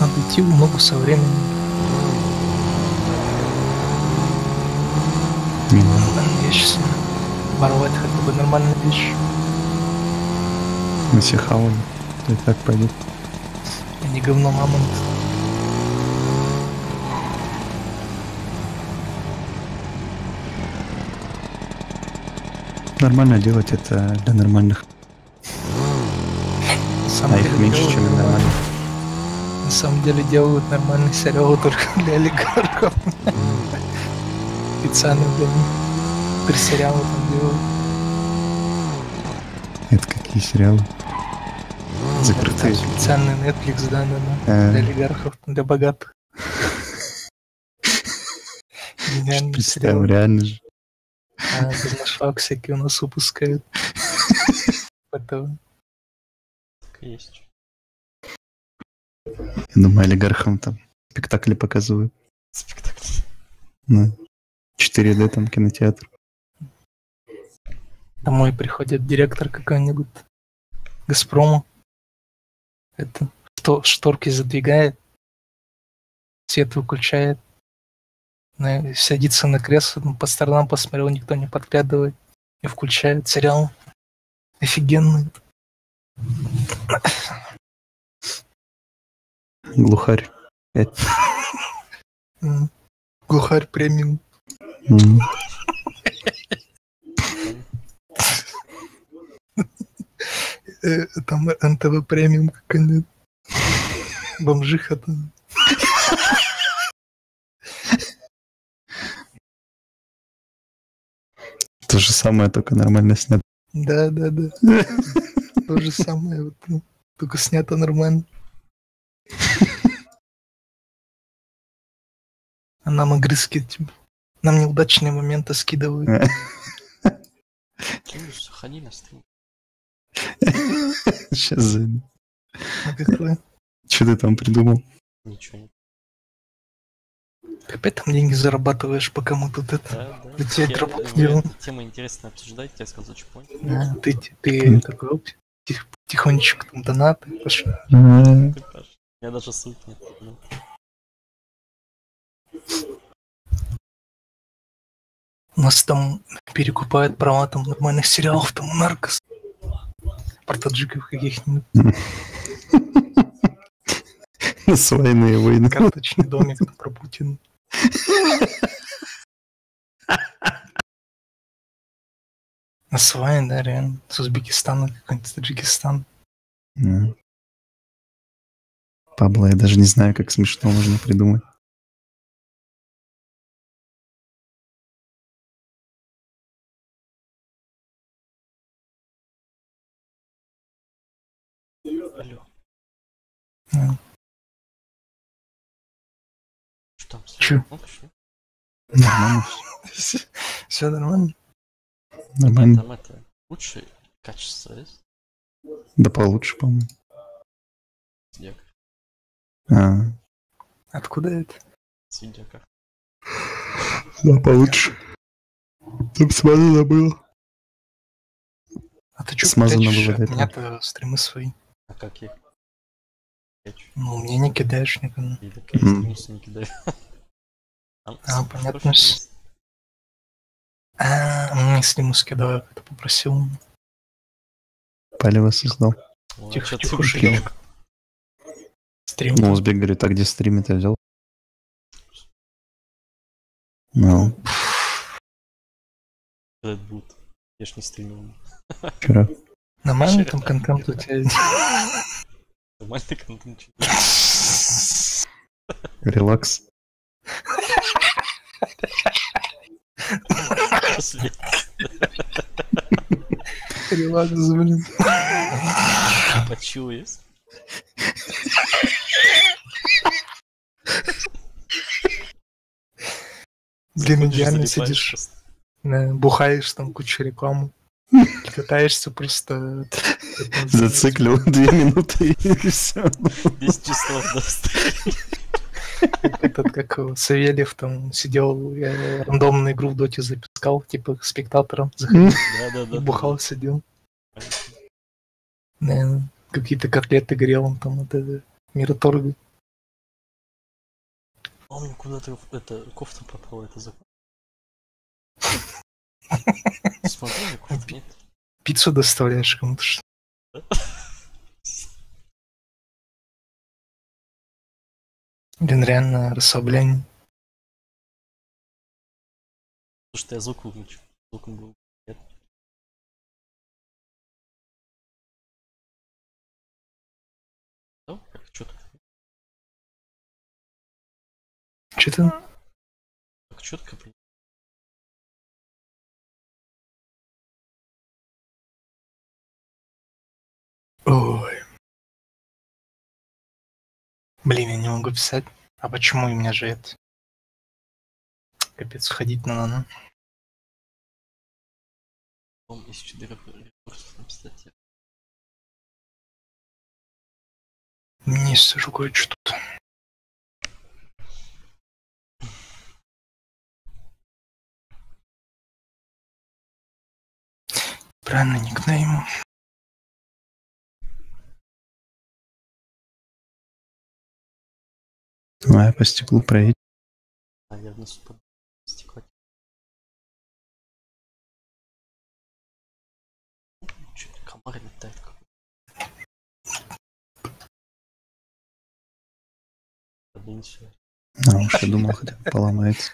Надо идти в ногу со временем. Не надо. Я сейчас воровать хотя бы нормальные вещи. Хаваем. То и так пойдет. А не говно мамонт. Нормально делать это для нормальных. Самом деле делают нормальный сериал только для олигархов. Специально для них. Три сериала там делают. Это какие сериалы? Закрытые. Там специальный Netflix, да, да, да. Э. Для олигархов, для богатых. Гениальный Представим, сериал. реально же. А, Бизнес-фак всякие у нас выпускают. Это и есть. Я думаю, олигархам там спектакли показывают. Спектакль. На 4D там кинотеатр. Домой приходит директор какой-нибудь Газпрома. Это что, шторки задвигает, свет выключает, садится на кресло, ну, по сторонам посмотрел, никто не подглядывает, и включает сериал. Офигенный. Глухарь. Глухарь премиум. Э, там НТВ премиум какой-нибудь. Бомжиха там. То же самое, только нормально снято. Да, да, да. То же самое. Ну, только снято нормально. А нам огрызки, типа, нам неудачные моменты скидывают. Кирюш, заходи на стрим. Сейчас зайду. А? Что ты там придумал? Ничего не. Ты опять там деньги зарабатываешь, пока мы тут это... Да, да. Да тебе Я- работу вы делал. эту Тему интересно обсуждать, я сказал, что понял. А, ты, ты такой, оп, тих- тихонечко там донаты пошли. Меня даже ссылки нет. ну. У нас там перекупают права там нормальных сериалов, там Наркос. Про таджиков каких-нибудь. Свайные войны. Карточный домик про Путина. На свай, да, реально. С Узбекистана какой-нибудь Таджикистан. Пабло, я даже не знаю, как смешно можно придумать. Алло. Что там? Нормально. Все нормально? Нормально. Там это лучшее качество есть? Да получше, по-моему. Видеокарта. А, Откуда это? С видеокарты. да, получше. Там смазано было. А ты что Смазано было От меня-то стримы свои. А как их? Качу. Ну, мне не кидаешь никогда. И не А, понятно. А, мне стримы скидываю, это попросил. Палево создал. Тихо, тихо, шуточка. Стрим. Ну, Узбек говорит, а где стримит я взял? Ну, Red Boot. Я ж не стримил. вчера. Нормальный там контент у тебя? Нормальный контент. Релакс. Релакс, блин. Почил есть? Блин, идеально сидишь, бухаешь там кучу рекламы. Катаешься просто... Зациклил две минуты и все. 10 часов Этот, как Савельев там сидел, я рандомную игру в доте запускал, типа спектатором, заходил, Да, да, да. бухал, сидел. Какие-то котлеты грел, он там это, мироторга. Помню, куда-то это кофта пропала, это закон. Смотри, кофта нет. Пиццу доставляешь кому-то что Блин, реально расслабление. Слушай, я звук выключу. Звуком был. Че ты? Как четко, блин. Ой. Блин, я не могу писать. А почему у меня же это? Капец, ходить надо. ну. Том из четырех ресурсов. Мне тоже кое-что тут. Правильно, никнейм. Ну, я по стеклу проедь. Наверное, супер стекла. Что-то комар летает всё. А уж я думал, хотя бы поломается.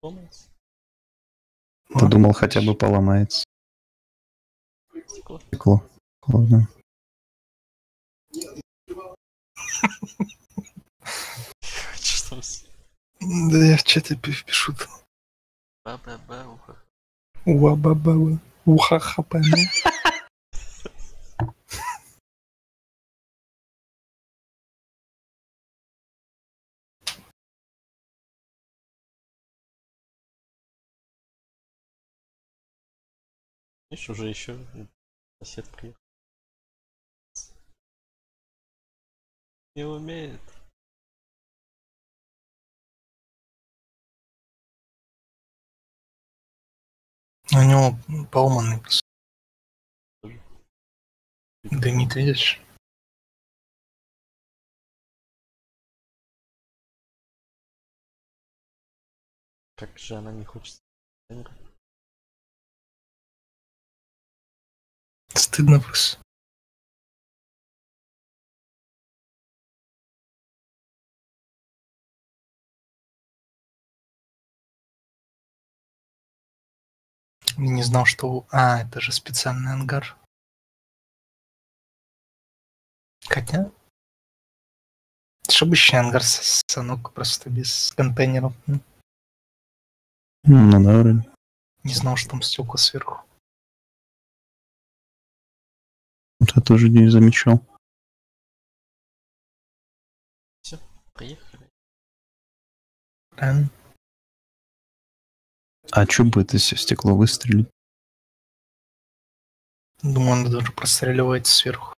Сломается Подумал, хотя бы поломается стекло. стекло. Ладно. Что там с- Да я в чате пи- пишу. Ба-ба-ба, уха. Уа-ба-ба-ба. Уха-ха-па. Видишь, уже еще сосед приехал. Не умеет. У него поломанный просто. Дымит, видишь? Как же она не хочет. Стыдно просто. Я не знал, что... А, это же специальный ангар. Хотя... Обычный ангар санок просто без контейнеров. Ну да, вроде. Не знал, что там стекла сверху. Я тоже не замечал. Приехали. Правильно? А что будет, если в стекло выстрелить? Думаю, он даже простреливает сверху.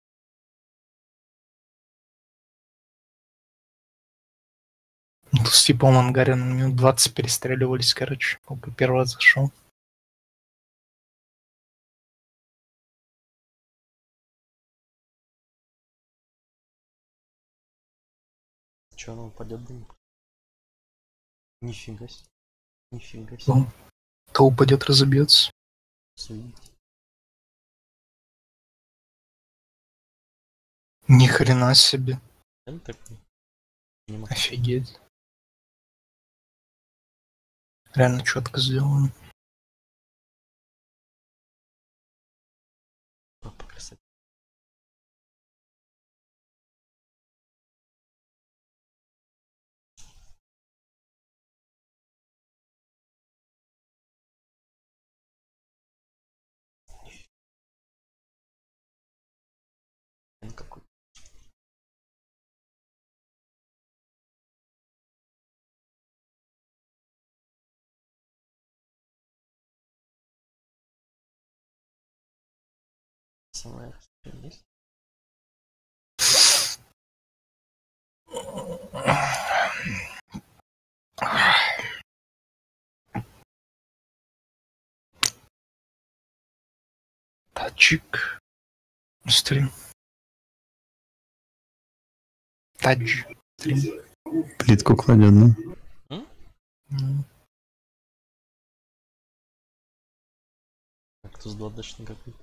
Ну, с типом ангаре на минут 20 перестреливались, короче. Пока первый раз зашел. Че, она упадет дым? Нифига себе. Нифига себе. Ну, То упадет, разобьется. Суете. Ни хрена себе. Офигеть. Реально четко сделано. Самая есть? Тачик. Стрим. Тач. стрим. Плитку кладет, да? М. Кактус дладочный какой-то.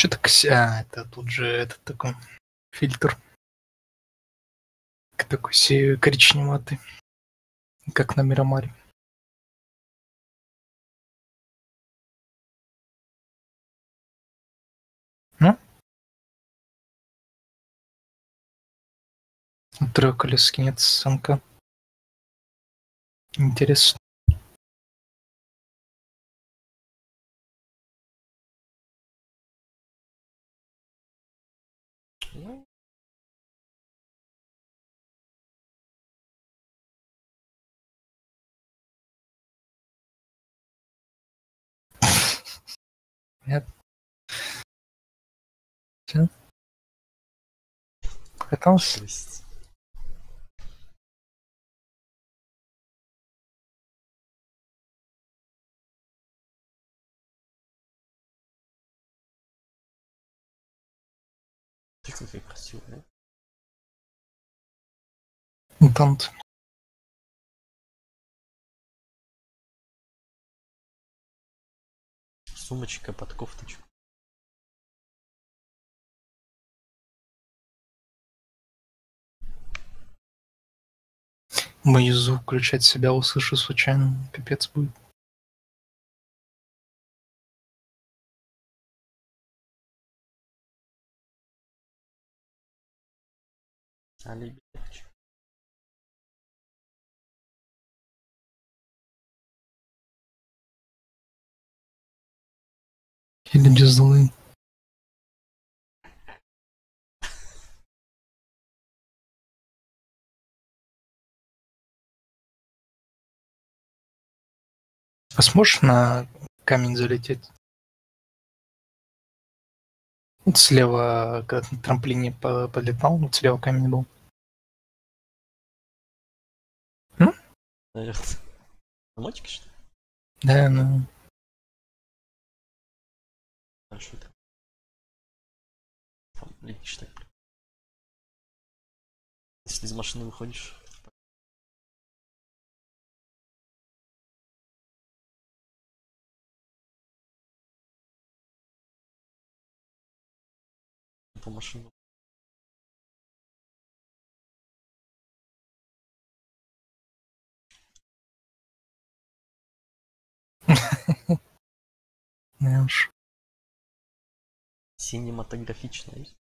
Что-то кся, это тут же этот такой фильтр. Такой коричневатый. Как на Мирамаре. Ну? Трехколесский нет самка. Интересно. Катался? жесть. Ты какая красивая. Мутант. Сумочка под кофточку. Мою звук включать себя услышу случайно. Пипец будет. Алиби. Или дизлы. А сможешь на камень залететь? Вот слева, когда ты на трамплине по- полетал, вот слева камень был. Наверное. На мотике, что ли? Да, ну, Хорошо ты. Там летишь так. Если из машины выходишь. По машину. да уж. Синематографично есть.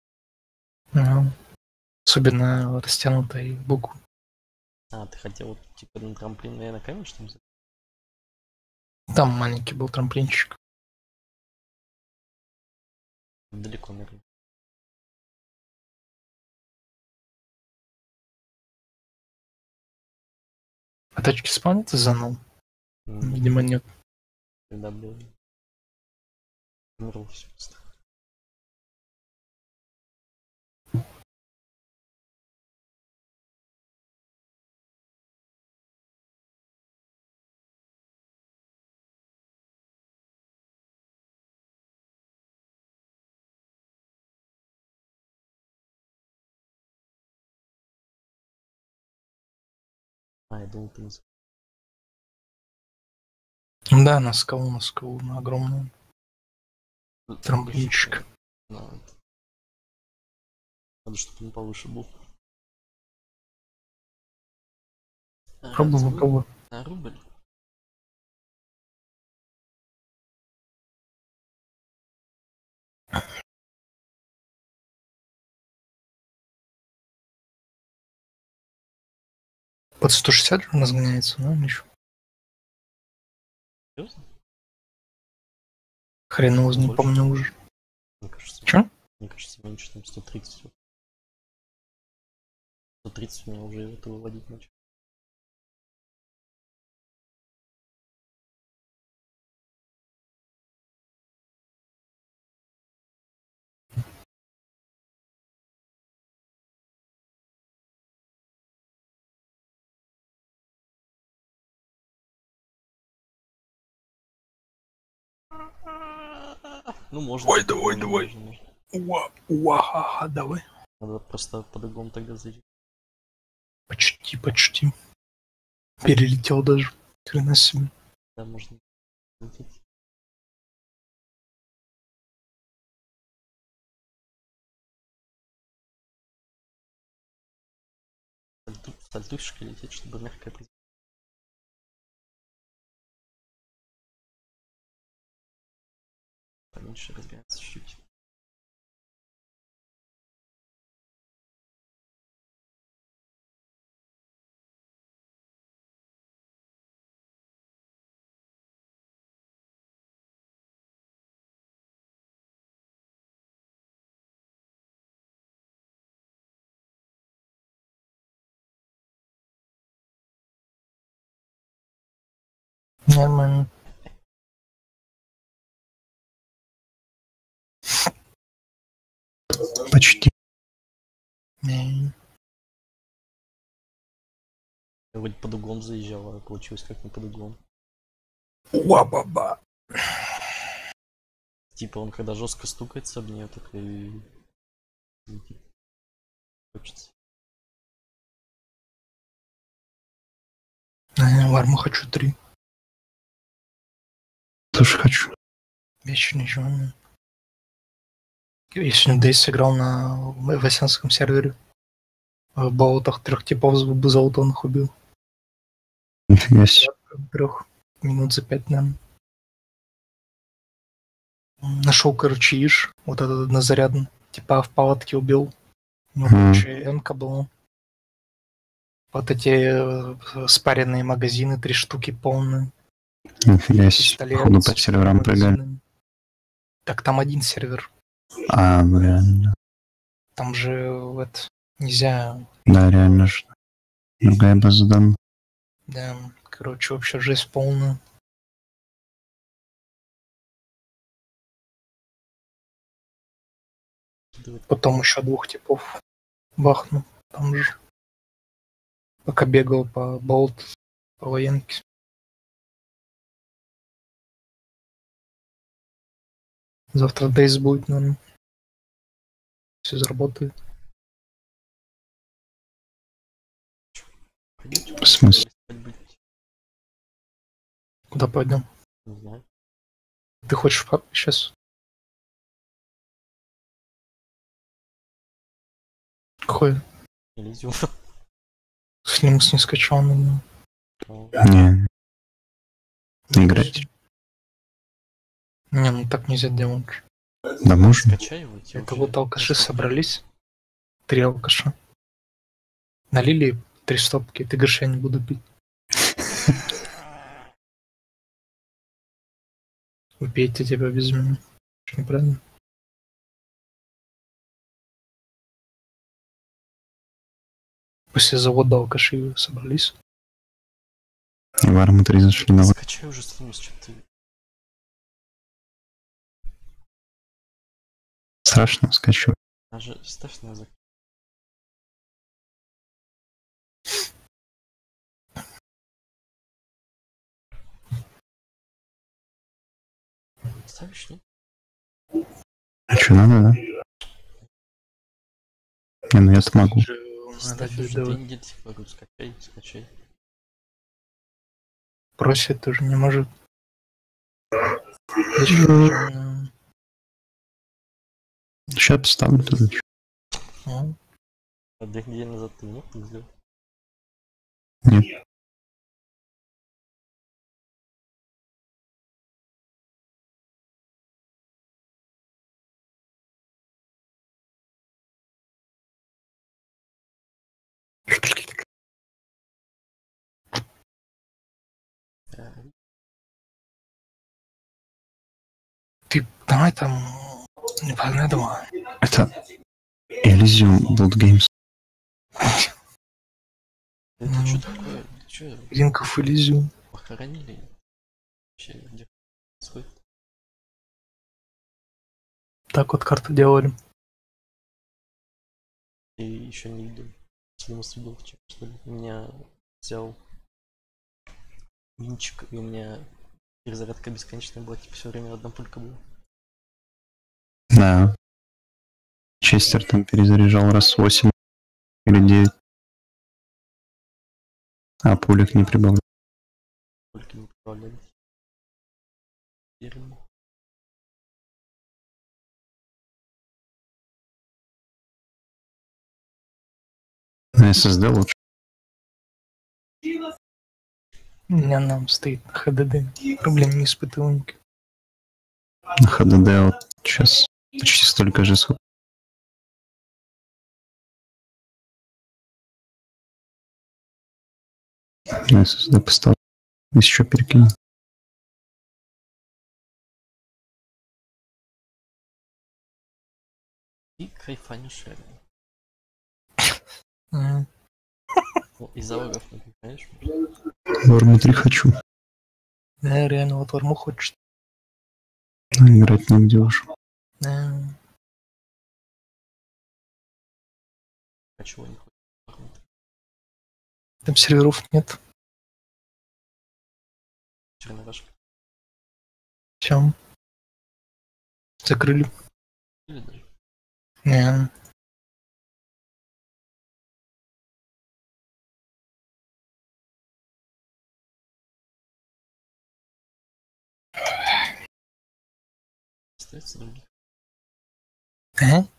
Ну, Особенно растянутой букву. А, ты хотел типа на трамплин, наверное, камень что ли? Там маленький был трамплинчик. Далеко, наверное. А тачки спавнятся заново? М, Видимо, нет. Когда был. Умерло все просто. А, я думал, ты Да, на скалу, на скалу, на огромную. забыл. Трамплинчик. Ну, Надо, чтобы он повыше был. А, Пробовал, рубль? пробовал. А, рубль? Под 160 же разгоняется, да, еще? Серьезно? Хрен его, не помню уже. Мне кажется. Чё? Мне кажется, меньше, там 130. вот. 130 у меня уже это выводить начал. Ну, можно. Ой, давай, давай. Можно. Уа, уа, ха, ха, давай. Надо просто по-другому тогда зайти. Почти, почти. Перелетел даже. Хрена себе. Да, можно сальтушечка лететь, чтобы мягкая. Поменьше разгоняться чуть-чуть. Нормально. Почти. Я вроде под углом заезжал, а получилось как не под углом. Уа-ба-ба. Типа он когда жестко стукается об нее, так и. Хочется. Варму хочу три. Тоже хочу. Вещи ничего. Сегодня Дейс сыграл на Васянском сервере. В болотах трех типов золотонных убил. Себе. Трех минут за пять, наверное. Нашел, короче, иш, вот этот однозарядный. Типа в палатке убил. У него, Мгм. короче, энка была. Вот эти э, спаренные магазины, три штуки полные. Нифига себе. По серверам прыгали. Так там один сервер. А, ну реально. Там же вот нельзя. Да, реально же. Другая база данных. Да, короче, вообще жесть полная. Потом еще двух типов бахнул. Там же. Пока бегал по болт, по военке. Завтра Дейс будет, наверное. Все заработает. В смысле? Куда пойдем? Не знаю. Ты хочешь сейчас? Какой? Элизиум. С ним с нескачанным. Ну, Не. Не играть. Не, ну так нельзя делать. Да можно. Это вот алкаши собрались. Три алкаша. Налили три стопки, ты говоришь, я не буду пить. Убейте тебя без меня. Неправильно. После завода алкаши собрались. И вармы три зашли на Скачай уже слимус, что ты. Страшно, скачу. Даже ставь на язык. Ставишь, нет? А что надо, да? Не, ну я смогу. Ставь уже недели, типа, говорю, скачай, скачай. Просит тоже не может. Зачем? Сейчас поставлю тогда. чё. Ну, А две недели назад ты не так сделал? Нет. Да. Ты давай там не понадобно. Это Elysium Blood Games. Это Ну. что такое? Ринков Элизиум. похоронили? Вообще, где происходит? Так вот карту делали. И еще не видел. Слимус видел вчера, что ли? У меня взял винчик, и у меня перезарядка бесконечная была, типа все время одна пулька была. Да. Честер там перезаряжал раз 8 или 9. А пулек не прибавлял. Только не прибавлялись. Верно. На SSD лучше. У меня нам стоит на ХДД. Проблем не испытывал никаких. На HDD вот сейчас почти столько же, сколько. На SSD поставил. Еще перекинул. И кайфанешь реально. Ну, из залогов не кайфаешь. Норму 3 хочу. Да, реально, вот Варму хочет. Но играть негде уже. Да. А чего не хочешь? Там серверов нет. Черновашка. Чем? Закрыли. Не. Остается других. Интересно,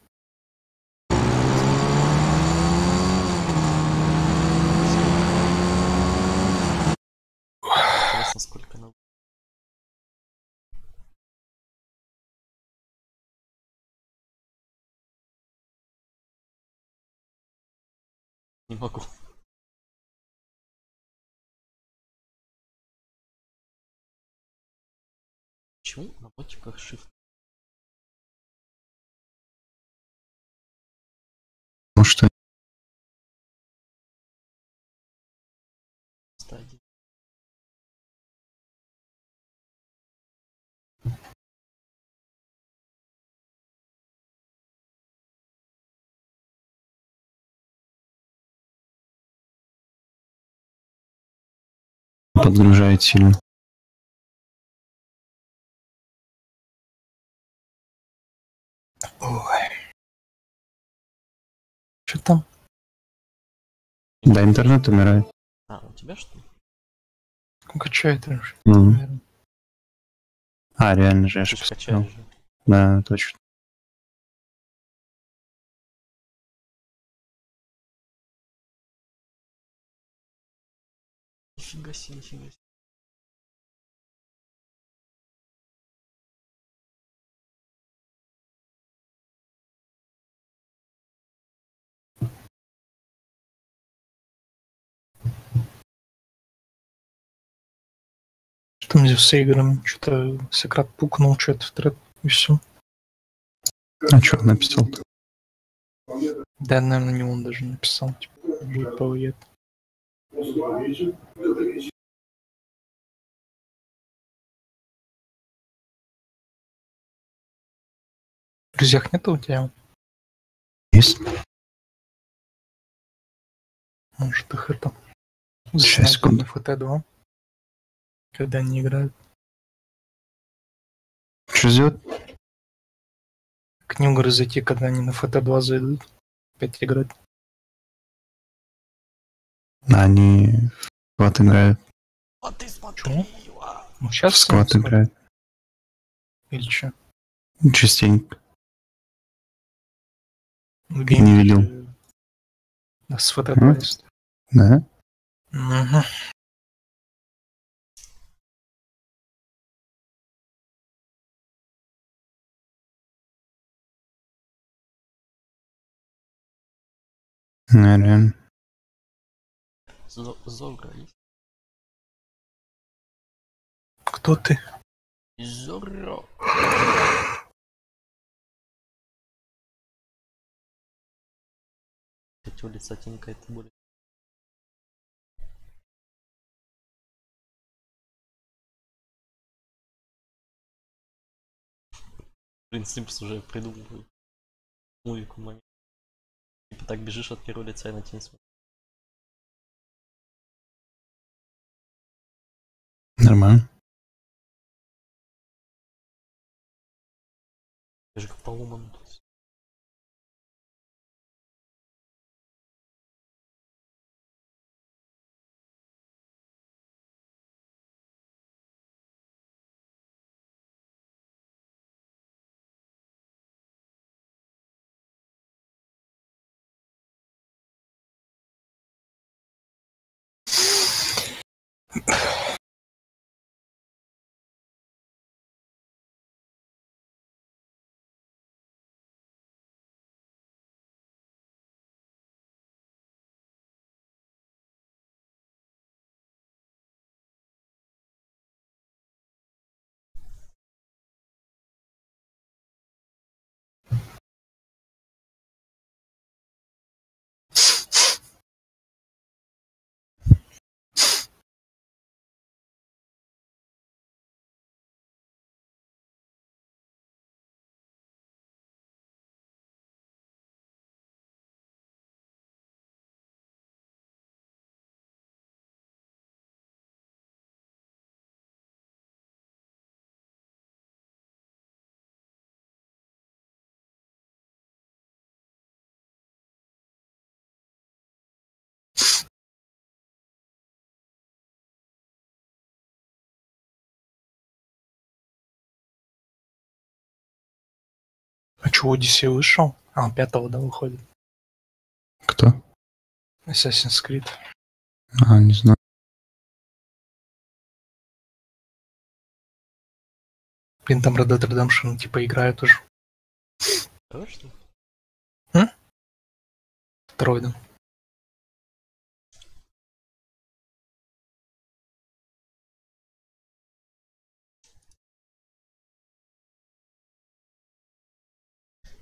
сколько. Не могу. Почему на ботиках shift? Подгружает сильно. Ой. Что там? Да, интернет умирает. А, у тебя что? Качает уже, Мгм. наверное. А, реально же, я же. Да, точно. Нифига себе, нифига себе. Что там здесь с играми? Что-то Сократ пукнул что-то в тред, и все. А что написал-то? Да, наверное, не он даже написал. Типа, будет повоет. Друзьях нету у тебя? Есть? Может их это... Сейчас, секунду. в ФТ-2. Когда они играют. Что сделать? К ним, зайти, когда они на ФТ-2 зайдут. Опять играть. Они в сквад играют. А ты смотри. Ну, В сейчас сквад играют. Или что? Частенько. В Не видел. Да, с ФТ-2 М? есть. Да? Мгм. Да, реально. Зо- Зорро есть? Кто ты? Зорро. Эти улица тенькая это будет. Блин, Симпс уже придумывает мувику момент. Типа так бежишь от первого лица и на тень смотришь. Normal. Vejo que Paulo mandou. А чего Одиссей вышел? А, пятого, да, выходит. Кто? Assassin's Creed. А, не знаю. Блин, там Red Dead Redemption типа играют уже. Что? Второй, да.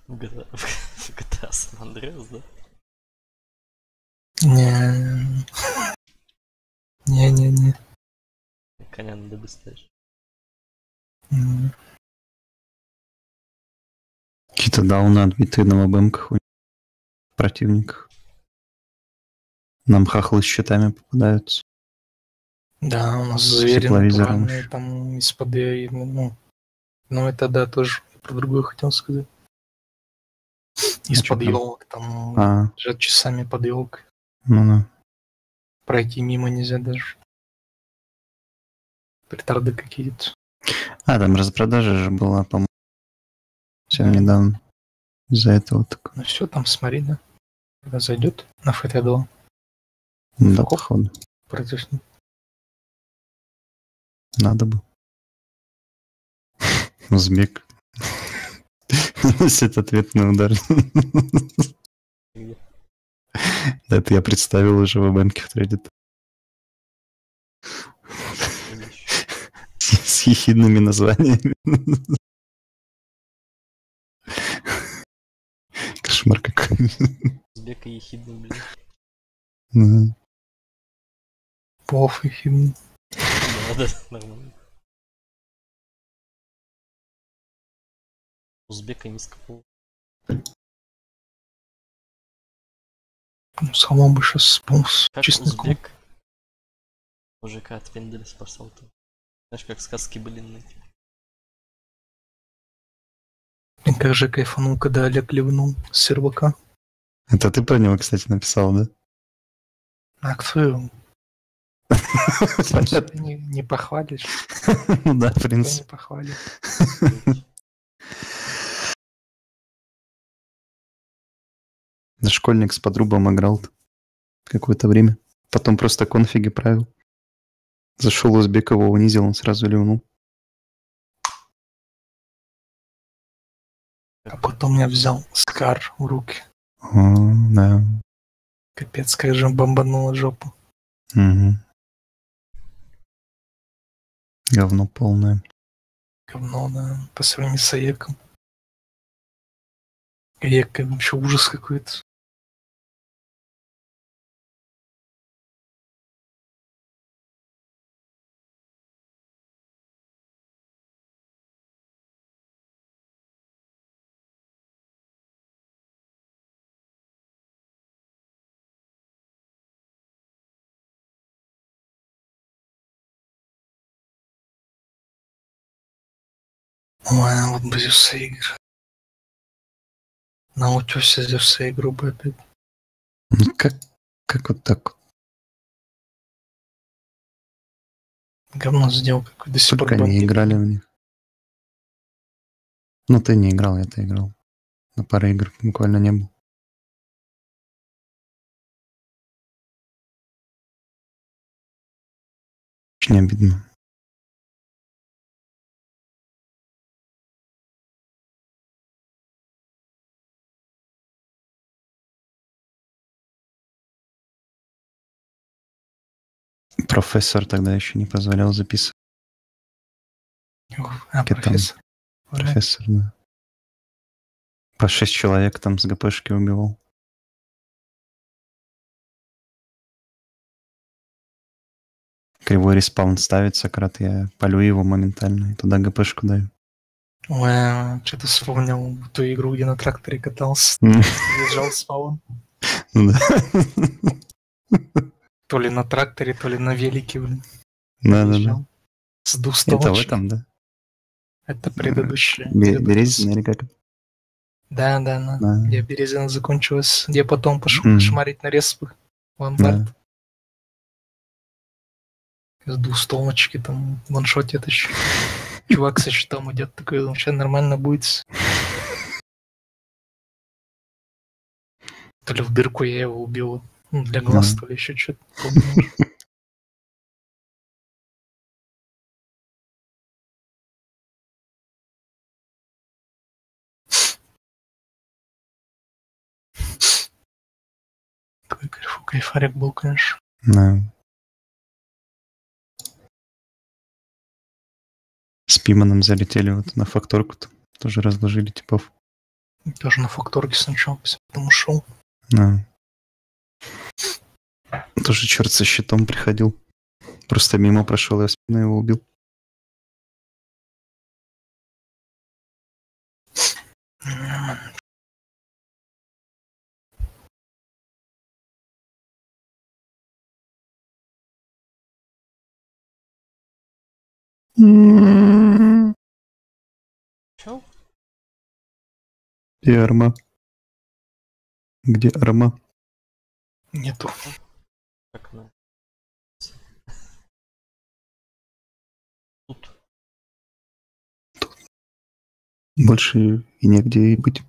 GTA, в GTA San Andreas, да? Не. Не-не-не. Коня надо быстрее. Какие-то дауны отбитые на лобемках у противников. Нам хахлы с щитами попадаются. Да, у нас звери натуральные, там из-под ну, ну это да, тоже про другое хотел сказать. Из-под елок, там А, лежат часами под елкой. ну да. Пройти мимо нельзя даже. Претарды какие-то. А, там распродажа же была, по-моему, совсем недавно. Из-за этого так. Ну все, там смотри, да. Когда зайдет на ФТ2, Да, Хоп. походу. против Надо бы. Узбек. Наносит ответный удар. Да, это я представил уже в бэнке в ещё? С ехидными названиями. Кошмар какой. Узбека ехидный, блин. Да. Пов и химн. Да, да, нормально. Узбека низкого. Ну, самому бы сейчас спонс Как чесноком. узбек мужика от пенделя спасал то. Знаешь, как сказки былинные. Блин, как же кайфанул, когда Олег ливнул с сервака. Это ты про него, кстати, написал, да? А кто его? Понятно. Не, не похвалишь? Ну да, в Кто не принципе. школьник с подрубом играл какое-то время. Потом просто конфиги правил. Зашел Узбекова, унизил, он сразу ливнул. А потом я взял Скар в руки. О, да. Капец, как же бомбанула жопу. Мгм. Говно полное. Говно, да, по сравнению с Аеком. Аек вообще ужас какой-то. Ой, а вот бы все игры. На утесе за все игру бы опять. Ну как, как вот так вот? Говно сделал какой до сих пор бомбит. играли в них. Ну ты не играл, я-то играл. На пару игр буквально не был. Очень обидно. Профессор тогда еще не позволял записывать. Ух, А, Как там? профессор. Профессор, да. По шесть человек там с ГПшки убивал. Кривой respawn ставит, Сократ, я полю его моментально и туда ГПшку даю. Ой, что-то вспомнил ту игру, где на тракторе катался, М, въезжал spawn. Ну да. То ли на тракторе, то ли на велике, блин. Да, да, да. С Это в этом, да? Это предыдущее. Бе- предыдущее. Березина или как? Да, да, да. Да. Где Березина закончилась, где потом пошел Мгм. шмарить на респы. Ломбард. С двустволочки там ваншотит еще. Чувак со щитом идет, такой, думаю, сейчас нормально будет. То ли в дырку я его убил. Ну, для глаз, Да. то ли еще что-то. Такой кайф- кайфарик был, конечно. Да. С Пиманом залетели вот на факторку, тоже разложили типов. Тоже на факторге сначала, потом ушел. Да. Тоже черт со щитом приходил. Просто мимо прошел, я спину его убил. Чё? Где арма? Где арма? Нету. Как она? Тут. Больше и негде и быть.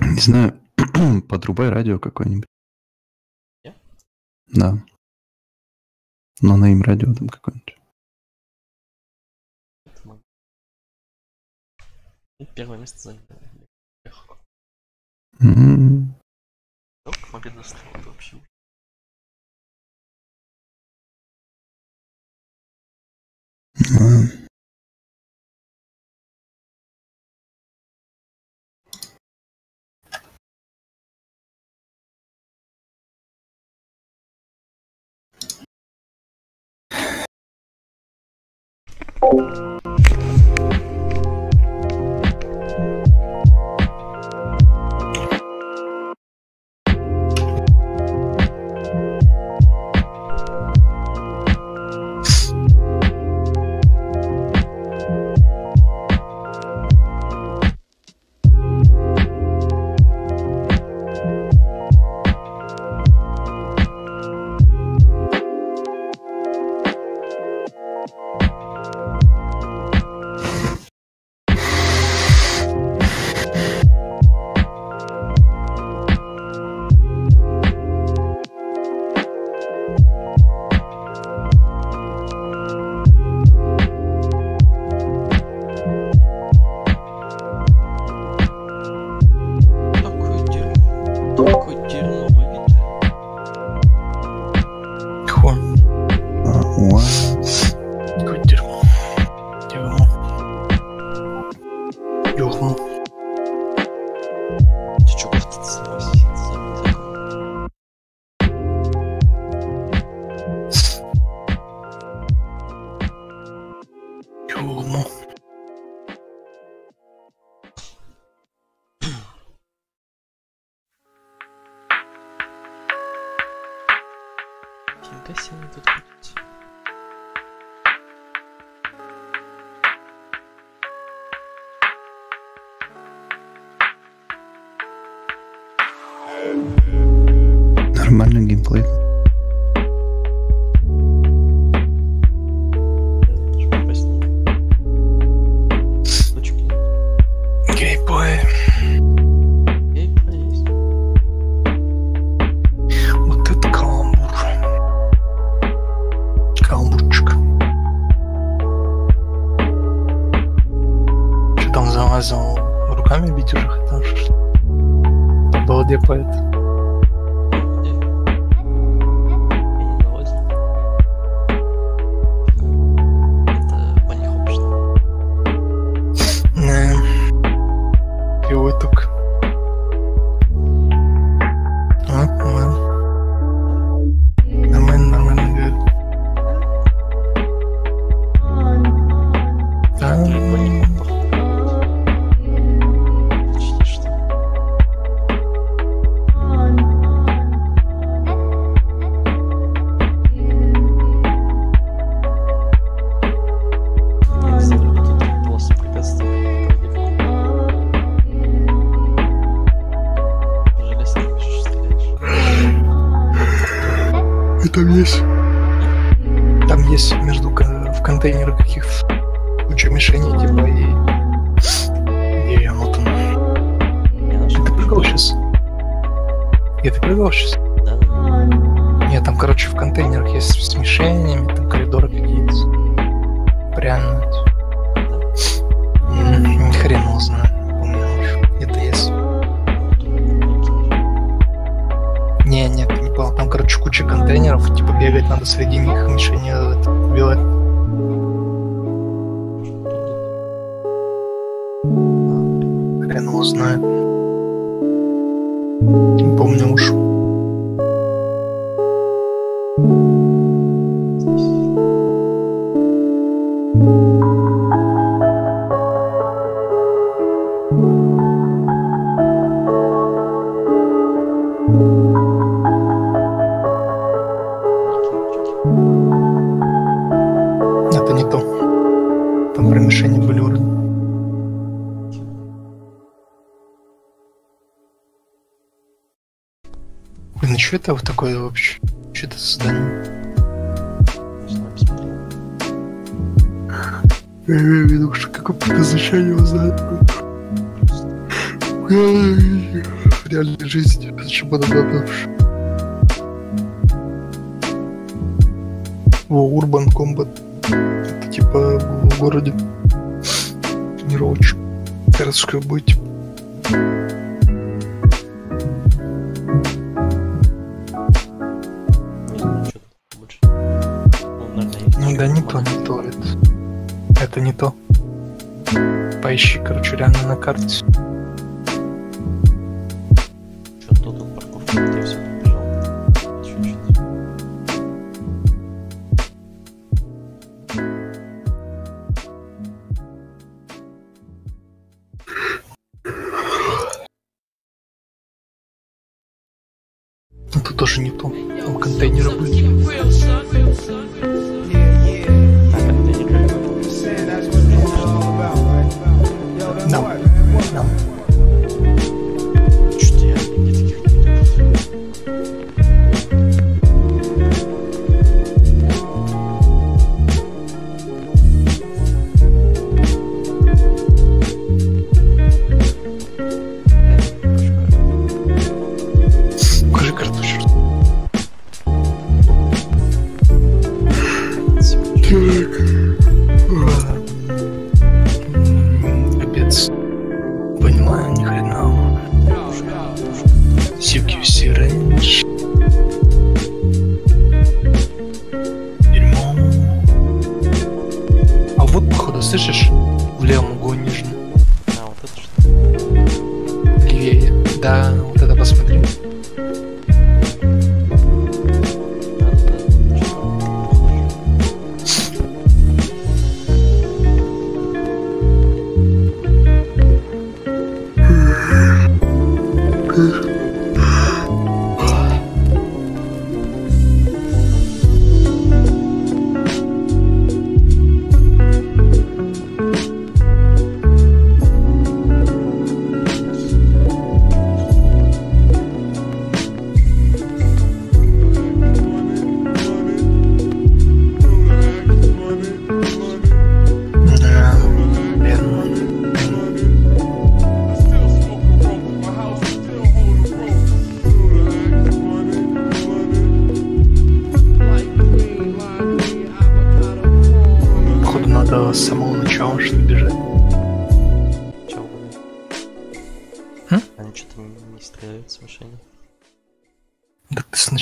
Не знаю, подрубай радио какое-нибудь. Я? Да. Но на им радио там какое-нибудь. И первое место заняли. Легко. М, Как могли достать вообще? а. Нормальный бородавший. Э, во, Urban Combat. Это типа в городе тренировочек городской бой, типа. Ну да не то, не то это. Это не то. Поищи, короче, реально на карте.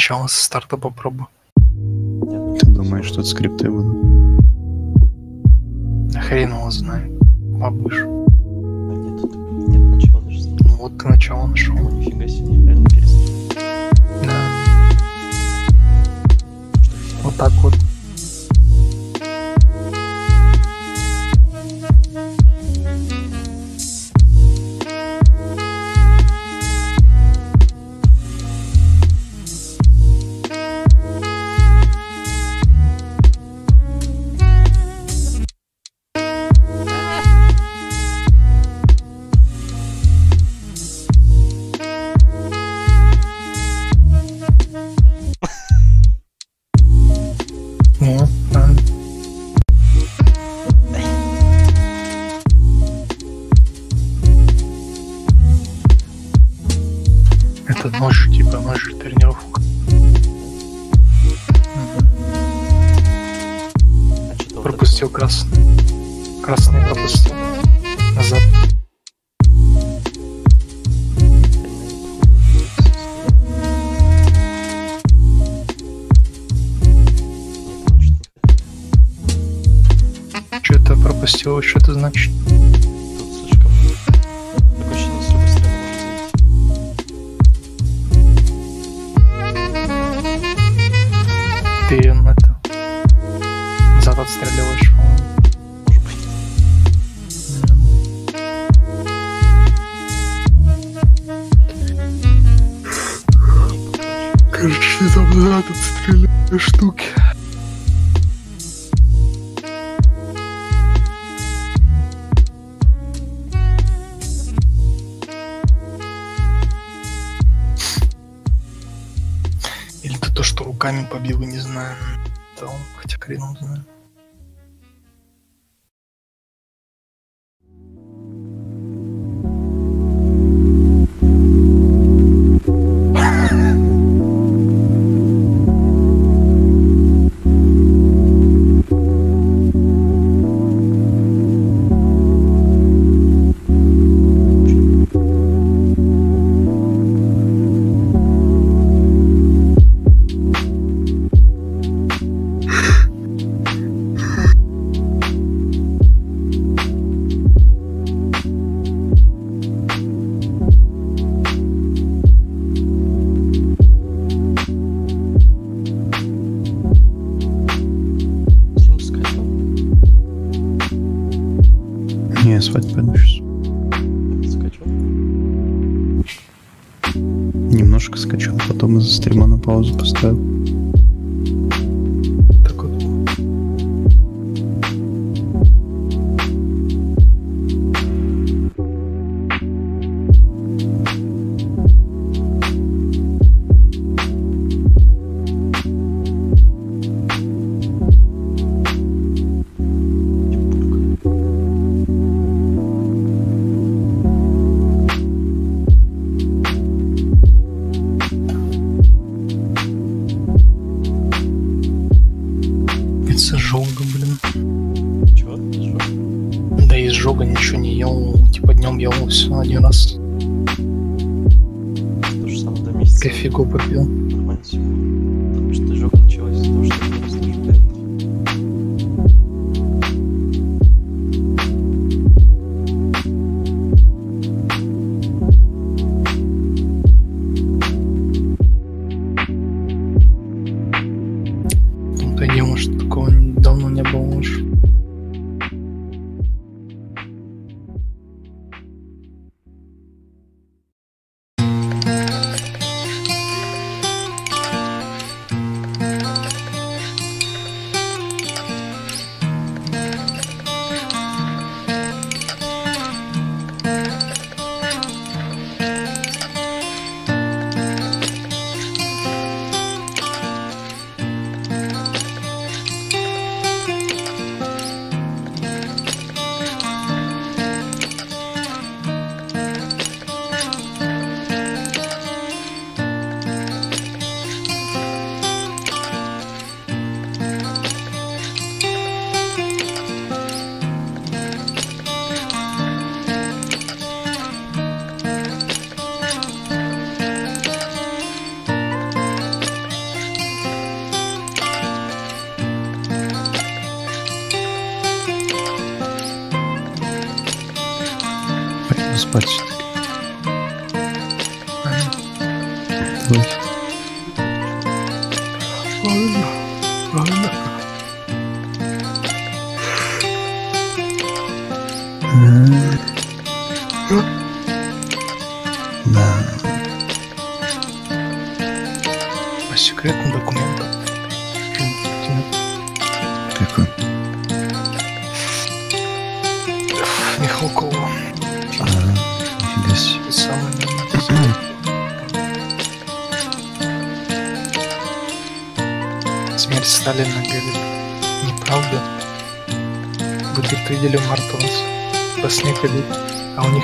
Да ты сначала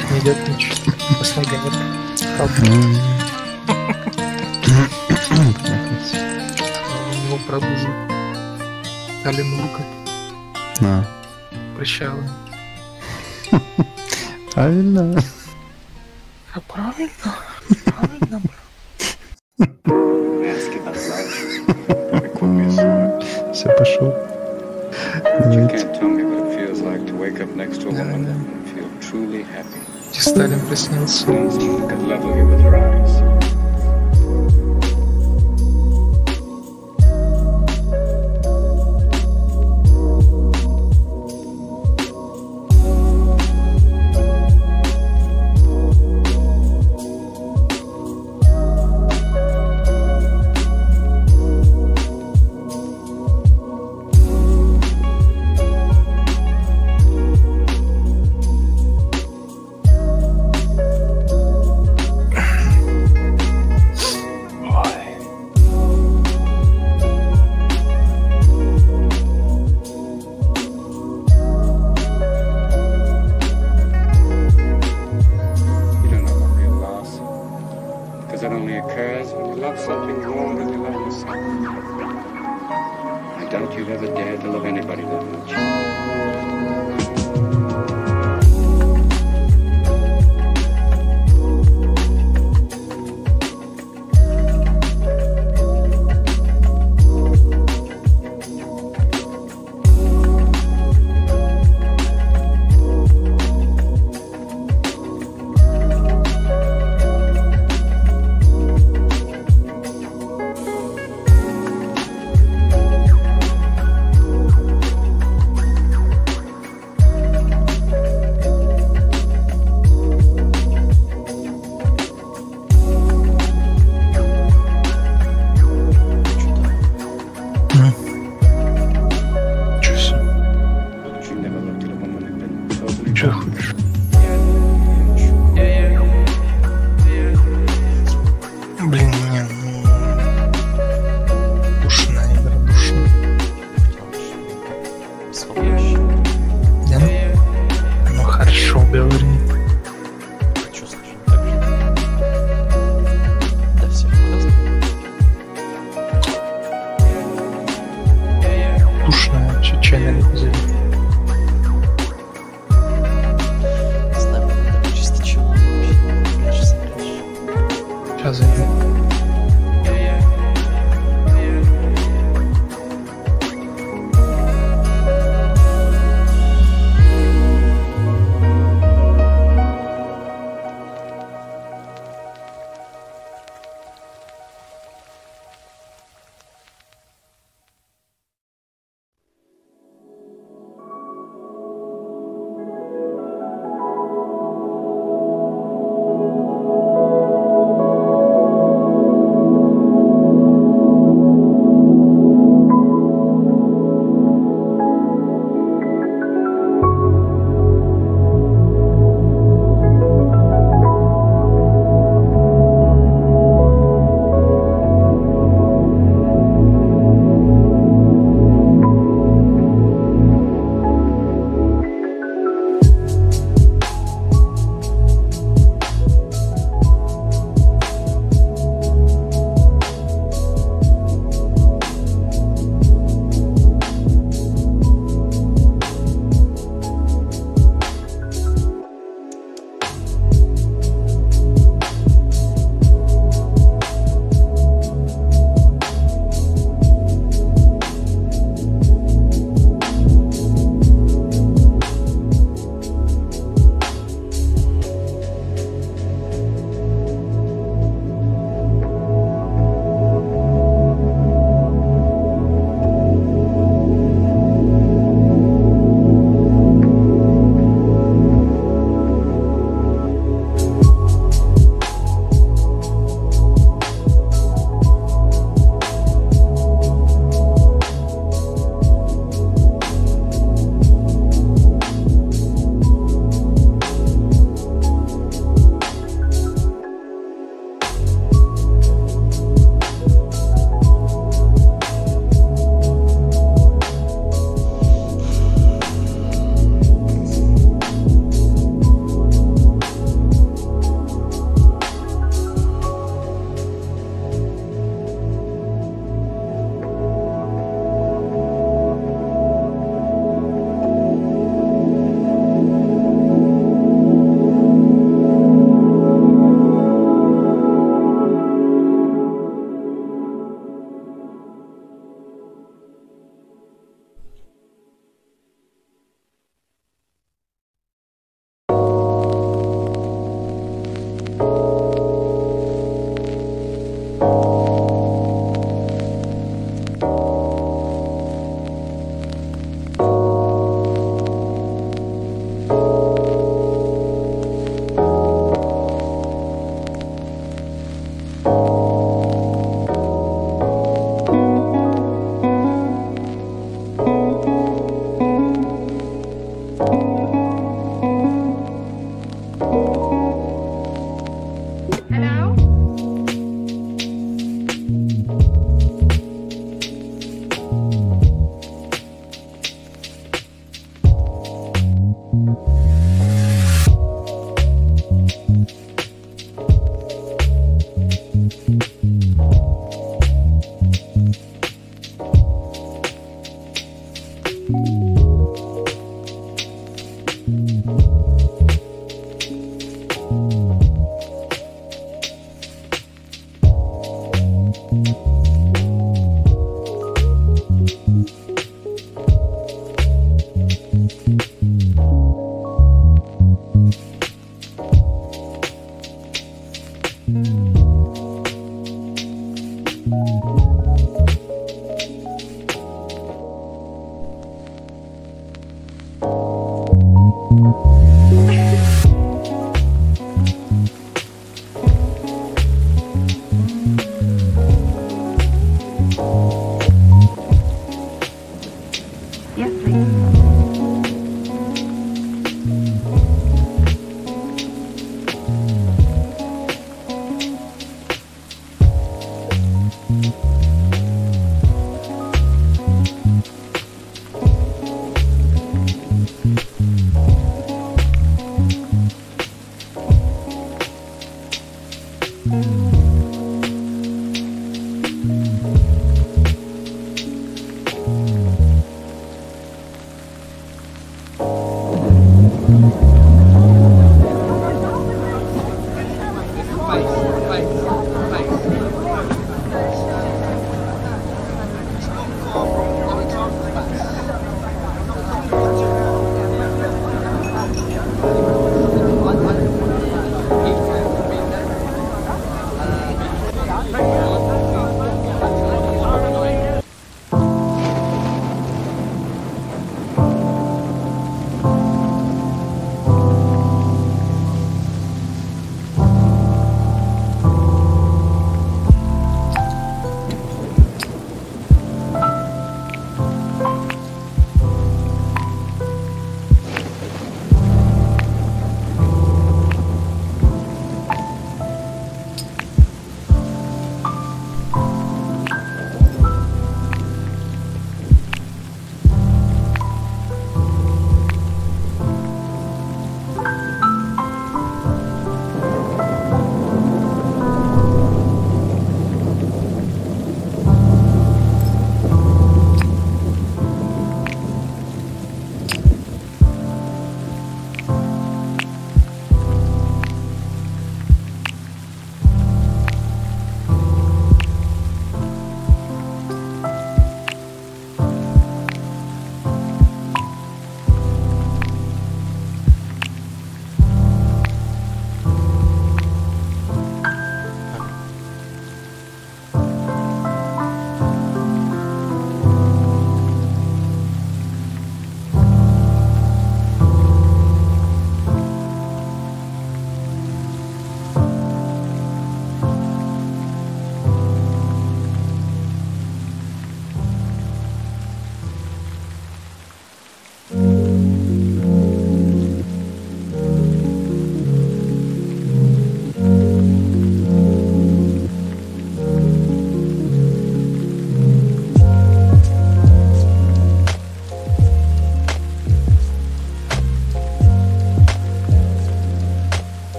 них не идет ничего. Пускай гонит. У него пробужен колен лука. А. Правильно. This since.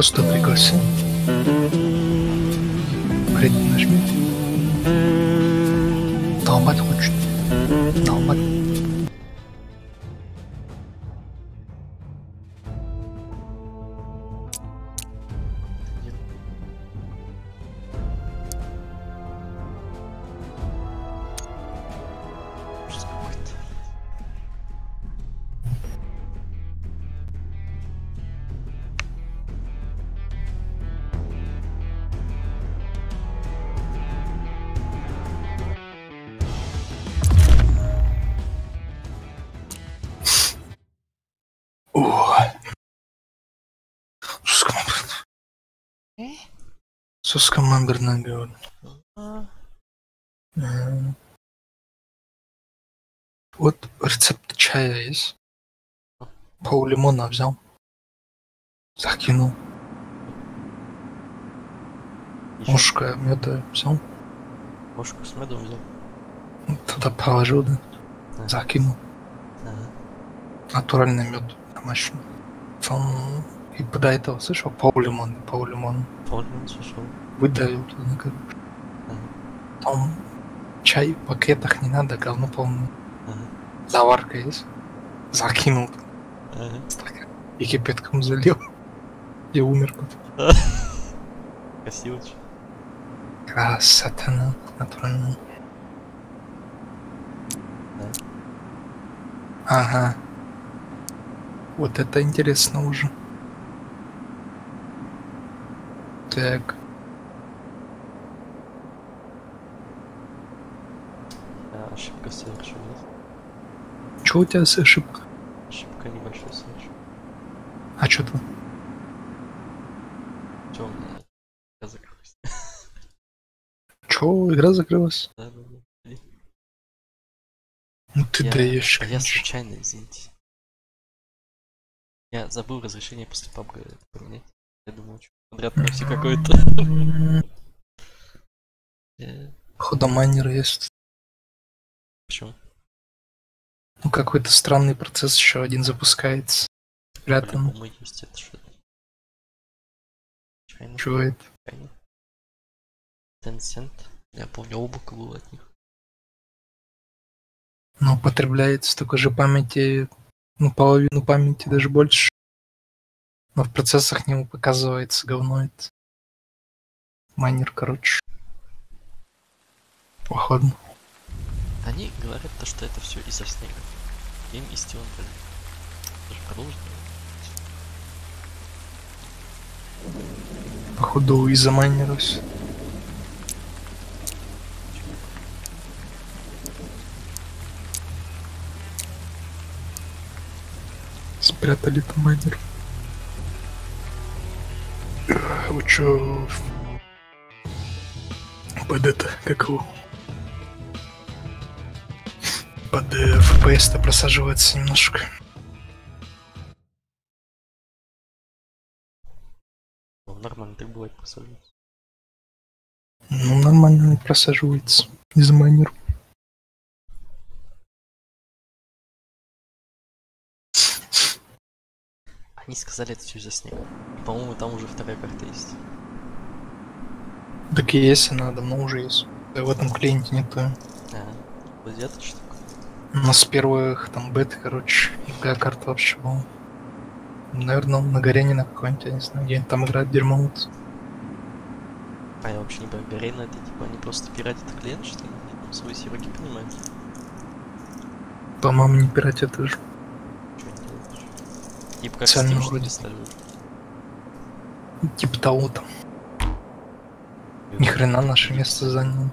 Просто взял. Закинул. Ложка меда взял. ложку с медом взял. Туда положил, да. Да. Закинул. Ага. Натуральный мед домашний. Там и до этого слышал пол лимона. Полный сушил. Выдавил туда, как Там чай в пакетах не надо, говно полное. Ага. Заварка есть. Закинул Ага. И кипятком залил. И умер кот. Красиво чё. Красота, ну, натурально. Ага. Вот это интересно уже. Так, Я ошибка совершил. нет? что у тебя с ошибкой? А что там? Меня? Я закрылась. Чё, игра закрылась? Да, да, да. Ну ты Я- даешь, а я случайно, извините. Я забыл разрешение после пабга поменять. Я думал, что подряд прокси какой-то. Походу майнер есть. Почему? Ну какой-то странный процесс еще один запускается. По-любому есть это что Чайно. Чего это? Чайно. Tencent. Я помню, облако было от них. Ну, потребляется столько же памяти, ну, половину памяти, даже больше. Но в процессах не показывается говно это. Майнер, короче. Походу. Они говорят то, что это все из-за снега. Им и Стивен Бэк. Даже продолжит. Походу из-за майнера всё. Спрятали там майнер. Вы чё? Под это, как его? Под FPS-то просаживается немножко. Нормально так бывает просаживаться. Ну, нормально не просаживается из-за майнера. Они сказали это все из-за снега. И, по-моему, там уже вторая карта есть. Так и есть, она давно уже есть. Да в этом клиенте нету. А, гладиатор что такое? Но с первых там бет, короче, какая карта вообще была. Наверное, на Гарене на какой-нибудь, я не знаю, где там играет дерьмо. вот. А я вообще не понимаю, Гарена это типа они просто пиратят клиент, что ли? Там свои серваки понимают? По-моему, не пиратят делают? Типа как Специально Steam, вроде. Типа того там. Ни хрена наше место занял.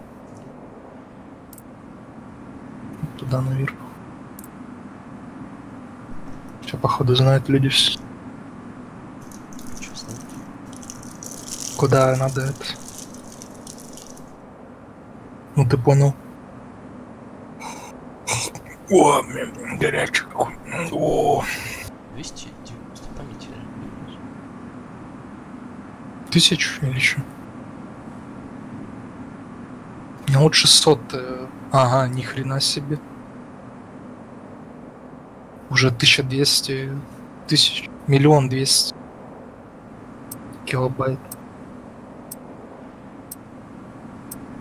Туда наверх. Все, походу, знают люди все. Куда надо это? Ну ты понял. О, горячий. О, 290 памяти. тысячу или что? Ну вот 600. э, Ага, ни хрена себе. Уже 1200 тысяч, миллион двести килобайт. М,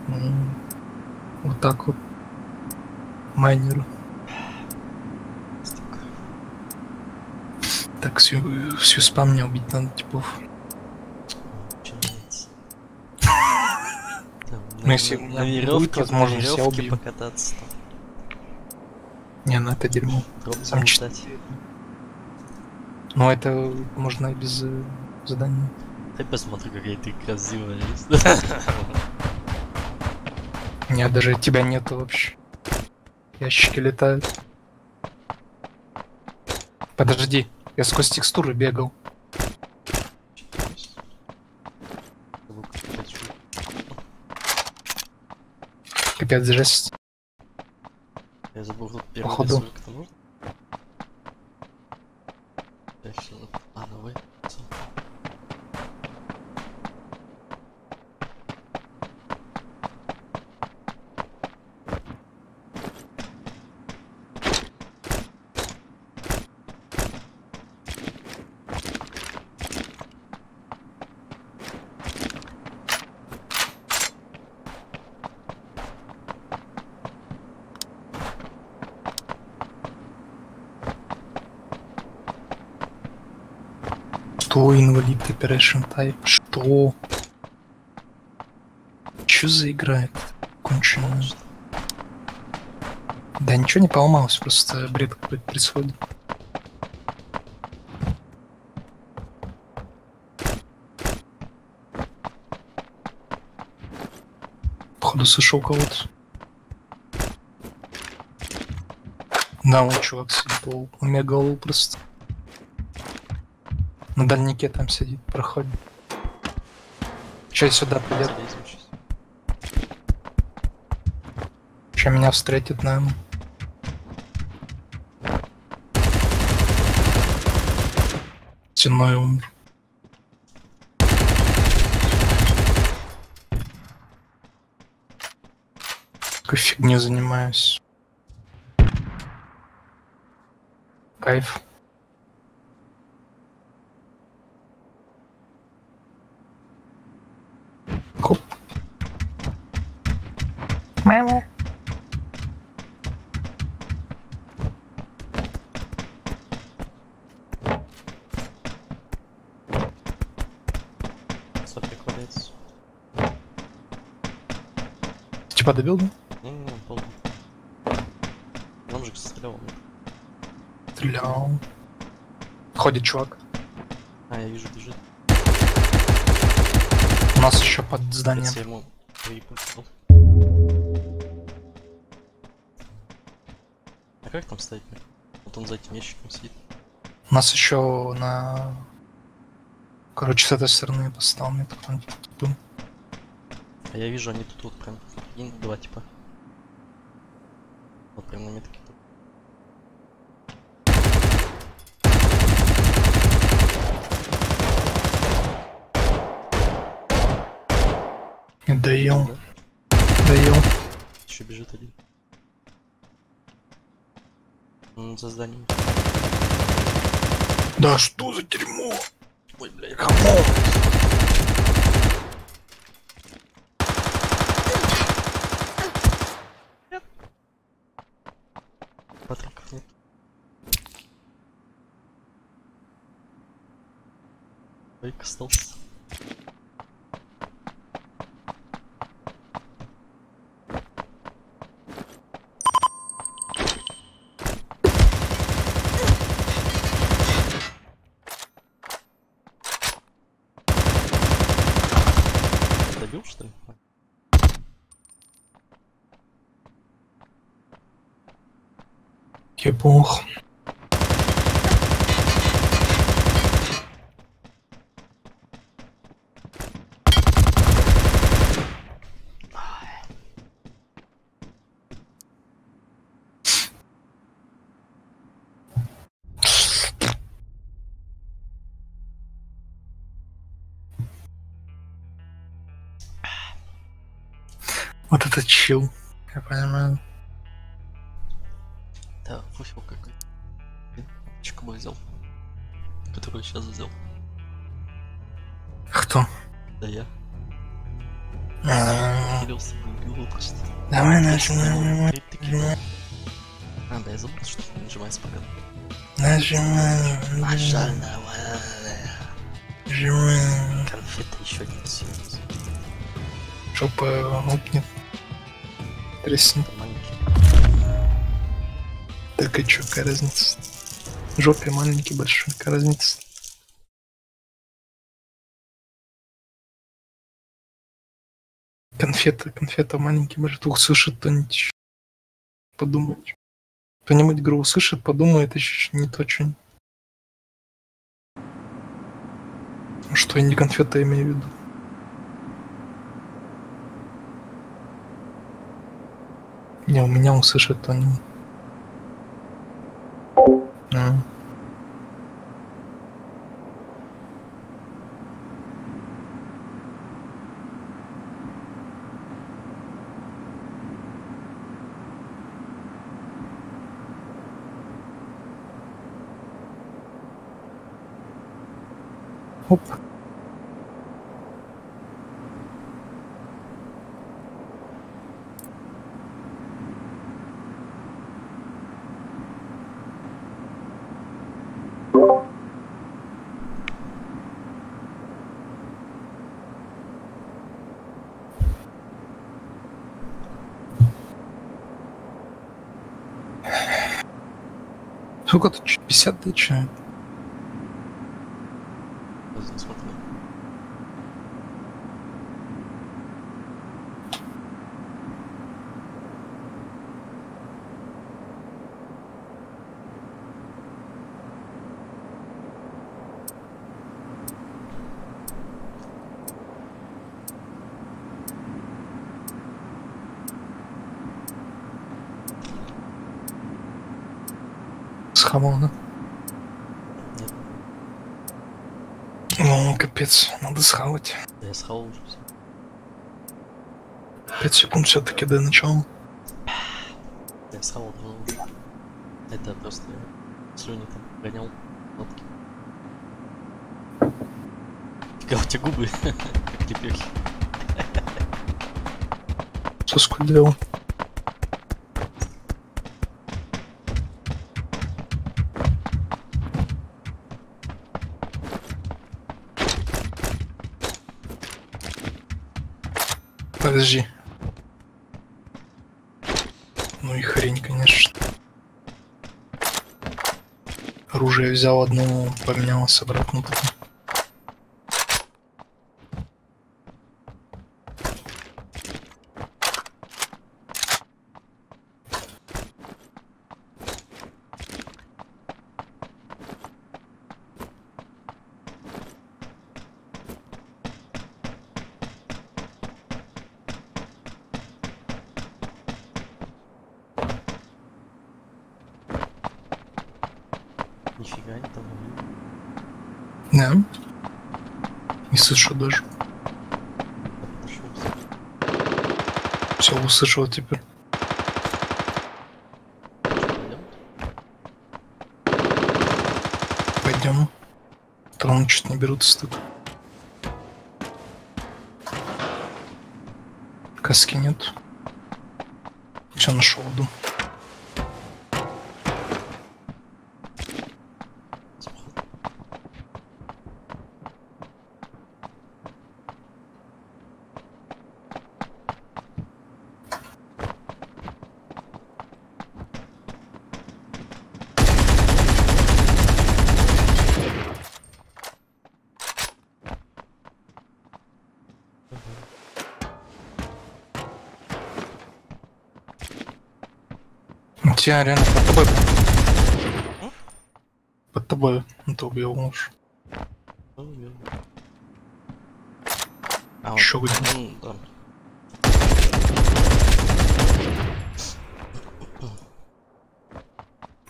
Вот так вот. Столько. Так, всю, всю спам мне убить надо, типов. Ну, если у меня будет верёвке- возможность, я убью. покататься, там, Не, ну это дерьмо. дроп Сам чит- залутать. Но это можно и без э, задания. Дай посмотрю, какая ты красивая. У меня даже тебя нету вообще. Ящики летают. Подожди, я сквозь текстуры бегал. Капец, жесть. Я забыл тут первый Походу. рисунок, А, давай. Что Operation Type? Что? Чё за игра? Конченая. Да ничего не поломалось, просто бред какой-то происходит. Походу сошел кого-то. Да, вот чувак сидит, лол. у меня просто. На дальнике там сидит, проходит. Сейчас сюда придет, сейчас меня встретит, наверное. Стеной умер. Какой фигней занимаюсь. Кайф. Хоп. Мама. Сопли валяется. Типа добил, да? Не-не-не, полный. Нам же стрелял. Стрелял. Ходит чувак. А, я вижу, бежит. У нас еще под зданием. Я ему выебал. А как там стоять? Вот он за этим ящиком сидит. У нас еще на... Короче, с этой стороны поставил мне такой типа. А я вижу, они тут вот прям один, два типа. Вот прям на метке. Доел, Да? доел. Еще бежит один. М, За зданием. Да что за дерьмо? Ох. Вот это чил, я понимаю. Пофиг какой. Чика бы взял. Которую сейчас взял. Кто? Да я. А. Давай нажимай. такие, А, да, я забыл, что ты нажимается пока. Нажимай. Нажально, Нажимай. Конфеты еще не все. Жопа лопнет. Треснет. Маленький. Так и чё, какая разница? Жопе маленький, большой, какая разница? Конфета, конфета маленький, большой. Услышит кто-нибудь ещё. Подумает. Кто-нибудь игру услышит, подумает еще не то, что... Что я не конфета имею в виду. Не, у меня услышит кто-нибудь. А. Оп. Сколько тут? чё, 50 да чё? Нет, Ну, капец, надо схавать. да я схавал уже все. 5 секунд все-таки до начала. Я схавал давно. Это просто я слюни там гонял. Нотки. Фига у тебя губы, как лепехи. Соску делал. Подожди. Ну и хрень, конечно. Оружие взял одно, поменялось обратно потом. Нифига не там. Да. Не слышу даже. Все услышал теперь. Пойдем? Там чуть не берут стык. Каски нет. Все нашел иду. У тебя реально под тобой. Под тобой. Ну ты убил муж. Ну, верно. А, Ещё вот, где? он там.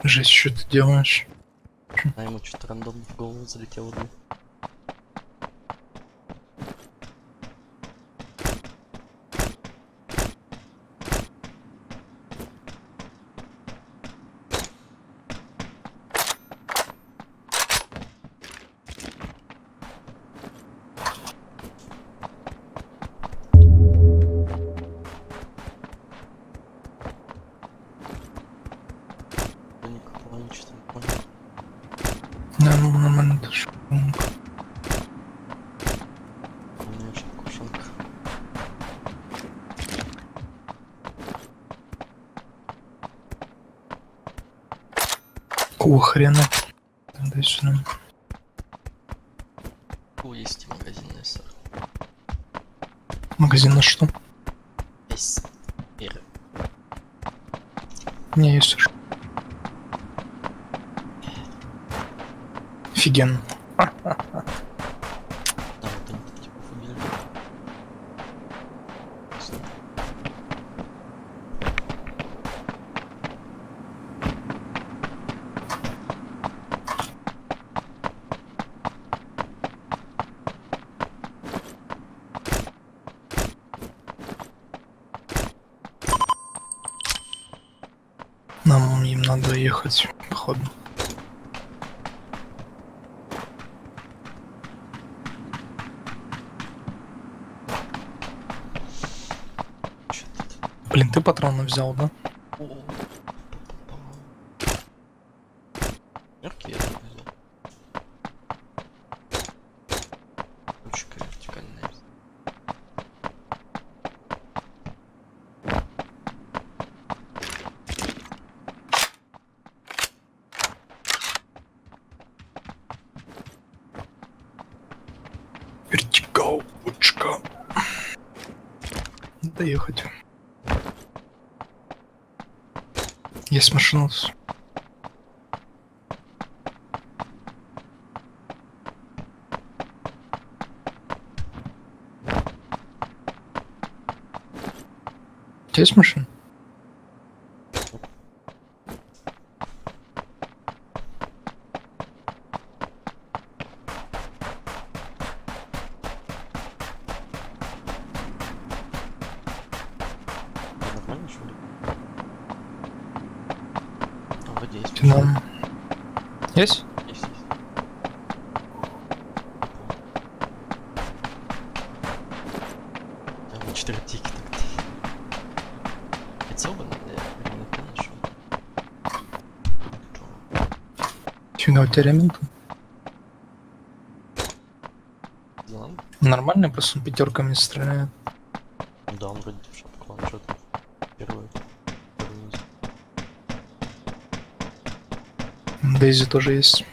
Жесть, что ты делаешь? А ему что-то рандомно в голову залетело. блин. Yes, marshals. Yes, marshal. Теременко. Да. Нормально, просто он пятерками стреляет. Да, он вроде в шапку ланшета. Первый. Дейзи тоже есть.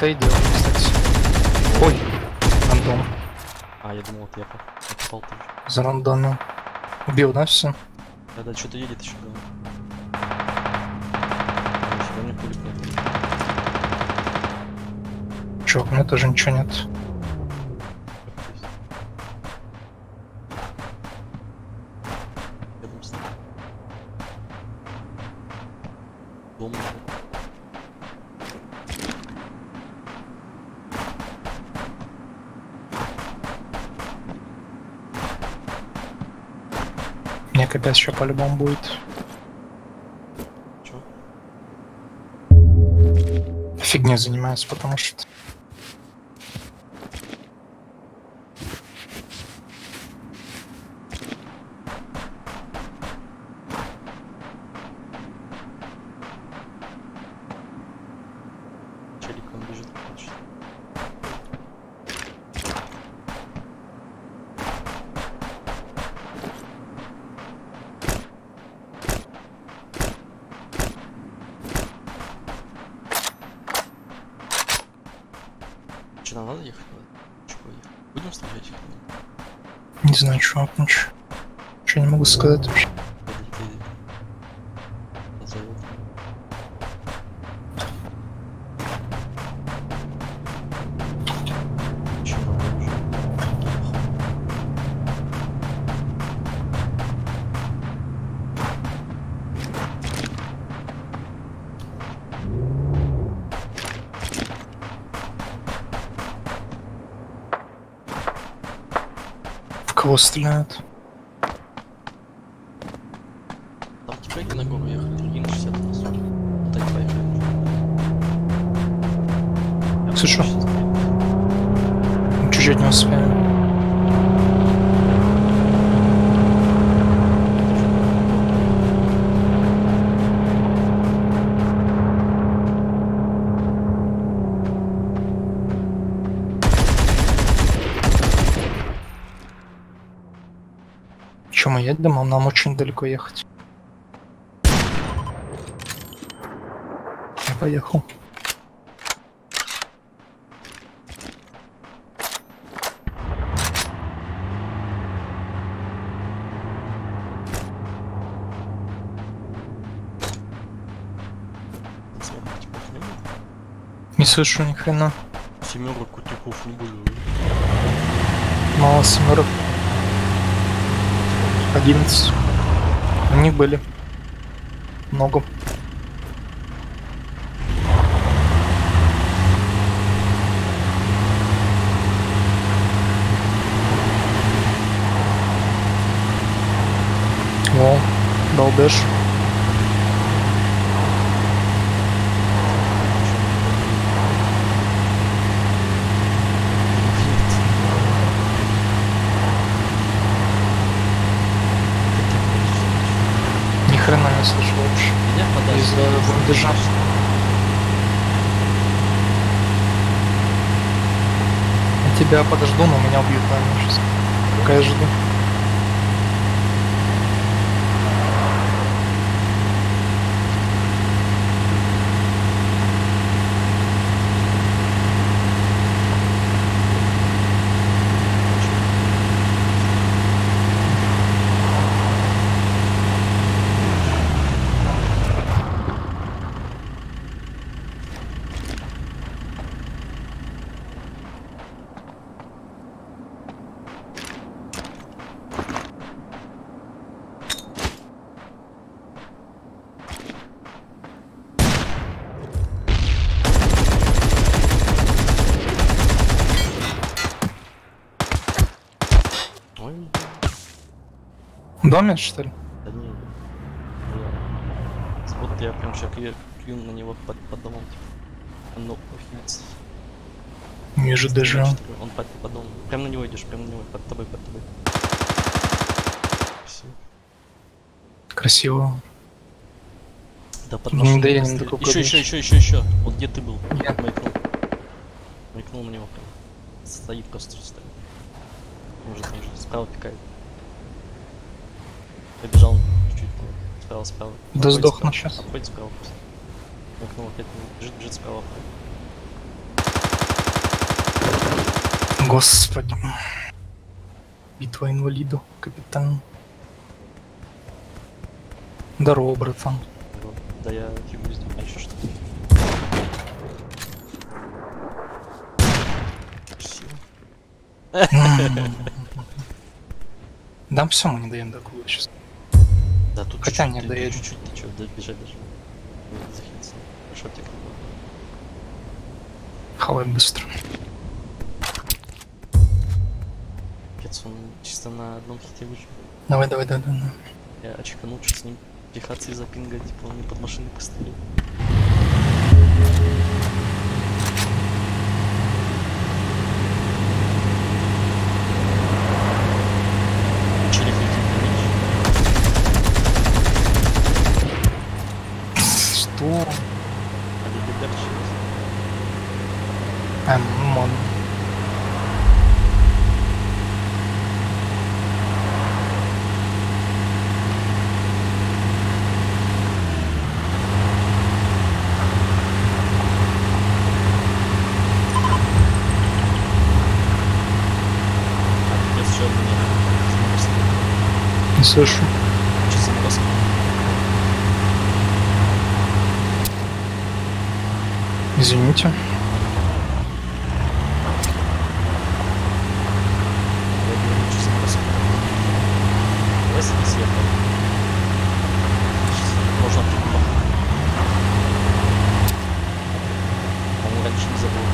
Делал, кстати. Ой, рандом. А, я думал, вот я по- попал тоже. За рандомом. Убил, да, все? Да, что-то едет еще, да. Чувак, у меня тоже ничего нет. Капец еще по-любому будет. Чё? Фигней занимаюсь, потому что... В Едем? А Нам очень далеко ехать. Я поехал. Не слышу ни хрена. Семерок у типов не было. Мало семерок. Одиннадцать. У них были. Много. О. Ни хрена не слышу вообще. Меня подальше. Я тебя подожду, но меня убьют, наверное, сейчас. Пока я жду. Ой, Доме, что ли? да не. Я... Вот я прям сейчас клюну на него под, под домом. Типа. Ну, офигеть. Не вижу даже. Он под, под домом. Прям на него идешь, прям на него, под тобой, под тобой. Всё. Красиво. Да под Ну, да я не такой Еще, еще, еще, еще, еще. Вот где ты был? Я. Маякнул. Маякнул на него прям. Стоит просто стоит. Может, он же справа пикает. Побежал чуть-чуть. Справа, справа. Да сдохну щас. Обходит справа просто. Окно опять бежит, бежит справа. Господи. Битва инвалиду, капитан. Здорово, братан. Да я фигу сделал. А еще что? Красиво. Дам все, мы не даем до клуба сейчас. Да, тут Хотя чуть-чуть, не ты- доедем. Чуть-чуть, да, бежать даже. Не захилиться. Хорошо, тебе Хавай быстро. Капец, он чисто на одном хите выжил. Давай, давай, давай, давай. Я очканул, что с ним пихаться из-за пинга, типа он мне под машиной пострелил. Челик летит на меч. Что? А Лидер сейчас. Эм, мон. А, пипец, чё он меня заморозил? Не слышу. Извините. Я говорю, чё заморозил? Давай садись, я пойду. Сейчас Можно прикупать. По-моему, раньше не забыл.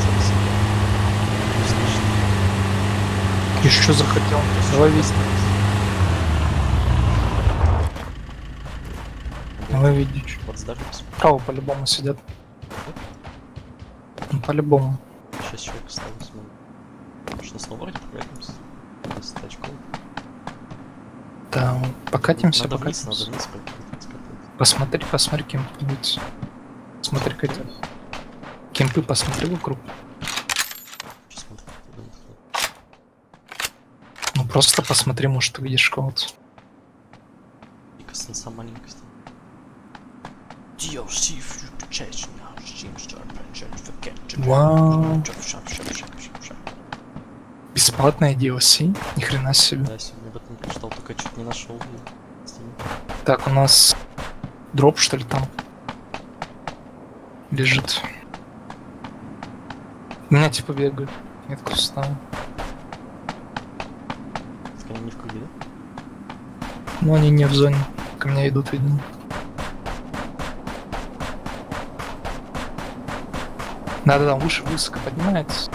Садись. Не слышно. Еще захотел. Давай видеть. Давай видеть. Вот Право по-любому сидят. Ну, по-любому. Шесть человек осталось. ну. Может, на сноуборде прокатимся? 10 очков. Да, покатимся, Надо вниз, покатимся. надо вниз. Посмотри, посмотри, кем будет. Смотри, Катя. Кемпы посмотри вокруг. Что? Ну просто посмотри, может, ты видишь кого-то. И коснуться маленькой стала. DLC включать наш Steam Store Franchise Forget. Вау. Шап, шап, шап, шап, шап, шап. Бесплатная DLC? Ни хрена себе. Да, сегодня об этом прочитал, только чуть не нашел. Так, у нас дроп, что ли, там? Лежит. У меня типа бегают. Метку ставил. Так они не в круге, да? Но они не в зоне. Ко мне идут, видно. Да-да-да, выше высоко поднимается.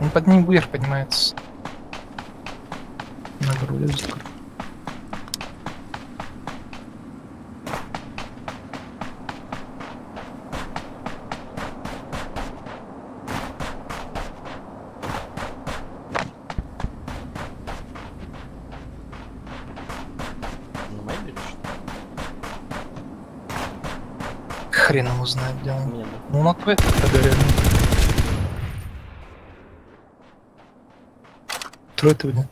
Он под ним вверх поднимается. На гору лезет. На моей берешь? Хрен его знает, где он. меня, да. Ну, на твой тогда реально. Трое ты где?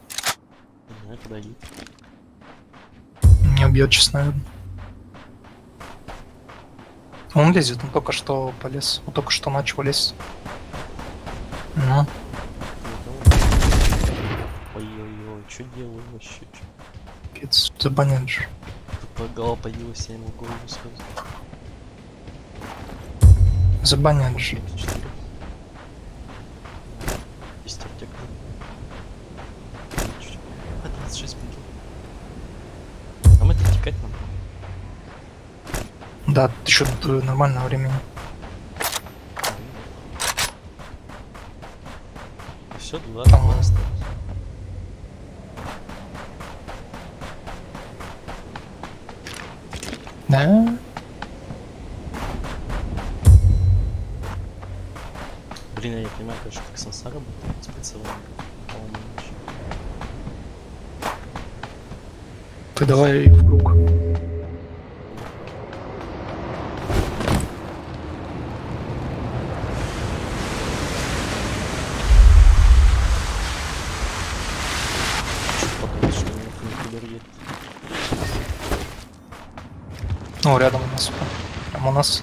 Не подойди. Не убьет сейчас, наверное. Он лезет, он только что полез. Он только что начал лезть. Ну, Ой-ой-ой, что делаю вообще? Чё? пиц, забанят же. Голова появилась, я ему голову сразу. Забанят же. Чуть-чуть. А, 26 минут. Мы-то текать нам. Да, еще нормального времени. Все, два, два осталось. целом. Ты давай в круг. Ну, рядом у нас. Прямо у нас.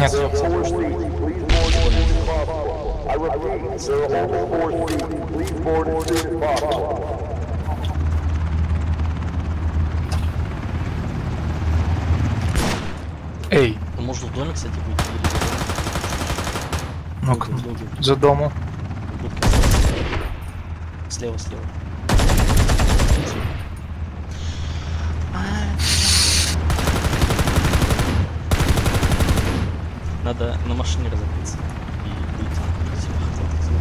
As soon as possible. Эй, Ну, можно в доме, кстати, домом. ну-ка, за домом. Будки. Слева. Надо на машине разобраться и. Всё, хватит, хватит.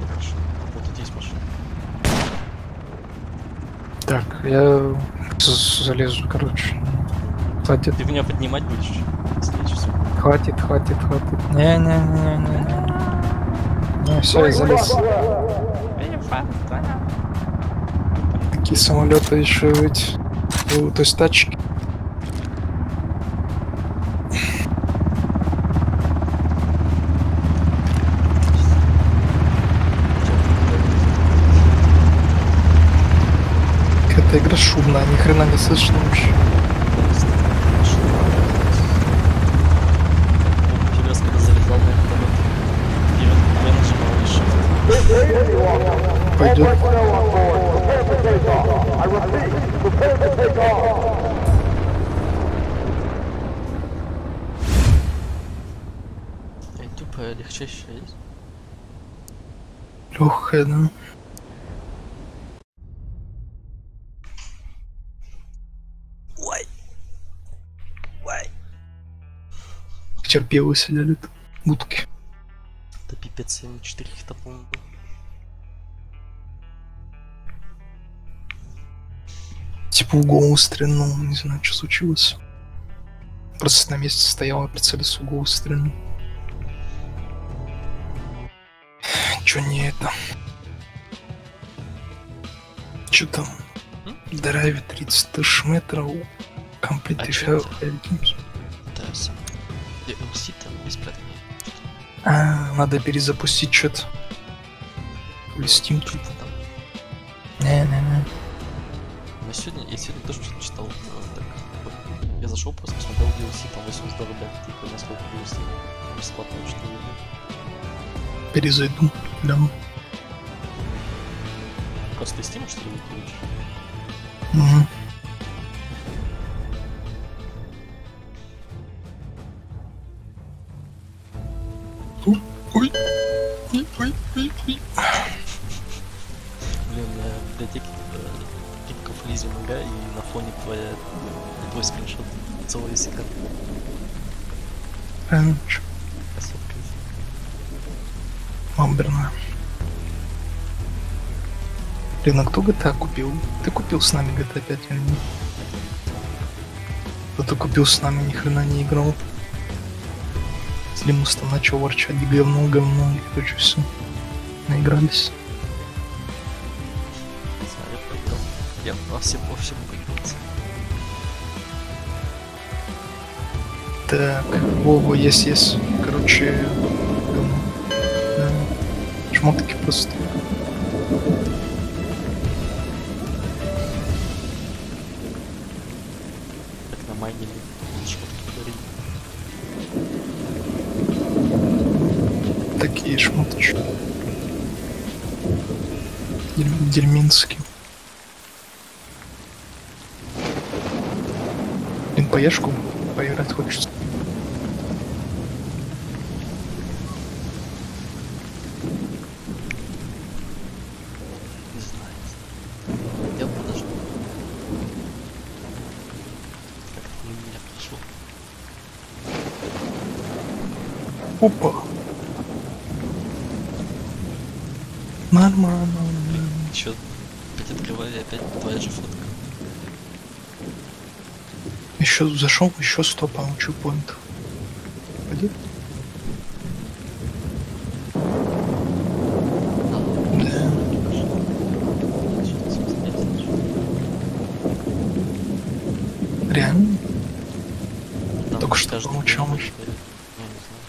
Вот машина. Вот тут есть машина. Так, я залезу, короче. Хватит, Ты меня поднимать будешь? Если хватит, хватит, хватит. Не-не-не-не-не. Все, я залез. Такие самолеты еще ведь. у- То есть тачки. Эта игра шумная, ни хрена не слышно вообще. Терпело сидели тут. Будки. Да пипец, я 4 хита, по-моему, был. Типа голову стрельнул, не знаю, что случилось. Просто на месте стоял, прицелился в голову стрельнул. Чё не это? Чё там? Драйве 30 тысяч метров. Комплит А надо перезапустить что-то. Или Steam тут. Что-то. Не-не-не. Но сегодня, я сегодня тоже что-то читал. э, Так, вот, я зашел, просто посмотрел DLC, там 80 рублей, типа, насколько DLC бесплатно что ли. Перезайду. Гляну. Просто из Steam, что ли, выкидываешь? Мгм. Ой, GTA купил? Ты купил с нами GTA 5 или нет? Кто-то купил с нами, ни хрена не играл. Слимус там начал ворчать, говно, говно, и короче все. Наигрались. Знаю, поиграл. Я во всем, во всем поигрался. Так, Вова, есть, есть. Короче, говно. Да. Шмотки просто. Дельминский. Блин, поешку поиграть хочется. Опа. Еще зашел, еще 100 получу поинтов. Пойдет? Да. Реально? Там Только что получал больше дают. Ну, не знаю.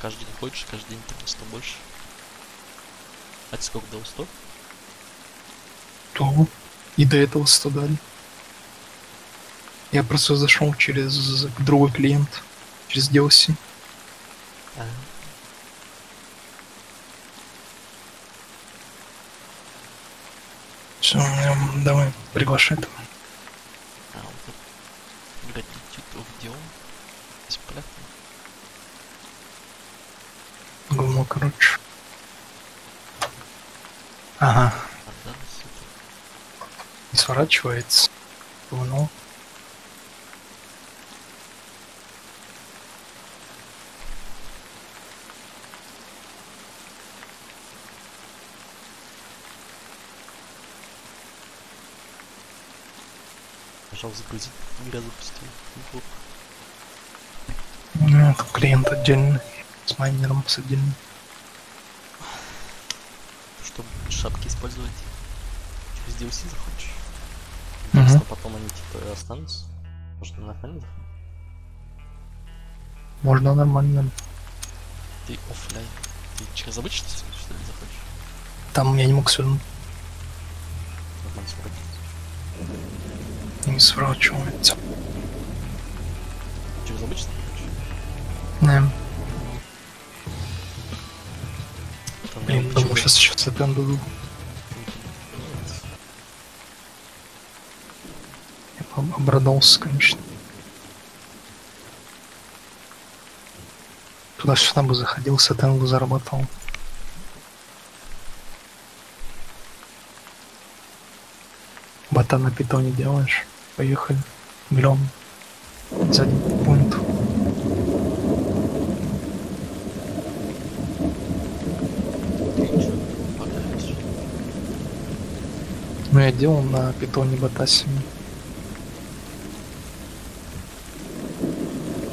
Каждый день хочешь, каждый день так 100 больше. А ты сколько дал 100? То. И до этого 100 дали. Я просто зашел через другой клиент. Через DLC. Все, давай, приглашай там. а вот тут. Gratitude of Dion. Бесплатно. Говно, короче. Ага, не сворачивается. Говно. Нажал загрузить. Игра запустил. Неплохо. Ну, клиент отдельный. С майнером с отдельным. Чтобы шапки использовать. Через DLC захочешь. Просто потом они типа останутся. Может нормально захочешь? Можно нормально. Ты оффлайн. Ты через обычный что ли, захочешь? Там я не мог свернуть. Нормально сворачиваться. Не сворачивается. Через обычный? Не, Там блин, чего. сейчас еще цепен. Нет. Я об- обрадовался, конечно. Туда-сюда бы заходил, сатен бы зарабатывал. Бота на питоне делаешь? Поехали. Миллион. За один пункт. Ну я делал на питоне бота себе.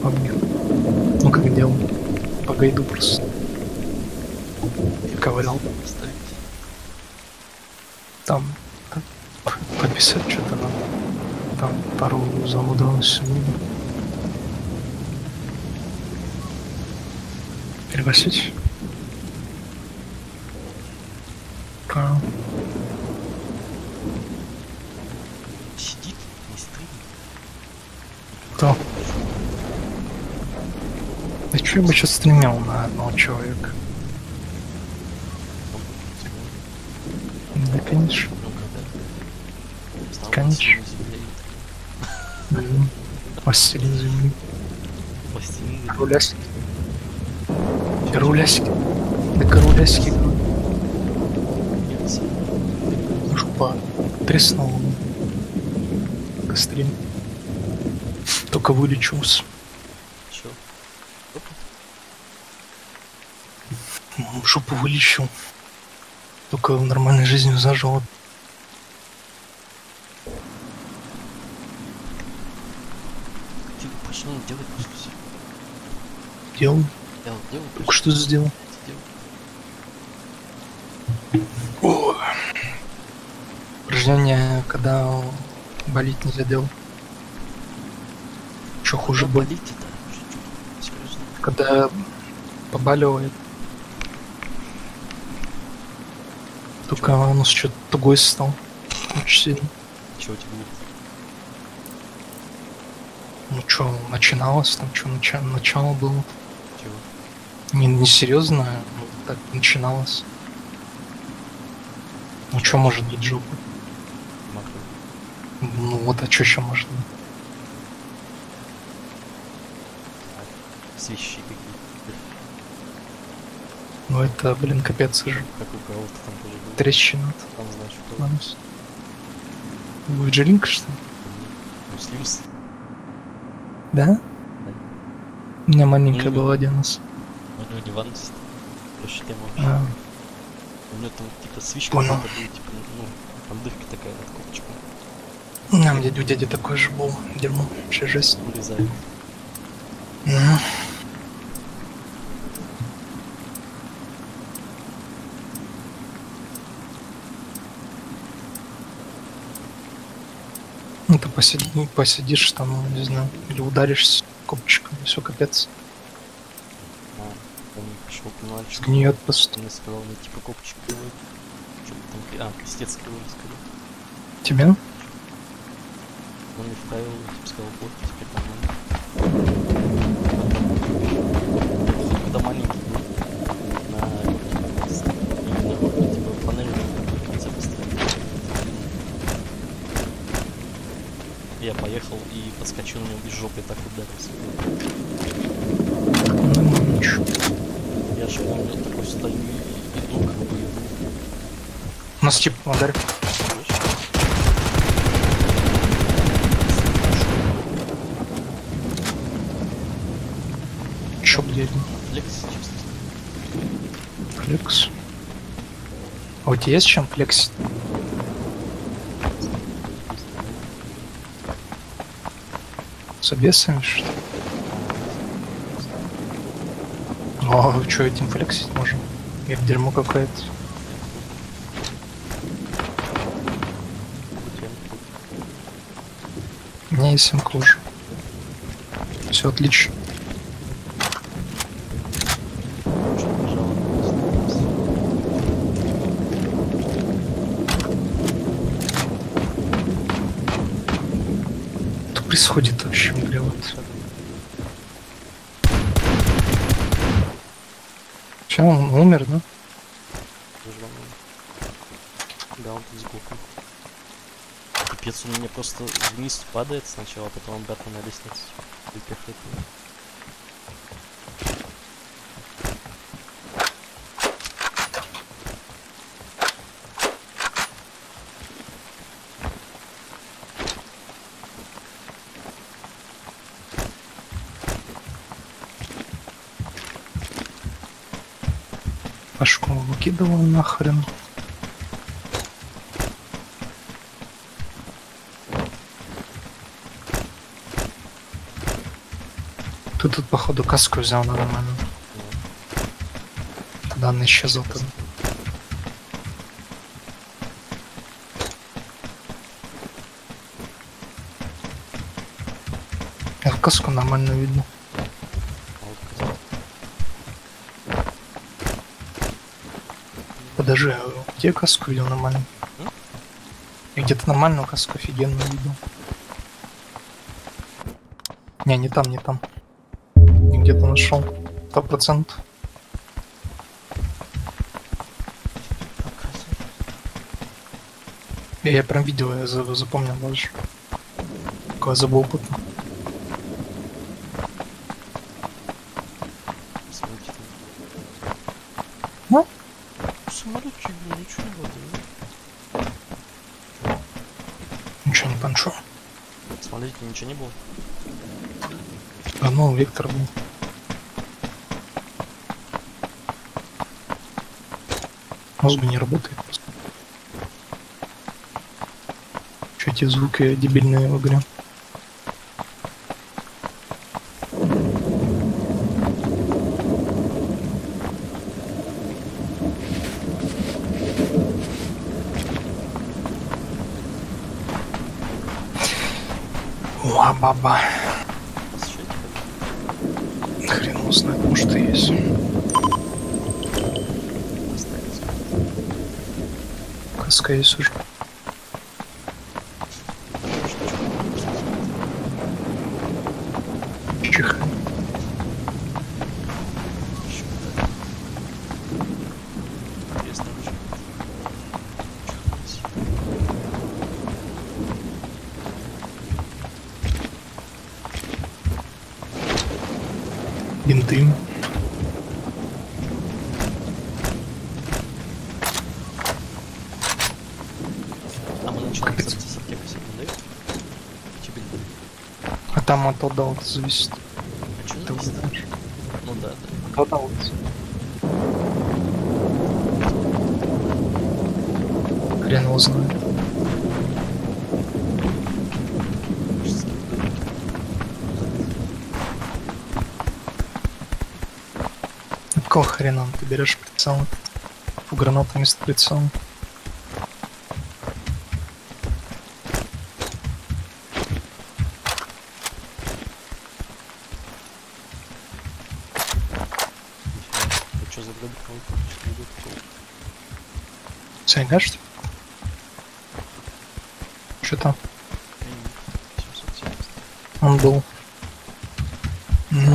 По мне. Ну как делал? По гайду просто. Ковырял. Там подписать что-то надо. Там пару нужно. Пригласить? Понял. Сидит, не стримит. Кто? Да что я бы сейчас стремил на одного человека? Да, конечно. Ну, Конечно. Властелином земли, Мгм. Властелин земли. Рулясики. Рулясики. Да рулясики. Жопа треснула. Кострин. Только вылечился. чё? М, Жопу вылечил. Только в нормальной жизни зажил. Ты почему не делать просто всё? Делал. Я вот делал, Только что сделал. сделал. О. Упражнение, когда болеть нельзя делать. Что хуже Когда будет, болит это? Что, когда побаливает. Только нос что-то тугой стал. Очень сильно. Чего у тебя будет? Ну что, начиналось там, что начало было. Не, не серьезно, ну, так начиналось. Ну что может быть жопа? Ну вот, а что еще может быть? Свищи какие-то. Ну это, блин, капец же. Как у кого-то там тоже было. Трещина. Там, что Ладно. Вы Джеринка, что ли? слился. Да? У меня маленькая Ну, была один раз. У него не. Проще тема вообще. У него там типа свечка Понял. какая-то типа, ну, там дырка такая от копчика. у меня у дяди такой же был. Дерьмо. Вообще жесть. Вырезает. Ну. Ну ты посиди, посидишь там, ну, не знаю, или ударишься копчиком, все капец. А, к мальчику. Сгниет просто. Он мне сказал, мне типа копчик кривой. Что-то там, кри- а, крестец кривой сказал. Тебе? Он мне вправил, типа сказал, вот, теперь нормально. Когда маленький был, на именно вот, типа панель в конце поставили. Я поехал и подскочил на него и жопой так ударился. Ну, ничего. Я же помню, такой стою и иду, как бы. У нас тип ударь. Чё, блядь? Флекс, честно. Флекс. А у тебя есть чем флексить? С что ли? А что этим флексить можем? Или дерьмо какое-то? У меня есть симка уже. Все отлично. Что происходит вообще, бля, вот? Че, он умер, да? Да, он тут сбоку. Капец, он мне просто вниз падает сначала, а потом обратно на лестницу. Выпихает меня. Пашку выкидывал нахрен. Ты тут, походу, каску взял нормально. Когда она исчезла тогда. Я каску нормально видно. А вот козел. А где каску видел нормально? Я где-то нормальную каску офигенно видел. Не, не там, не там. Где-то нашел. Сто. Показывай. Я, я прям видел, я за- запомнил даже. Какой забыл потом. Смотрите там. Ну? Самолетчик, блин, ничего не было. Ничего не пончу. Смотрите, ничего не было. А ну, Виктор был. Мозг не работает просто. Эти звуки дебильные в игре? Ла-баба. Посещайте. Хрен его знает, может и есть. Оставить. Каска есть уже. Чиха. Ещё так. Интересно очень. Чихать. Бинты. А мы начинаем Капец. с с аптекой себе дают? тебе не А там от отдалта зависит. А чё Ты зависит? знаешь. Ну да, да. От отдалта. Хрен его знает. Какого хрена ты берешь прицел? По гранатами с прицелом. Сайгаш, что ли? Что там? 770. Он был.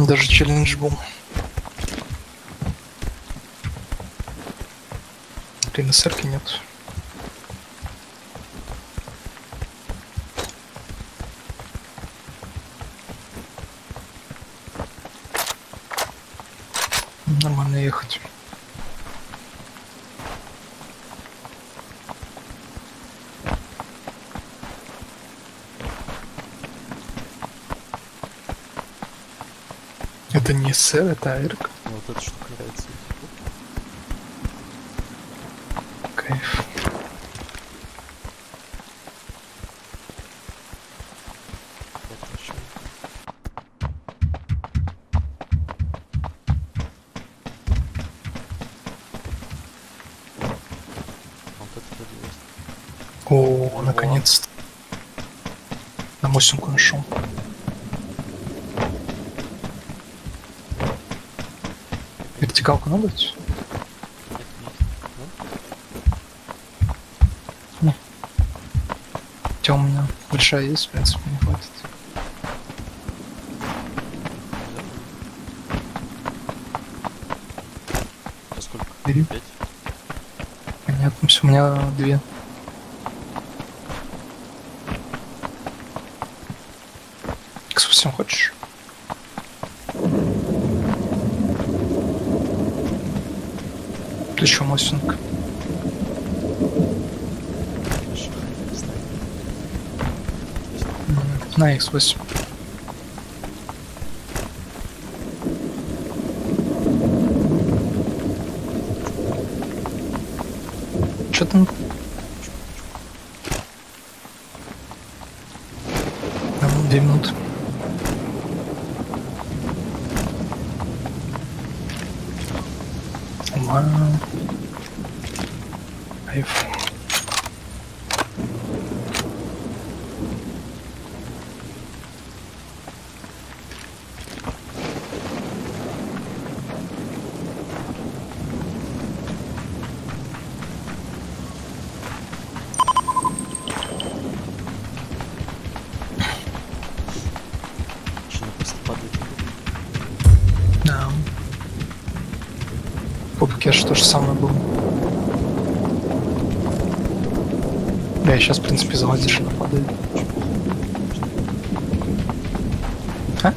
Даже челлендж был. Блин, сырки нет. Нормально ехать. Это не сэр, это Айрк. Вот эта штука нравится. Кайф. О, наконец-то. На мосинку нашел. Вертикалку надо? дать? Нет, нет. Меня большая есть, в принципе, не хватит. А сколько? Бери. Пять? Понятно, все, у меня две. Как совсем хочешь? Еще мостинг. Вообще хрен не знаю. М, На X8. Че там? Там две минуты. Вау. Кайф. Машина просто падает. Да. Попкеш то же самое было. Да, сейчас, в принципе, залазишь и нападает. А?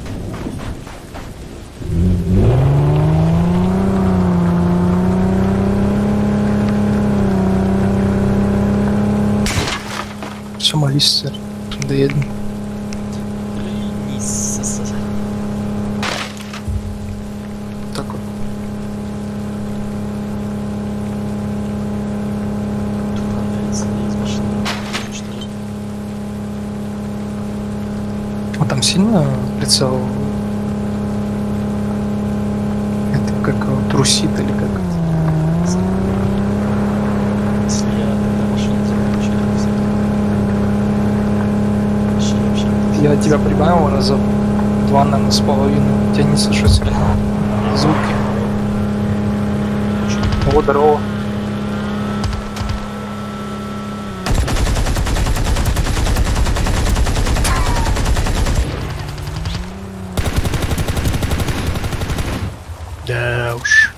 Все, молись, сэр. Доедем. Ленись. Так вот. Понравится из машины. Что ли? А там сильно прицел? Это как его, трусит или как? это? Если я тогда машину закончу, вообще вообще. Я тебя прибавил раза два, наверное, с половиной. Тебя не слышу сильно. Звуки. О, здорово. Да уж.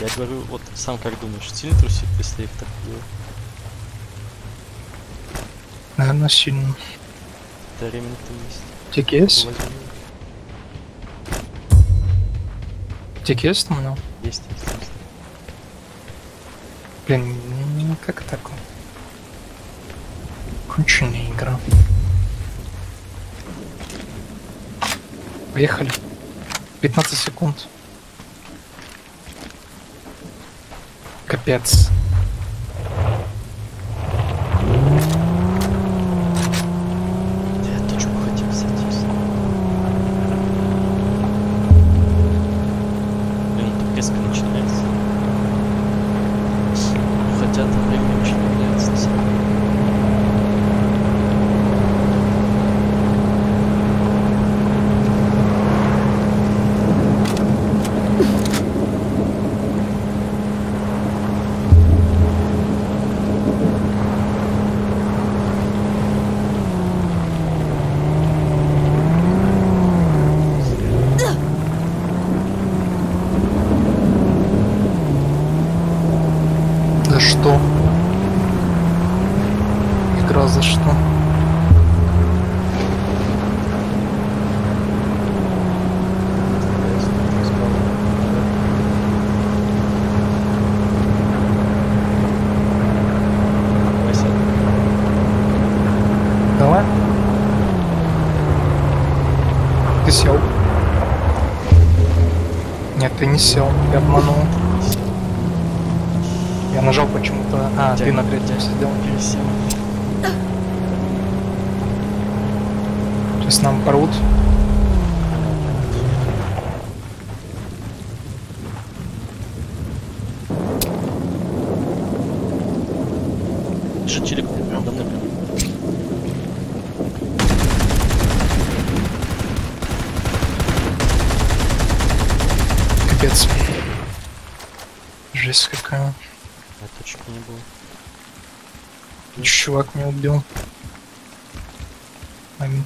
Я говорю, вот сам как думаешь, сильно трусит, если их так делаю? Наверное, сильно. Да времени-то есть. Тик есть? Возьми. Аптеки есть там у? Есть, есть, есть. Блин, ну, как так? Конченая игра. Поехали. 15 секунд. Капец.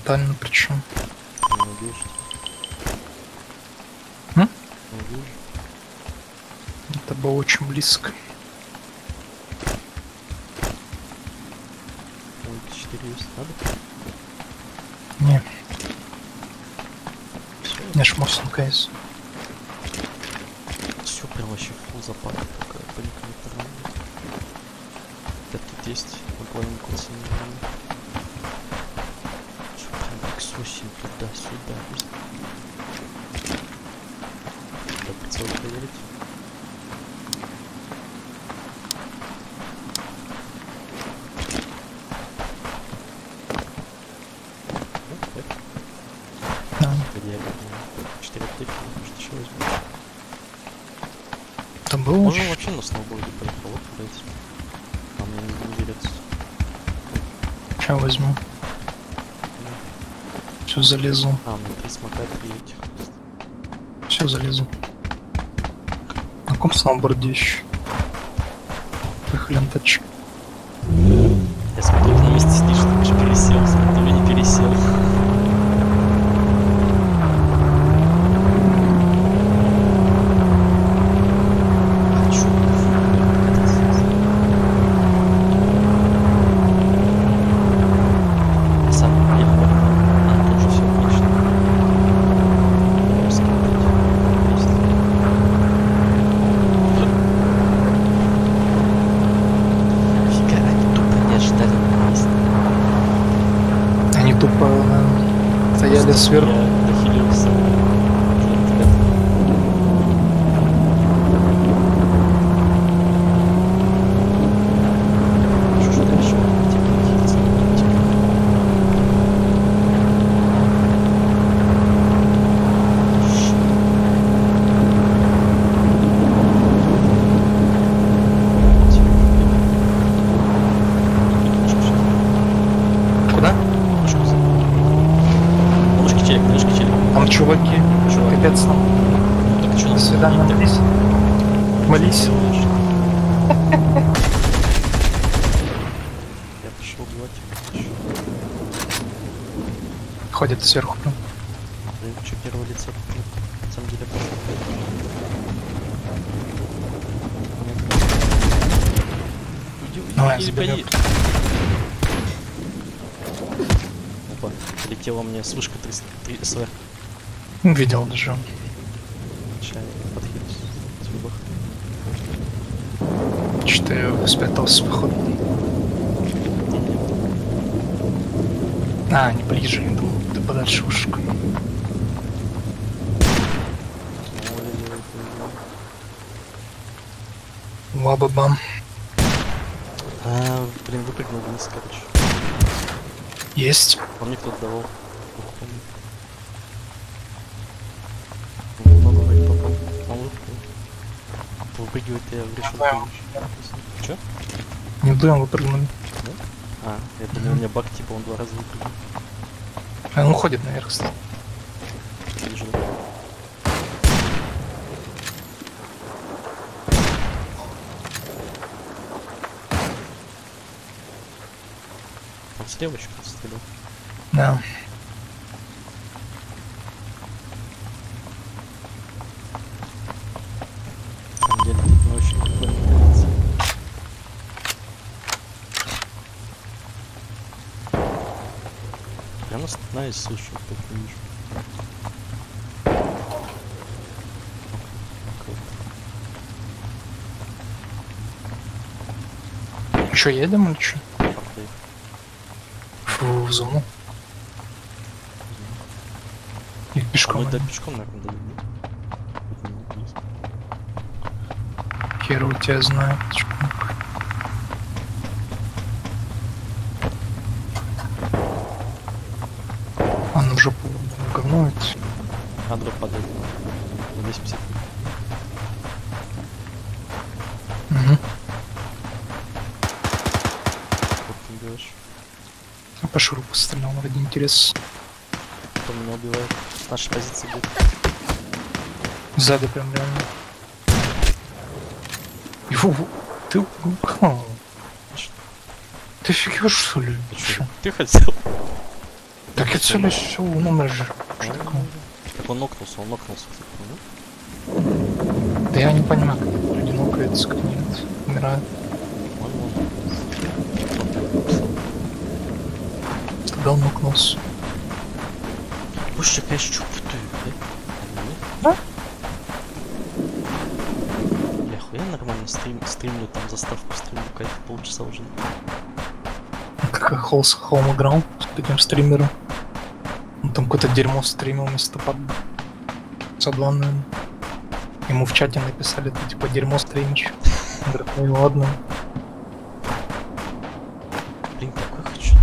моментально причем. Это было очень близко. Не. Не шмурсон, конечно. Все залезу. А, мне 3 Все залезу. На ком сам бордищ? видел даже. Выпрыгивать я решил. знаю. Чё? Не вдвоем выпрыгнули. А, я думал, у меня баг, типа, он два раза выпрыгнул. А он уходит наверх, кстати. Вижу. Он слева еще кто-то стрелял. Да. На Я слышу, вижу. Че, едем или что? Фу, в зону. И А пешком. мы да, пешком, наверное, близко. Хер у тебя знает. А ну в жопу говно это. А, дроп падает. На 250. Угу. Вот ты делаешь. По шуру пострелял ради интереса. Кто меня убивает? Наши позиции где-то. Сзади прям реально. Фу, ты... ха, Что? Ты фигешь что ли? Ты чё? Ты хотел? Так я целый все номер же. Он нокнулся, он нокнулся, кстати, понял? Да я не понимаю, как люди нокаются, как нет. Написал. Тогда он нокнулся. Конечно, чё путаю, да? Да? Я охуенно нормально стрим, стримлю, там заставку стримлю, кайф, полчаса уже. Как Холс Холм играл с таким стримером. Какое-то дерьмо стримил вместо под... Наверное. Ему в чате написали, ты типа дерьмо стримишь. Он говорит, ну и ладно. Блин, какой хочу.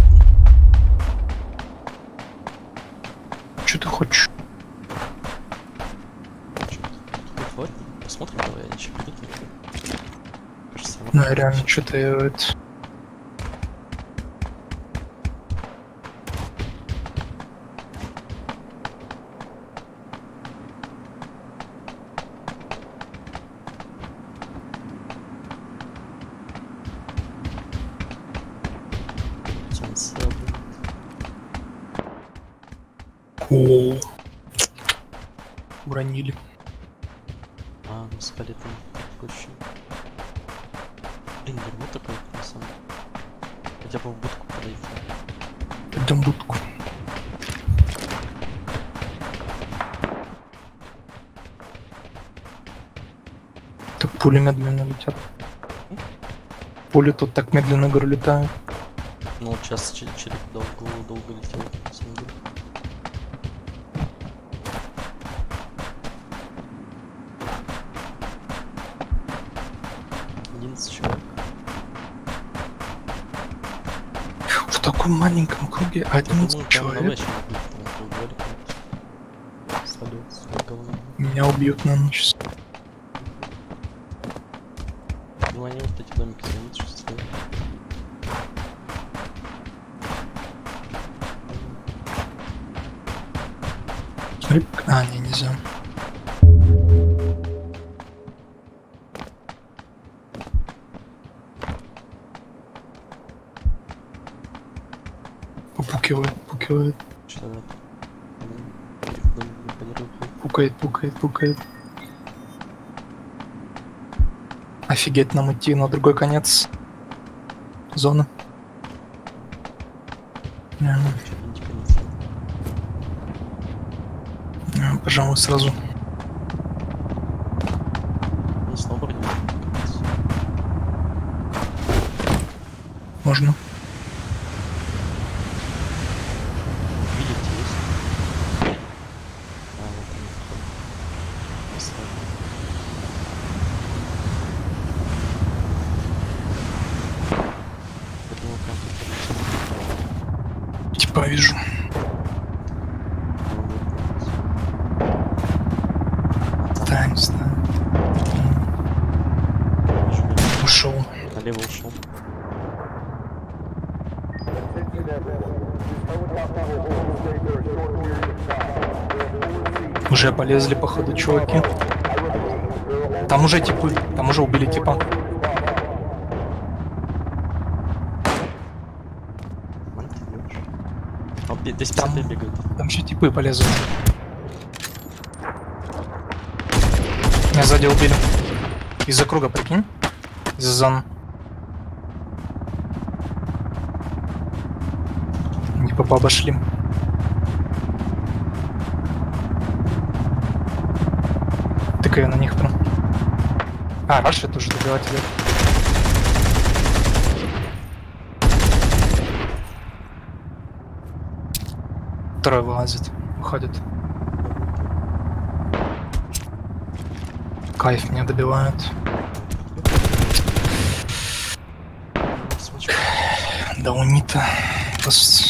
Что ты хочешь? Посмотрим, давай, я ничего не Ну реально что-то это... Пули тут так медленно, говорю, летают. Ну сейчас че- челик долго, долго летел, человек. В таком маленьком круге Я 11 думаю, прям на человек. Меня убьют на ночь. Пукает. Офигеть, нам идти на другой конец зоны. Типы полезут. Меня сзади убили. Из-за круга, прикинь? Из-за зон. Не попа обошли. Тыкаю на них прям. А, Раша тоже добивать идет. Второй вылазит, выходит. Кайф меня добивают. Да унита. Пос-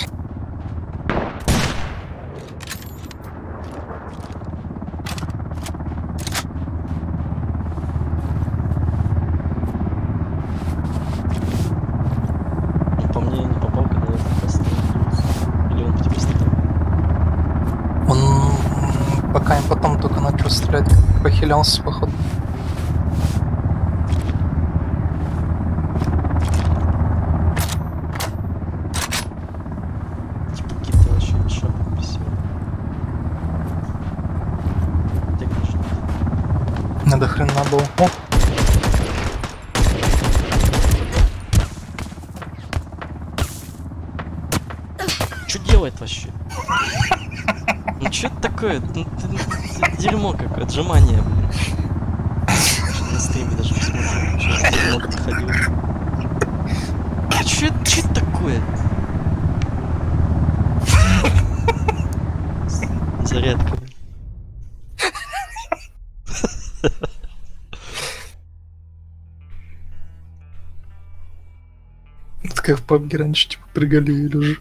PUBG раньше, типа, прыгали или уже.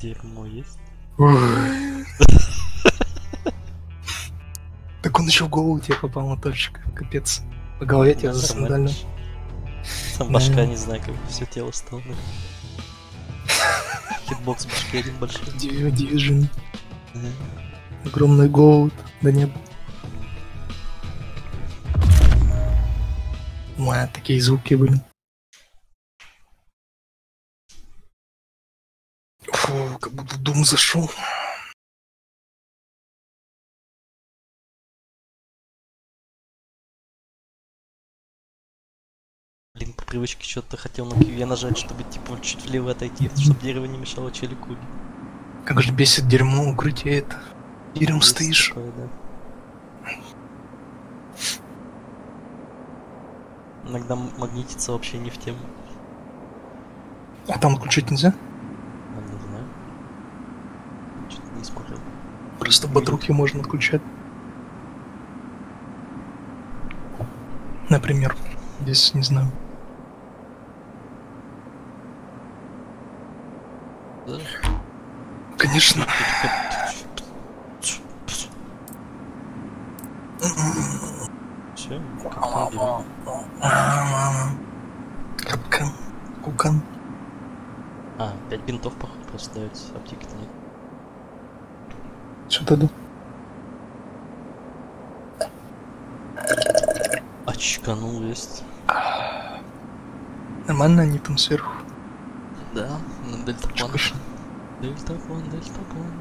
Дерьмо есть? Так он еще в голову тебе попал, моторчик. Капец. По голове тебе Да, засандально. Сам башка, не знаю, как все тело стало. Hitbox башки один большой. Division. Огромный голод до неба. Ой, такие звуки были. Фу, как будто в дом зашел. Блин, по привычке что-то хотел на QE нажать, чтобы типа чуть влево отойти, чтобы дерево не мешало челику. Как же бесит дерьмо укрытие это. Дерьмом Есть стоишь. такое, да. Иногда м- магнититься вообще не в тему. А там отключить нельзя? А, не знаю. Что-то не смотрел. Просто бодрухи можно отключать. Например. Здесь, не знаю. Да? Конечно. Все, как там Капкан. Кукан. А, 5 бинтов, дается, аптеки-то нет. Что тогда? Очканул есть. Нормально они там сверху. Да, на дельтаплан. Чекушно. Дельтаплан, дельтаплан.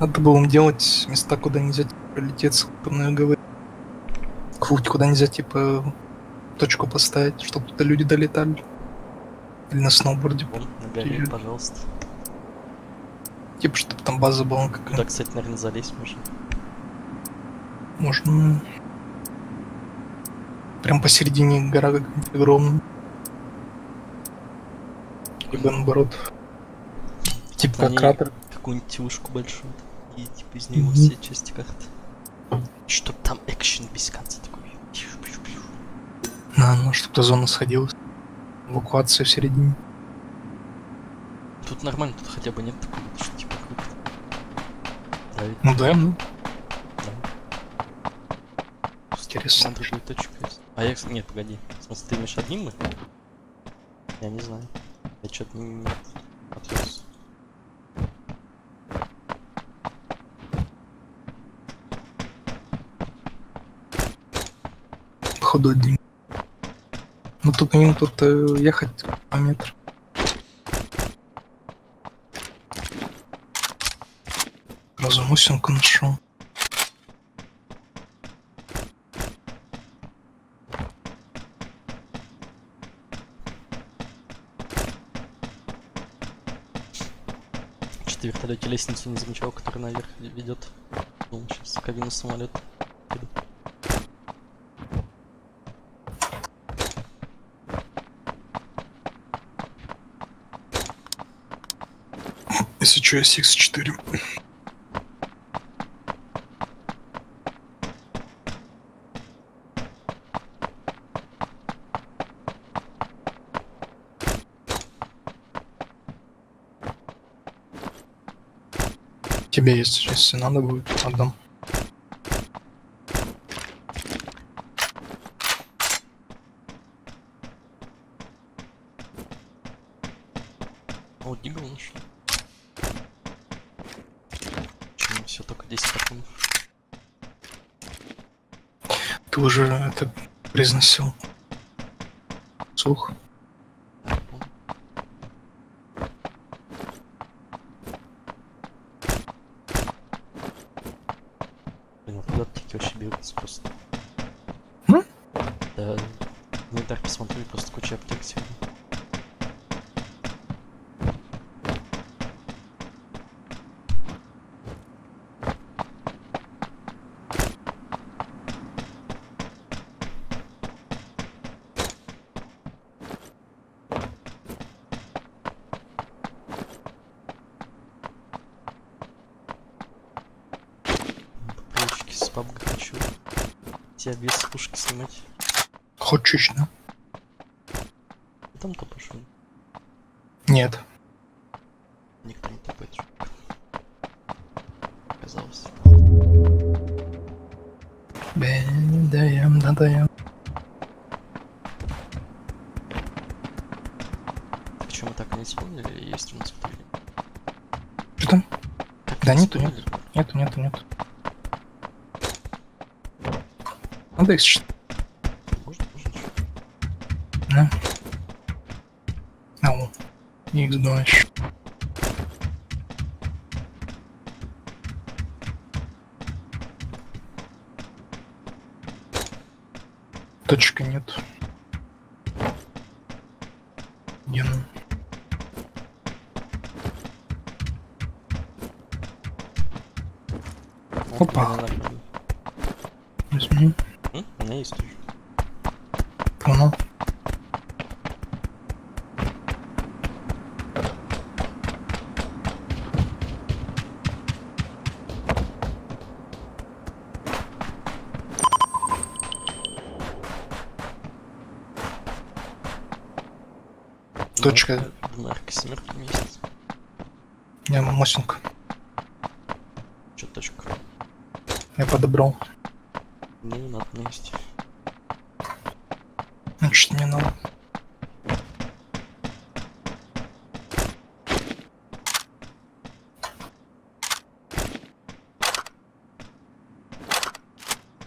Надо было им делать места, куда нельзя типа, прилететь, сколько говорю. Круть, куда нельзя, типа, точку поставить, чтобы туда люди долетали. Или на сноуборде. Вон, на горе, пожалуйста. Типа, чтобы там база была Туда, какая. кстати, наверное, залезть можно. Можно... Прям посередине гора огромная. Либо наоборот. Типа ней кратер. Какую-нибудь тушку большую. И типа из нее Мгм. все части карты. Чтоб там экшен без конца такой. На, ну, чтобы та зона сходилась. Эвакуация в середине. Тут нормально, тут хотя бы нет такого, что типа круто. Да, ведь, Ну да, ну. да. Интересно. На другую точку есть. А я, нет, погоди. Смысле, ты имеешь одним мы? Я не знаю. Я что-то не отвез. Походу один. Ну тут им тут э, ехать по метру. Разумусинку нашел. Что-то вертолете лестницу не замечал, которая наверх ведет. Думал, сейчас в кабину самолета. Если что, SX4. Тебе есть, если надо будет, отдам. О, Дигл нашел. Почему все только 10 патронов? Ты уже это произносил. Слух. Да, я помню. Блин, откуда аптеки вообще берутся просто? М? Да, инвентарь посмотрю, просто куча аптек сегодня. По привычке с пабга хочу тебя без пушки снимать. И там пошел. Нет. Никто не топает. Казалось. Да даем. Что мы так и не вспомнили, или есть у нас кто Что там? Так Да нету, вспомнили? Нету, нету, нету. Надо их считать. X2 еще. Точка нет. Ген. О, Опа. у меня нормально. Возьми. М? У меня есть тоже. Понял. Точка. Марка семерка месяц. Я мосинг. Чё точка? Я подобрал. Ну, надо на есть. Значит, не надо.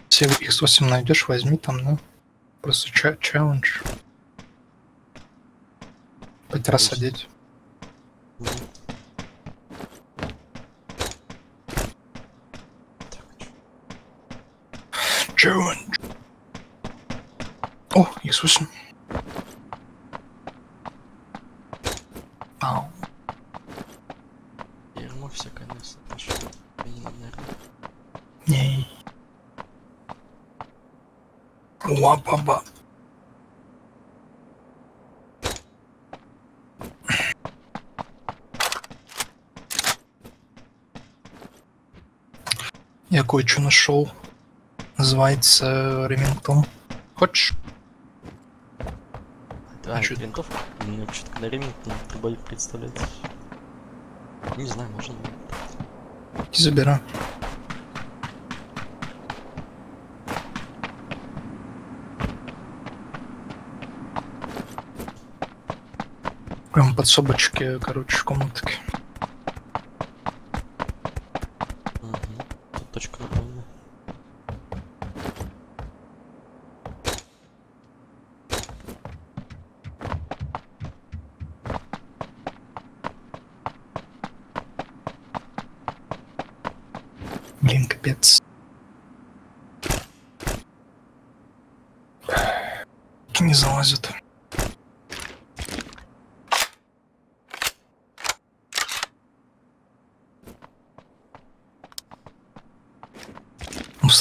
Если X8 найдешь, возьми там, да? Просто ча- челлендж. Хоть. Так, чё? Челлендж. О, X8. кое-что нашел. Называется Ремингтон. Хочешь? Да, а, что-то винтовка. Мне что-то на Ремингтон трубой представляет. Не знаю, можно. И забирай. Прям подсобочки, короче, комнатки.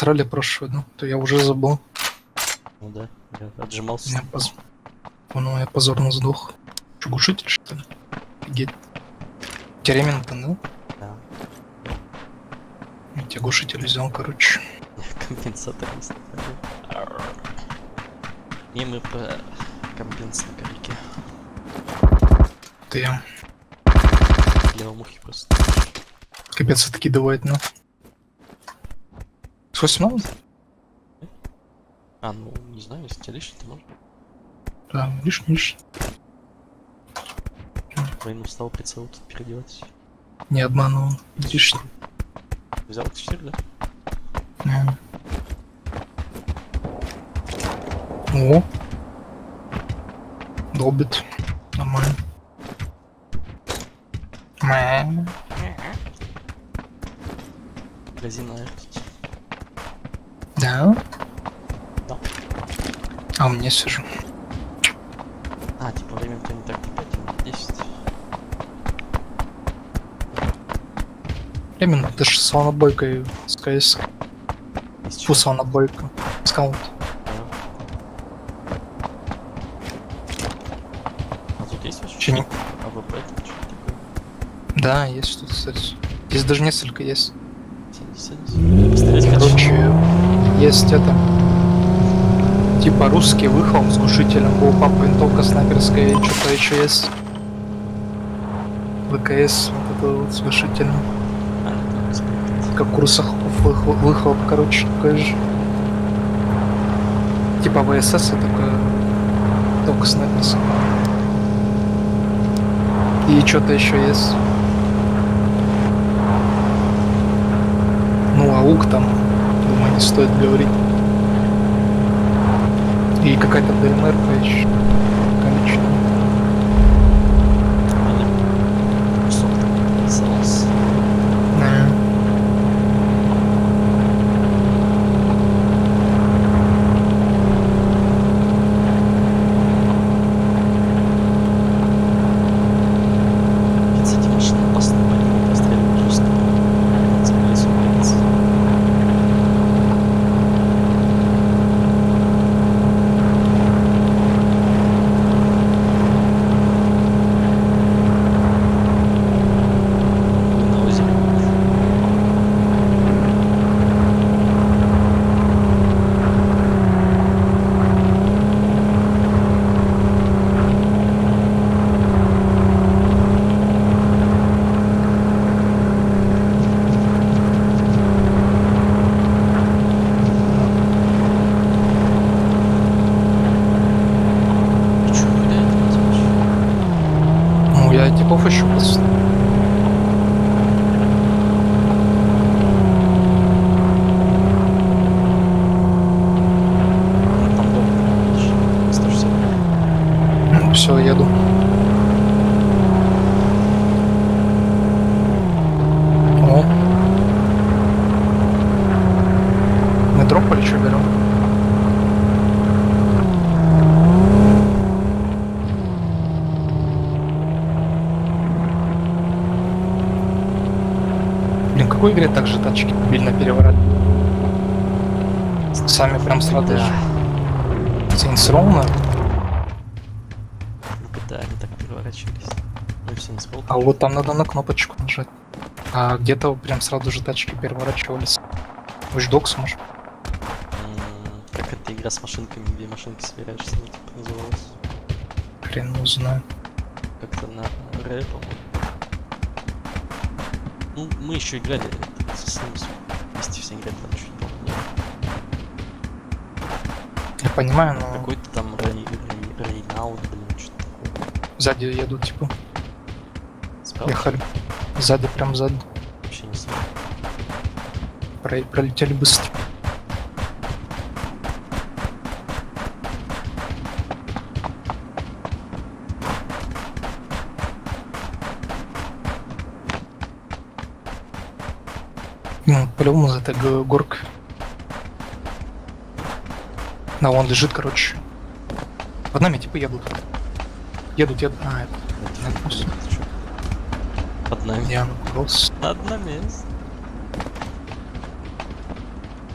Усрали прошлую, да? То я уже забыл. Ну да, я отжимался. Я поз... Понял, я позорно сдох. Глушитель, что ли? Офигеть. Теремин-то, да? Да. Я тебе глушитель взял, короче. Компенсатор не ставил. И мы по компенс на корике. Ты Левомухи просто. капец откидывает, ну. С 18? А, ну, не знаю, если тебе лишний, то можно. Да, лишний, лишний. Войну стал прицел тут переделать. Не обманул. Лишний. Взял Т4, да? Да. О. Долбит. Нормально. Мэ. Магазин наверх тут. Да? Да. А меня сижу. А, типа время-то не так, типа 10. Именно, ты же с КС. Фу, чё? слонобойка. Скаут. Да. А тут есть вообще? Че не... AWP тут что такое? Да, есть тут, кстати. Здесь даже несколько есть. 70. Пострелять хочу. Короче, есть это. Типа русский выхлоп с глушителем, папа винтовка снайперская что-то еще есть. ВКС, вот это вот с глушителем. А. Как у русахов выхлоп, короче, такой же. Типа ВСС, а только, снайперская. И что-то еще есть. Ну, аук там, думаю, не стоит говорить. И какая-то ДМР еще. Количество. Кусок такой рисовался. Да. Ведь эти машины опасны, по ним постреливать жестко. В лесу, блядь. На озере. Чё, куда это летишь? Ну, я типов еще просто. Ну, Там дом, видишь, 160. Все, еду. О. Мы дроп или что берем? Блин, в игре так же тачки мобильно переворот? Сами прям сразу Да. же. Row, наверное? Да, они так переворачивались. Ну. А вот там надо на кнопочку нажать. А где-то прям сразу же тачки переворачивались. Watch Dogs, может? Как эта игра с машинками, где машинки собираешься, она типа называлась. Хрен его мы еще играли со Симс. Вместе все играли, там чуть. Я понимаю, но... Какой-то там Рей- Рей- Рейнаут, блин, что-то такое. Сзади едут, типа. Справа? Ехали. Сзади, прям сзади. Вообще не знаю. Про- пролетели быстро. По-любому за этой г- горкой. Да, он лежит, короче. Под нами типа едут. Едут, едут. А, это Это чё? Под нами. я. Одно место.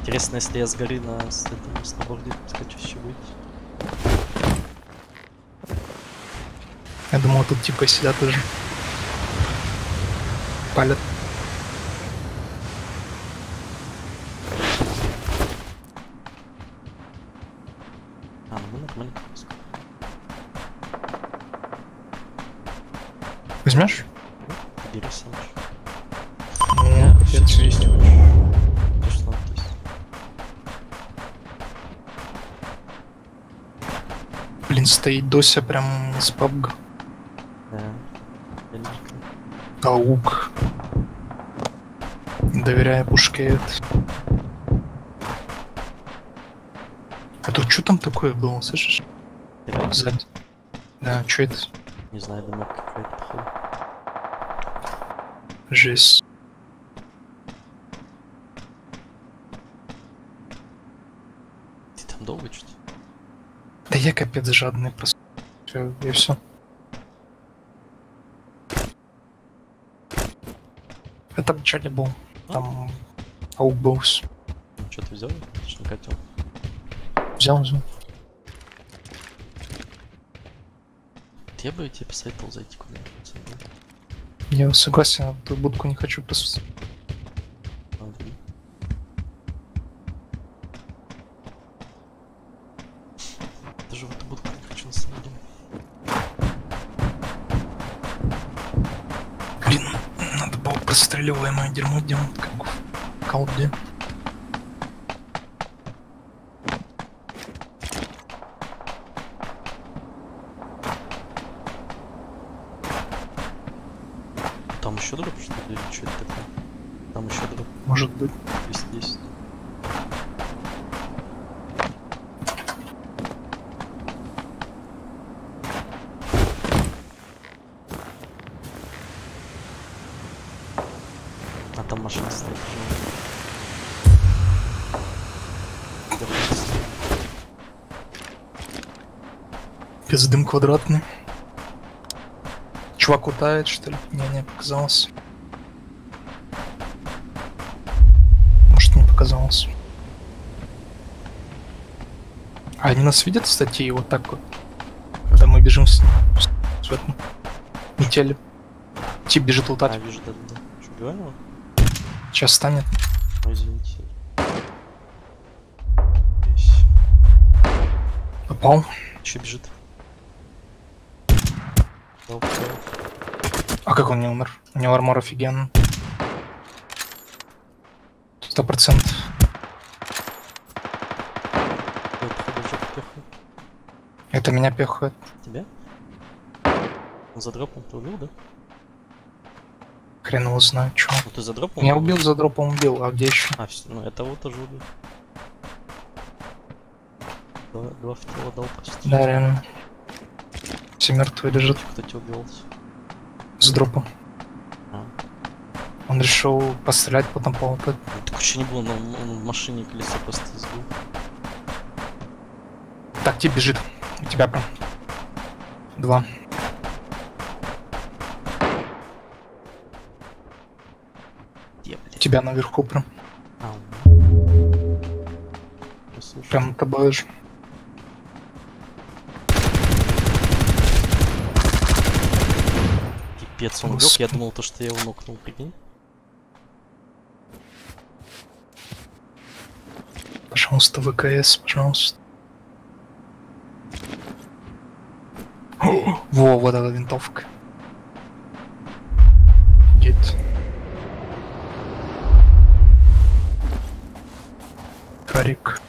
Интересно, если я с горы на с этом сноуборде скачуще будет. Я думал, тут типа сидят уже. Палят. Дося прям с пабга. Да. Я не знаю. Аук. Доверяя пушке это. А тут что там такое было, слышишь? Сзади. Да, что это? Не знаю, думаю, какая-то походу. Жесть. Ты там долго что-то? Да я капец жадный просто. Всё, и все. Это в начале был. Там аук был. Ну, что ты взял? Ж не хотел. Взял, взял. Я бы тебе посоветовал зайти куда-нибудь. Я согласен, ту будку не хочу просто. Простреливаемое дерьмо делать, как в колде. Там еще дроп, что ли? Или что это такое? Там еще дроп Может быть. 210. А там машина стоит. Где машина стоит? Пиздым квадратный. Чувак утает, что ли? Не, не показалось. Может, не показалось. А они нас видят, кстати, и вот так вот. Когда мы бежим с, с, с этом метели. Тип бежит А, лутать. вижу, да, да. Что, убиваем его? Сейчас станет. Ой, извините. Попал. Еще бежит. А как он не умер? У него армор офигенный. Сто процентов. Это меня пехает. Тебя? Он за дропом ты убил, да? Хрен его знает, чё. Ну ты за дропом? Меня убил, за дропом убил, а где еще? А, ну этого тоже убил. Два, два в тело дал просто. Да, реально. Все мертвые лежат Кто тебя убил? с дропом. А. Он решил пострелять, потом полопать. Ну, так вообще не было, но он, в машине колесо просто сбил. Так, тип бежит. У тебя прям. Два. Где, блядь? тебя наверху прям. А. Прям тобой же. Пипец, он лег, я думал то, что я его нокнул, прикинь. Пожалуйста, ВКС, пожалуйста. О, Во, вот эта винтовка. Гет. Карик.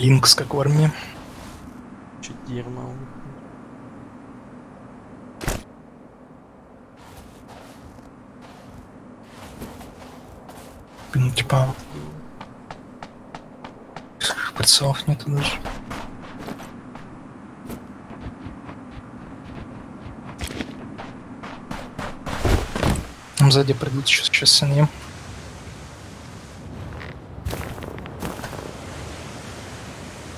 Линкс, как в армии. Чуть дерьма. Ну, типа... Прицелов нету даже. Там сзади придут сейчас, сейчас синим.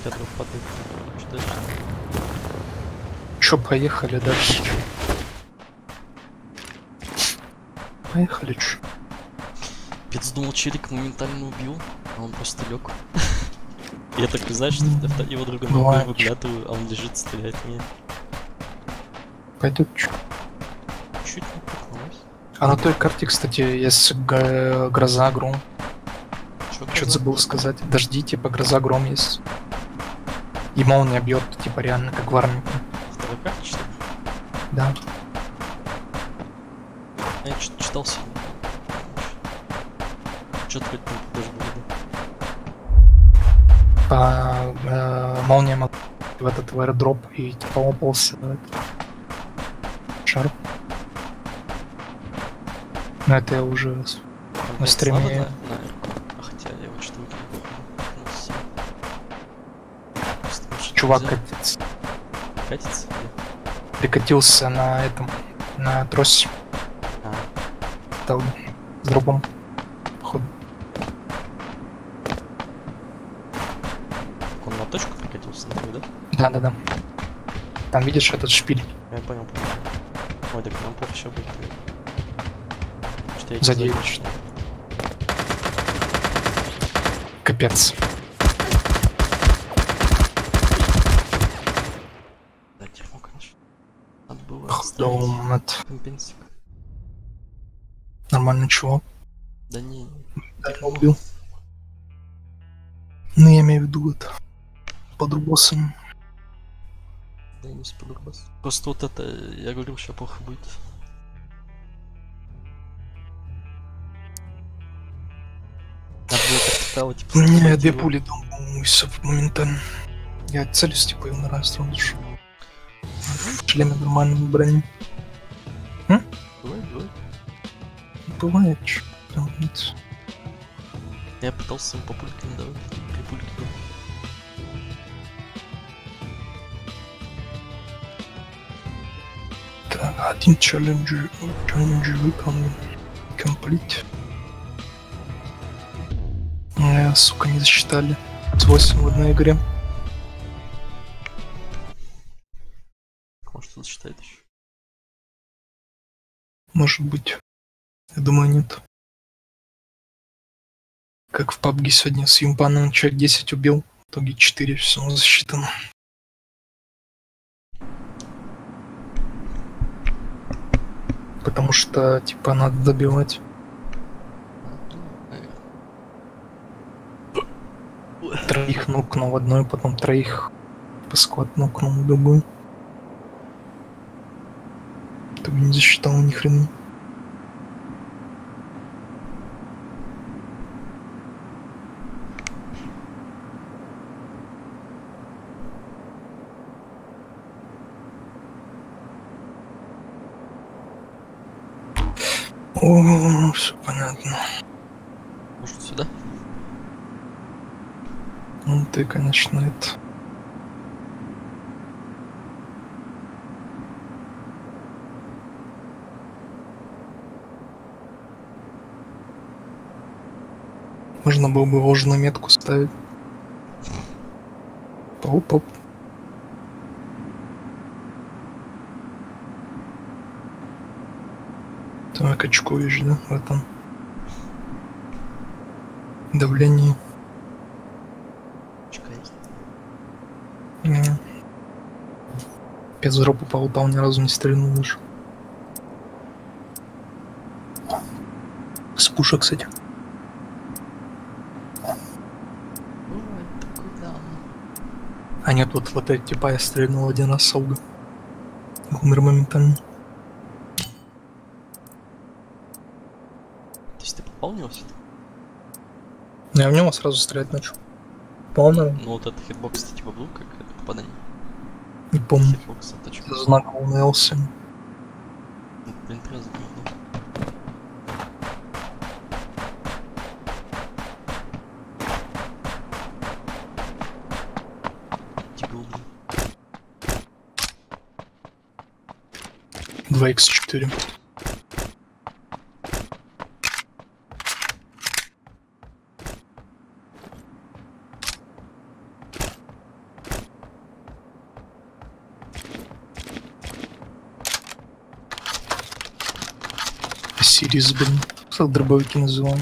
Петров падает. Что дальше? Чё, поехали дальше? Поехали, чё? Пец думал, челик моментально убил, а он просто лег. Я такой, знаешь, что авто- его друга ногой Бывает. выглядываю, а он лежит, стреляет в меня. Пойдет, чё? Чуть не прокнулась. А на той карте, кстати, есть г- гроза, гром. Что-то забыл сказать. Дожди, типа, гроза, гром есть. И молния бьет, типа, реально, как в армии. Да. А Я что-то читал сегодня. Что-то там даже было. По э, молния в этот в аэродроп и типа лопался этот шар. Но это я уже Там На стриме слабо. А хотя я вот что больше чувак катится. катится. Прикатился на этом, на тросе. А, Стал с дробом. Походу. так он на точку прикатился, нахуй, да? Да-да-да. Там видишь этот шпиль Я понял, понял. Ой, так нам плохо еще будет. Что я Сзади едет. Капец. Да, дерьмо, конечно. Надо было Да, это компенсик. нормальный чувак. Да не, Даже убил. Ну, я имею в виду это. Под рубосом. да не сподобалось. Просто вот это, я говорил, что плохо будет. Надо было типа, Не, захватить две пули всё моментально. Я целюсь, типа, его на раз сразу же. В шлеме нормальном брони. Бывает, бывает. Бывает, нет. Я пытался ему не давать. Три пульки было. Так, один челлендж, челлендж выполнен. Комплит. Э, сука, не засчитали. С 8 в одной игре. Может быть. Я думаю, нет. Как в PUBG сегодня с Юмпаном человек 10 убил. В итоге 4 все засчитано. Потому что, типа, надо добивать. Троих нокнул в одной, потом троих по в другую. Итоге не засчитал ни хрена. О, все понятно. Может, сюда? Ну ты, конечно, это... Можно было бы ложную метку ставить. Оп-оп. Так, очко вижу, да, в этом давлении. Не. Без дропа по упал, ни разу не стрельнул даже. С пушек, кстати. Бывает такой, да. А нет, вот, вот эти типа я стрельнул один раз с ауга. Умер моментально. То есть ты попал в него всё-таки? Но я в него сразу стрелять начал. Помню, Ну вот этот hitbox, типа, был как это попадание? не помню. Hitbox, это? Знак. Ну, Блин, трезвый, 2х4. Сирис, блин. Как дробовики называем.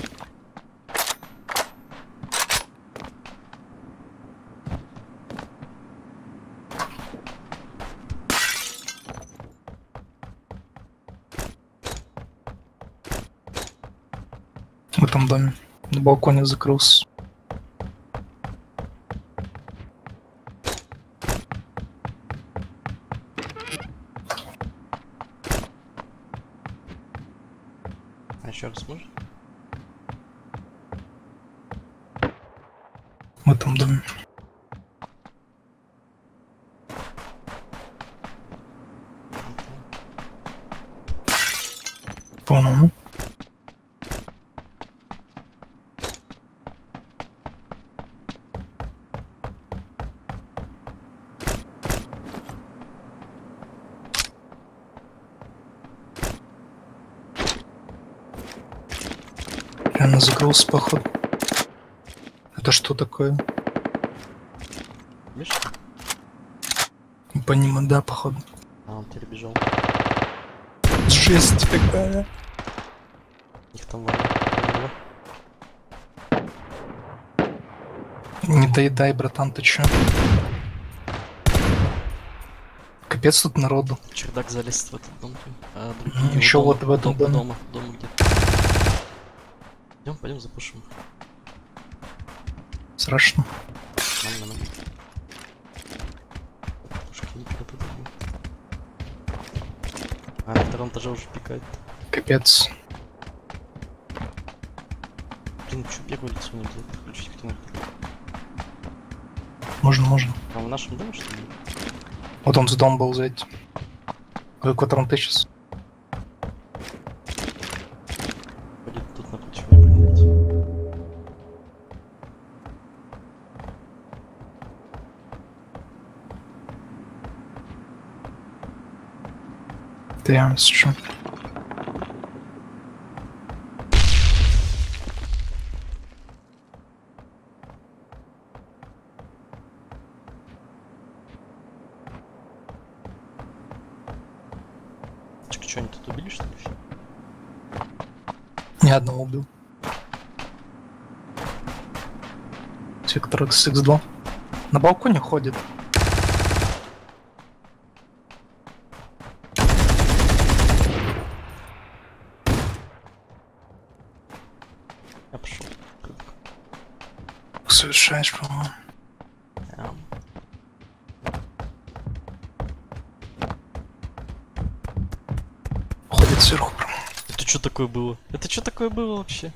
В этом доме. На балконе закрылся. А еще раз можешь? В этом доме. По-моему. Закрылся, походу. Это что такое? Видишь? Не понимаю, да, походу. А, он перебежал. Жесть такая. Их там валят. Не доедай, братан, ты чё? Капец тут народу. Чердак залезть в этот дом. А другие дома, вот в этом дом- доме. Дома, дома. Пойдем, запушим. Страшно. Нам, нам. Пушки не. А, на втором этаже уже пикает. Капец. Блин, чё первое лицо нельзя включить кто Можно, можно. А в нашем доме что ли? Вот он с дом был за этим. В котором ты сейчас. Чё, чё, они тут убили что ли? Ни одного убил. Сектор XX2. На балконе ходит. Я пошел. Совершаешь, по-моему. Ходит сверху. Это что такое было? Это что такое было вообще?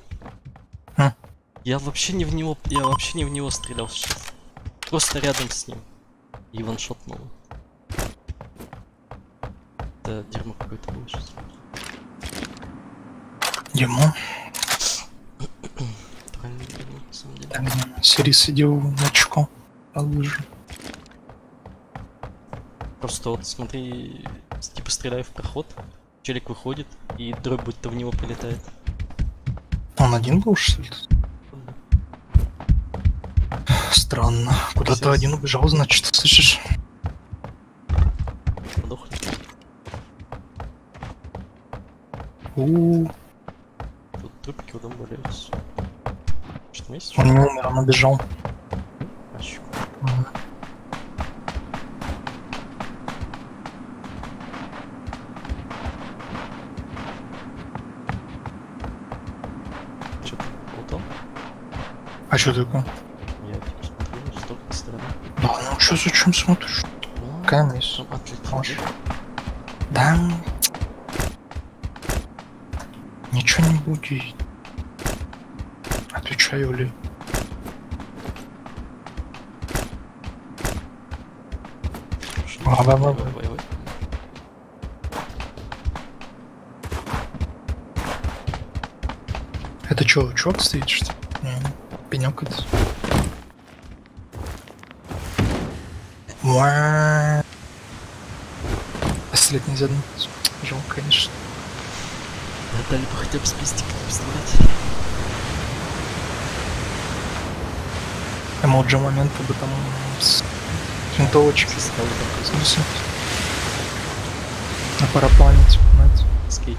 Хм. Я вообще не в него, я вообще не в него стрелял сейчас. Просто рядом с ним. И ваншотнул. Это дерьмо какое-то было сейчас. Ему. Правильно дерьмо, на самом деле. Сидел на очко. А лыжи. Просто вот смотри, типа стреляй в проход, челик выходит, и дробь будто в него прилетает. Он один был, что ли? Странно. Куда-то один убежал, значит, слышишь? Подохли. У, Тут трупики у дома валяются. Что есть? Он не умер, он убежал. А, полутон? А что такое? Я типа смотрю, с другой стороны. Да, ну что зачем смотришь? Ну, отлетел. Хорош. Да. Ничего не будет. Отвечаю ли. Ой, ой, ой. Это что, чувак стоит, что ли? М, Пенек это. А стрелять нельзя, ну, жалко, конечно. Дали бы хотя бы с пистиком пострелять. Эмоджи моменты бы там с винтовочки Стали такой смысл. На параплане, типа, знаете. скейт.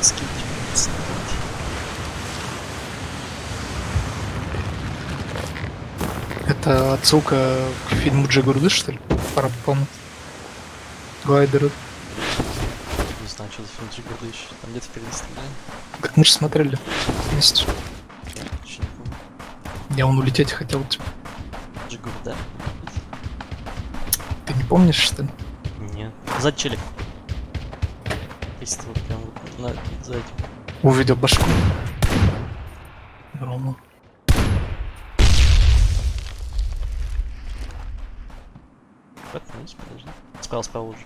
Скейт. скейт. Это отсылка к фильму Джигурды, что ли? Параплан. Глайдеры. Не знаю, что за фильм Джигурда еще. Там где-то впереди стреляем. Как мы же смотрели вместе. Я. Я он улететь хотел, типа. Помнишь, что ли? Нет. Сзади челик. Есть вот прям вот на, за этим. Увидел башку. Рома. Поднись, подожди. Справа, справа уже.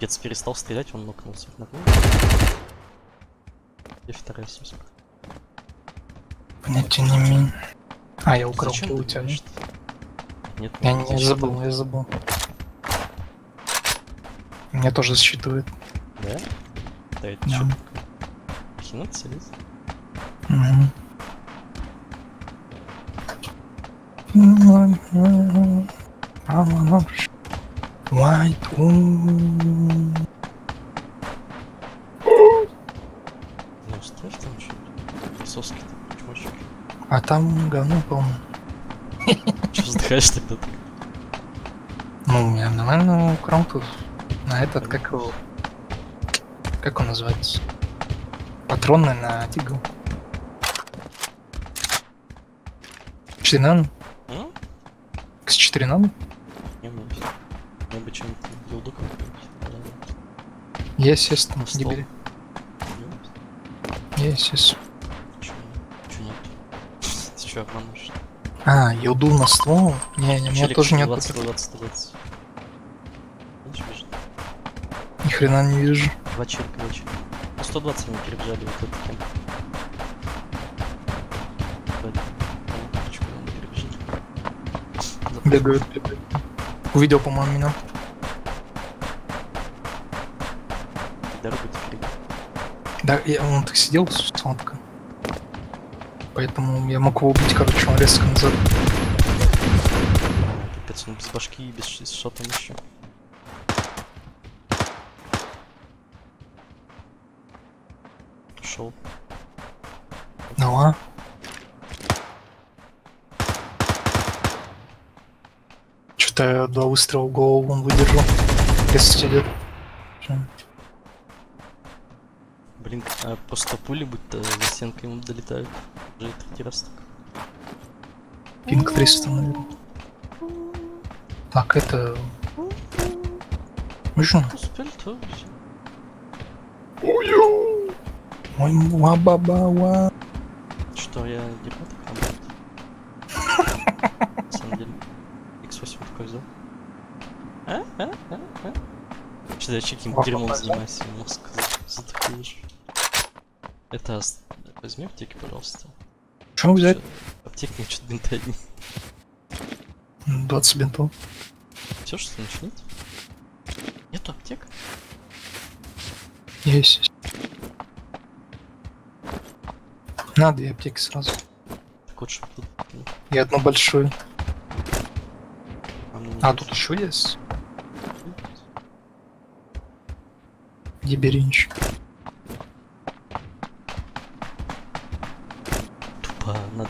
Дец перестал стрелять, он нокнулся. Нокнул. Где вторая сумка? Понятия не имею. А, я украл Зачем килл ты у тебя, да? Нет, Я не зачем забыл, я забыл. Меня тоже засчитывает. Да? Да это Да. White. Ну, там что-нибудь. Соски-то, чмочки. А там говно, по-моему. Вздыхаешь тогда? Ну, я нормально украл тут. На этот, как его... Как он называется? Патронный на тигл. 4 нано? М? С 4 нано? Не, ну, мне бы чем-нибудь билду. Есть, есть, там, не бери. Нет? Есть, А, елду на ствол? Не, не, у меня тоже нет. 20, таких. 20, 20. Видишь, бежит? Ни хрена не вижу. Два челика, два челика. Ну, 120 мы перебежали вот этот кем. Бегают, бегают. Увидел, по-моему, меня. Дорогу теперь. Да, я, он так сидел сладко. Поэтому я мог его убить, короче, он резко назад. Капец, он без башки и без с шотом еще. Шел. Ну а? Что-то я два выстрела в голову он выдержал. Если идет. Блин, а просто пули будто за стенкой ему долетают. И третий раз так. Пинг 300, наверное. Так, это... Можно? Успели то Ой, ва-ба-ба-ва. Что, я так работает? На самом деле. X8 такой взял. А? А? А? А? Что я Ва-ба-ба дерьмом занимаюсь, мозг затупишь. Это ост- возьми аптеки, пожалуйста. Что взять? Аптека мне что-то бинты одни. 20 бинтов. Все, что ли, ничего нет? Нету аптек? Есть. есть. На две аптеки сразу. Так вот, чтоб тут... ну, И одну большую. а мне не А, тут еще есть? Деберинчик.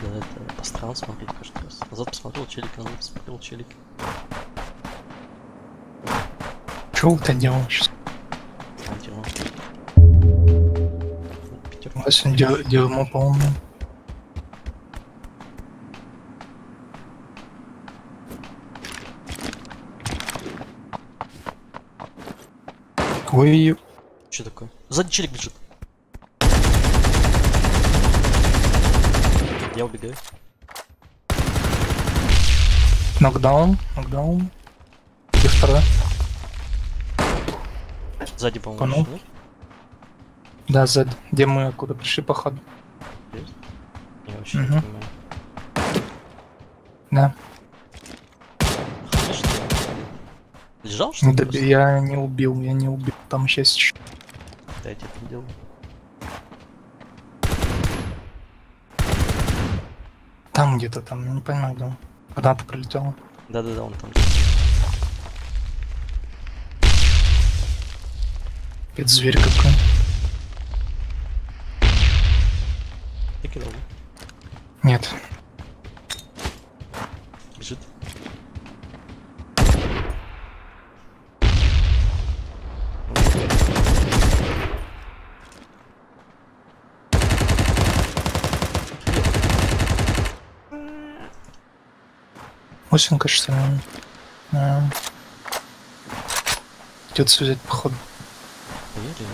Надо это, по смотреть каждый раз. Назад посмотрел челик, назад посмотрел челик. Че ты делал сейчас? Там дерьмо. Пятерка. Вася дел- дерьмо, по-моему. Ой, Что такое? Сзади челик бежит. Я убегаю. Нокдаун, нокдаун. Второй? Сзади, по-моему? Да, сзади. Где мы откуда пришли, походу. Я вообще не Мгм. понимаю. Да. Лежал, что Не ли? доби- просто? Я не убил, я не убил. Там чуть- Да, я это делал. Там где-то там, не понимаю, где он. Граната прилетела. Да-да-да, он там. Это зверь какой. Ты кидал, да? Нет. Бежит. Осенка, что ли? А. Придется взять походу. Поверили,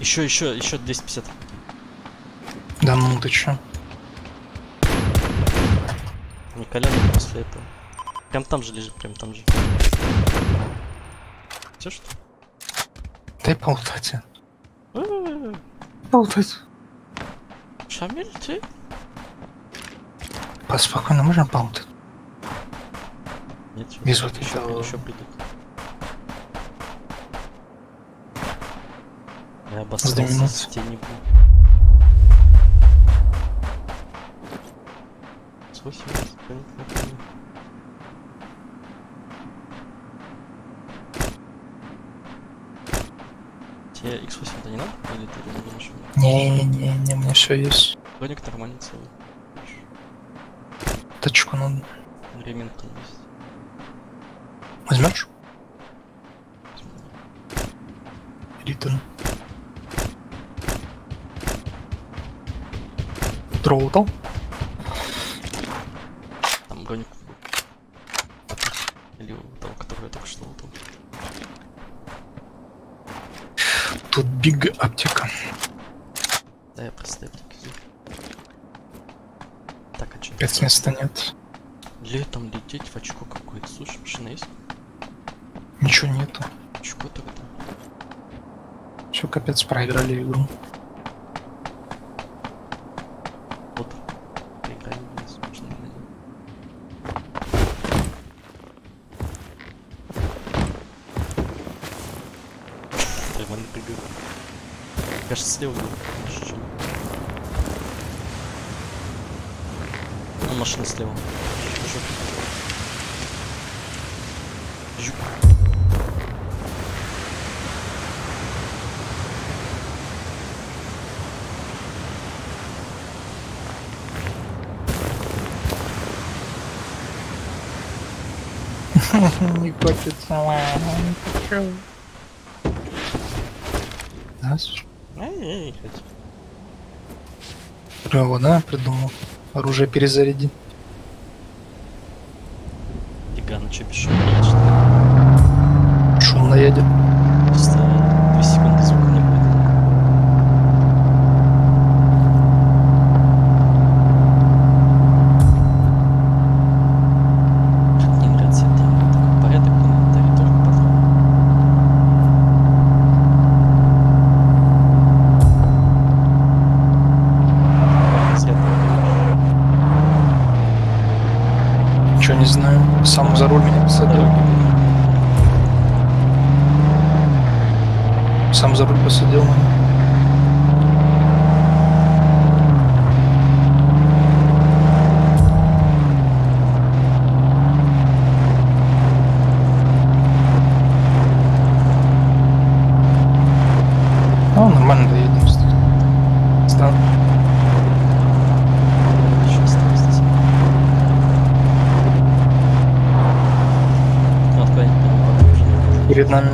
Еще, еще, еще 250. Да ну ты чё? Не колян после этого. Прям там же лежит, прям там же. Все что? Дай болтать. а. Шамиль, ты? Поспокойно, можно болтать? Нет, Без вот еще, этого. еще придут. Я обосрался в тени был. С 80, понятно. Тебе X8-то не надо? Или ты не думаешь? Не-не-не, все есть. Броник нормальный целый. Тачку надо. Ремень есть. Возьмешь? Ритон. Троутал? Там броник. Или у того, который я только что лутал. Тут биг аптека. Да, я просто я прикинул. Так, а что? Опять места нет. Летом лететь в очко какое-то. Слушай, машина есть? Ничего нету. Очко тогда. Все, капец, проиграли игру. Вот. Поиграем, блин, скучно, блин. Нормально прыгаю. Кажется, слева был. Чуть-чуть. Ну, машина слева. Жук. Жук. Не хочется, не хочу. Да, слушай. Ай-яй, хоть. Браво, да, придумал. Оружие перезаряди. Фига, ну чё пишу? что ли? Шумно едет. Просто 2 секунды звука не будет. Мне нравится это такой порядок на инвентаре, только патрон. Зря ты Ничего не знаю. Сам за руль меня посадил. Сам за руль посадил меня. Ну, нормально доедем. кстати. Стан. Еще осталось здесь. Ну, откуда-нибудь по нему похоже. Перед нами.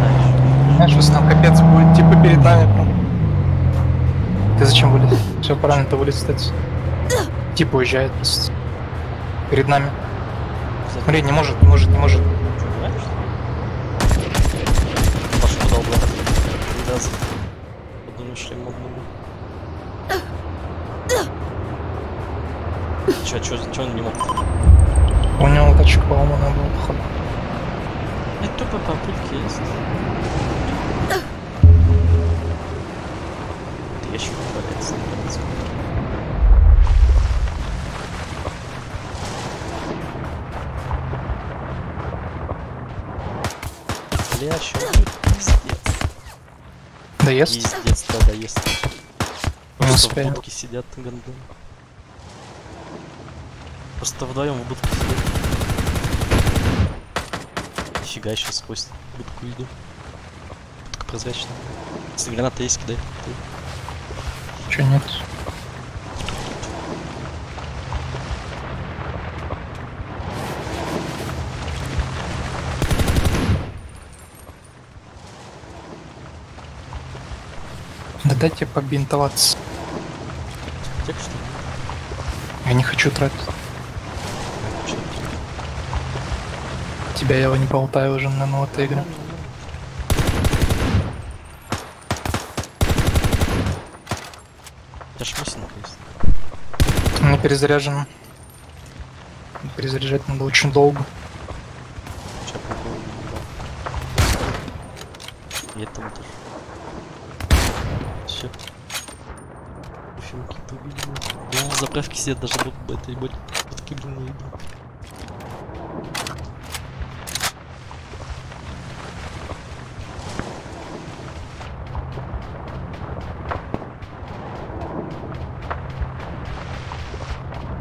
Дальше. Знаешь, что там капец будет, типа перед нами прям. Ты зачем вылез? Все правильно, ты вылез, кстати. Типа уезжает. Перед нами. Смотри, не может, не может, не может. Что модно был. Чё, чё, чё он не мог? У него тачка поломанная была, походу. Это тупо папульки есть. Это ящик валяется. Бля, чё? Пиздец. Да ест? Пиздец, да, да, есть. Не Просто в будке сидят гандон. Просто вдвоем в будке сидят. Нифига еще сквозь будку иду. Будка прозрачная. Если граната есть, кидай. Че нет? Дайте побинтоваться. Тек, что? Я не хочу тратить. Тебя я его не болтаю уже на этой игре. Я ж мусинка есть. Перезаряжать надо очень долго. Чё, по поводу не И это вот тоже. Всё. Филки побили. Заправке сидят даже вот не иду.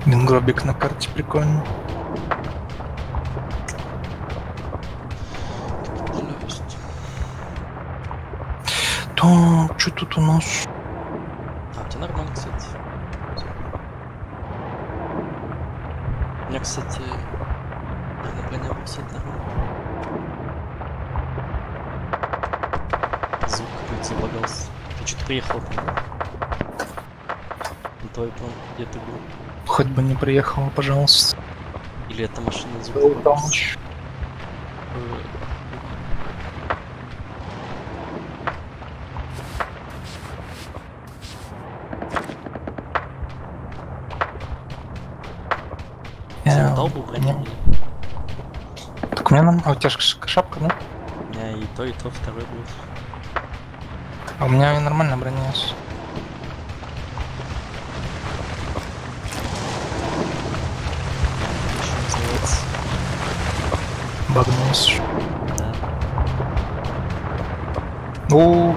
Блин, гробик на карте прикольно. Так, что тут у нас? А, у тебя нормально, кстати. У меня, кстати, наверное, броня висит нормально. Звук какой-то забагался. Ты что-то приехал там, да? На твой план, где ты был? Хоть бы не приехала, пожалуйста. Или это машина не- Так меня нам... А у тебя шапка, да? У меня и то, и то, второй будет. А у меня нормальная броня есть.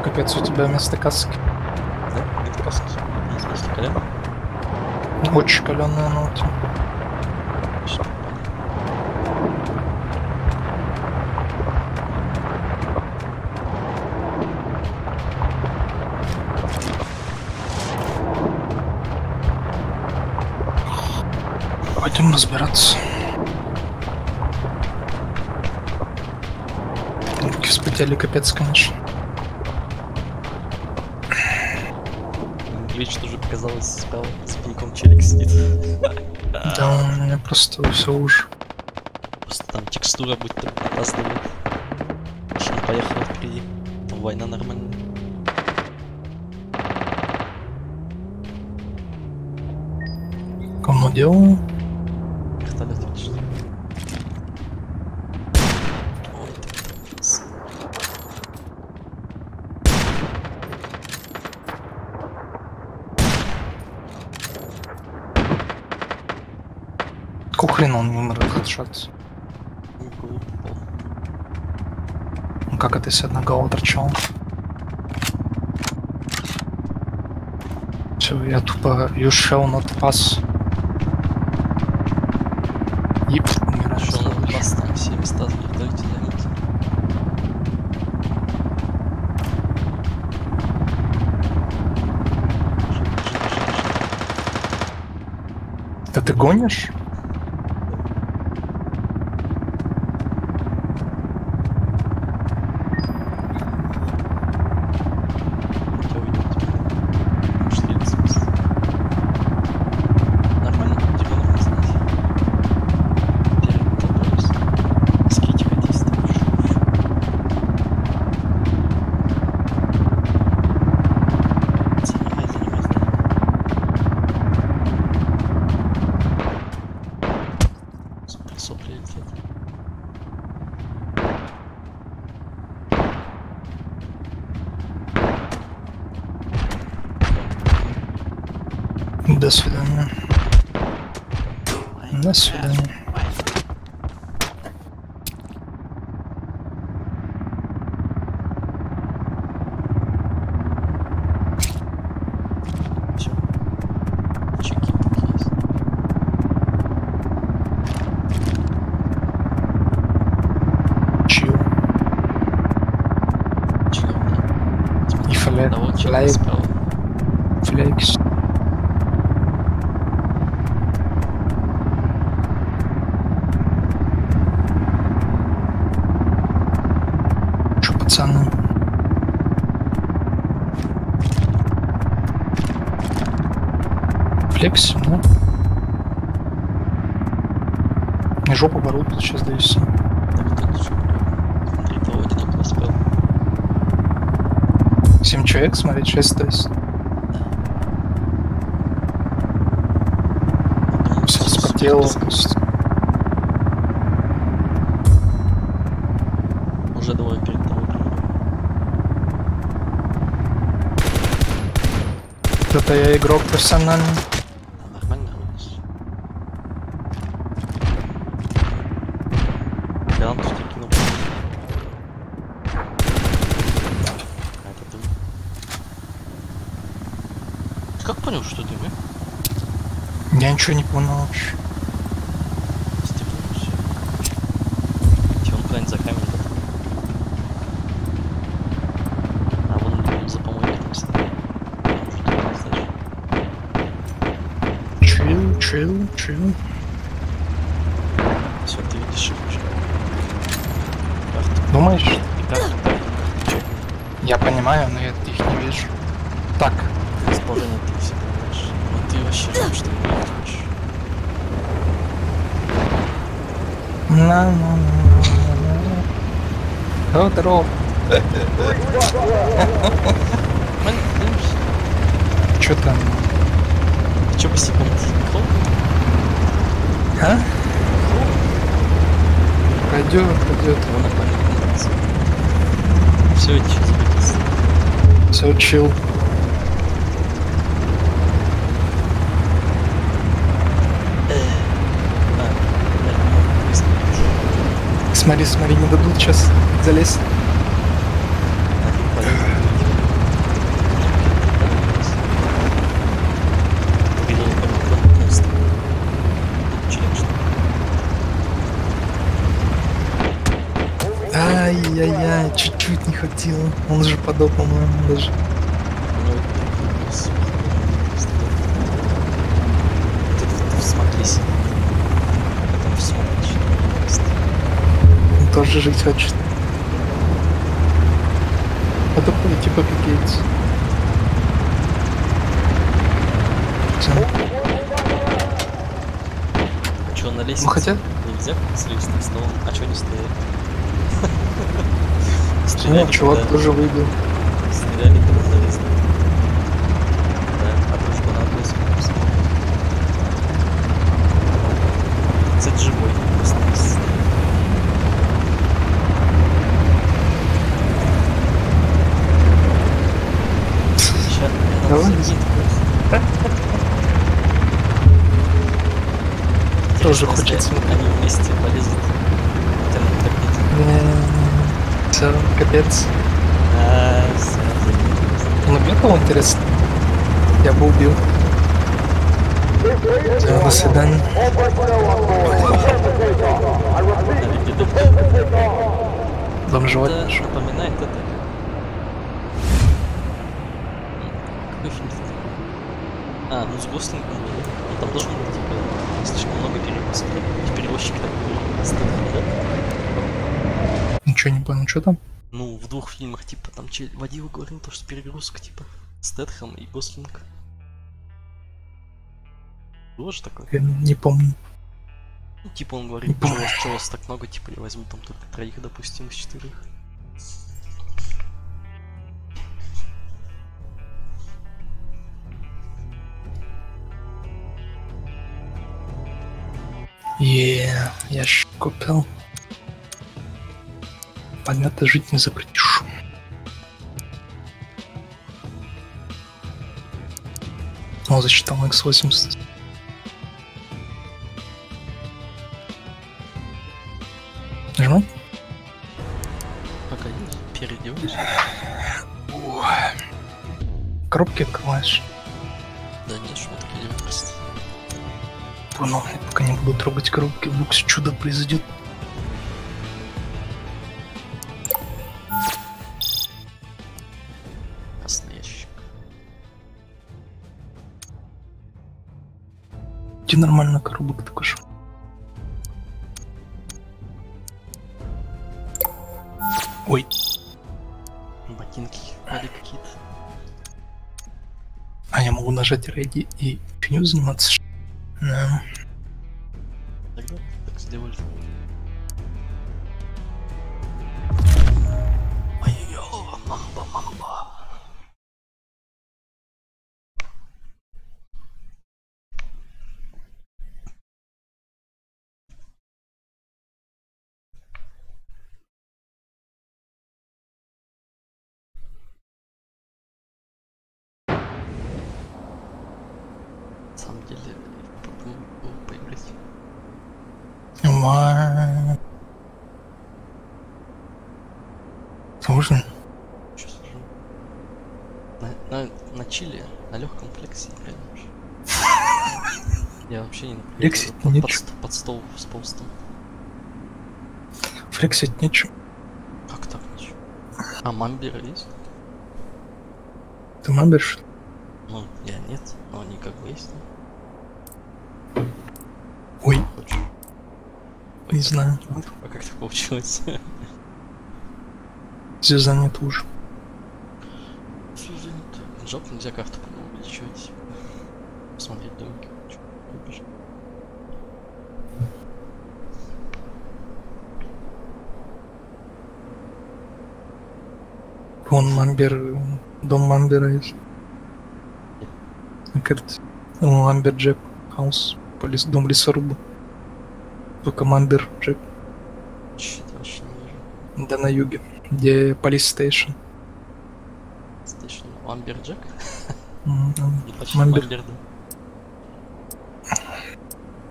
Капец, у тебя вместо каски. Да? Это каски. Вместо колен? Очень каленая она у тебя. Сейчас попали. Пойдем разбираться. Руки вспотели, капец, конечно. Глич тоже показалось справа. С пейком челик сидит. Да, у меня просто все уже. Просто там текстура будто опаздывает. Машина поехала впереди. Там война нормальная. Кому делаю? Вертолет видишь? Ой, ты красавец. Какого хрена он не умер от хедшот? Не голову попал. Ну как это если одна голова торчала? Все, я тупо you shall not pass. Же. нас там все места вертолете займет. Да ты гонишь? Флекс, да? Мне жопу ворот сейчас да Смотри, успел. 7 человек, смотреть 6 то есть. Думаю, Все вспотело. Уже двое перед тобой. Это я игрок профессиональный. Да, Нормально рулишь. Гранату тебе кинул. А это дым. Ты как понял, что дым, а? Я ничего не понял вообще. Стекло вообще. Че, он куда-нибудь за камень готов? А вон он за помойкой там стоит. Может, ты не знаешь? Чил, чил, чил. Все, ты видишь их уже. Карту. Думаешь? И карту, карту. Чё? Я понимаю, но я их не вижу. Так, Расположение ты все понимаешь. Но ты вообще там что не хочешь. на на на на на О, здорово. Мань, знаешь, Чё там? ты чё босиком Хол? А? Пойдет, пойдет. Его нормально нравится. Все, эти сейчас записано. Все, чил. А, нормально, быстро. Смотри, смотри, не дадут сейчас залезть. А ты полезно Видел, как он просто. Член, что Ай-яй-яй, чуть-чуть не хватило. Он же подал, по-моему, даже. Это. Он тоже жить хочет. А такой, типа, какие-то. Всё. Чё, на лестнице? Ну, хотя- Нельзя слезть на стол? А чё не стоять? Стреляли, чувак когда- тоже выбил. Стреляли, когда залезли. Да, а дружба на одной скорости. Кстати, живой. Просто Давай. надо закинуть. Тоже хочется. Они вместе полезут. Надо не Все, капец. А, забились. Он убил кого, интересно? Я бы убил. Всё, до свидания. Это пошел. напоминает это. А, ну с Гослингом был. Ну, там должно быть типа слишком много перевозок. И перевозчики так были. Стэтхэм, да? Ничего не понял, что там? Ну, в двух фильмах, типа, там чел- водила говорил, то, что перегрузка, типа, Стэтхэм и Гослинг. Было же такое? Я не помню. Ну, типа он говорит, что вас, чё вас так много, типа, я возьму там только троих, допустим, из четырех. Е, ящик купил. Понятно, жить не запретишь. О, засчитал X80. Нажимай. Погоди, переодеваюсь. Коробки открываешь. Да нет, шмотки идем просто. Понял, я пока не буду трогать коробки, вдруг чудо произойдет. Где нормально коробок такой же. Ой, Ботинки али какие-то. а я могу нажать рейди и финю заниматься? Да. Тогда так сделали. Ма- Сложно. На, на, на чили, на легком флексе играем. Я вообще не напрягаюсь. Флексить под, под, под стол сполз там. Флексить нечем. Как так ничего? А мамбера есть? Ты мабишь? Ну, я нет, но они как бы есть. Ой. Не знаю. А как так получилось? Все занято уже. Что за не так? Жалко, нельзя карту по-моему увеличивать. Посмотреть домики. Вон Мамбер, дом Мамбера есть. На карте. Ну, Мамбер Джек Хаус. Дом лесоруба. Не вижу. Да на юге. Где Полис Стейшн. Station Ламбер Джек? М, там Не почти Мамбер.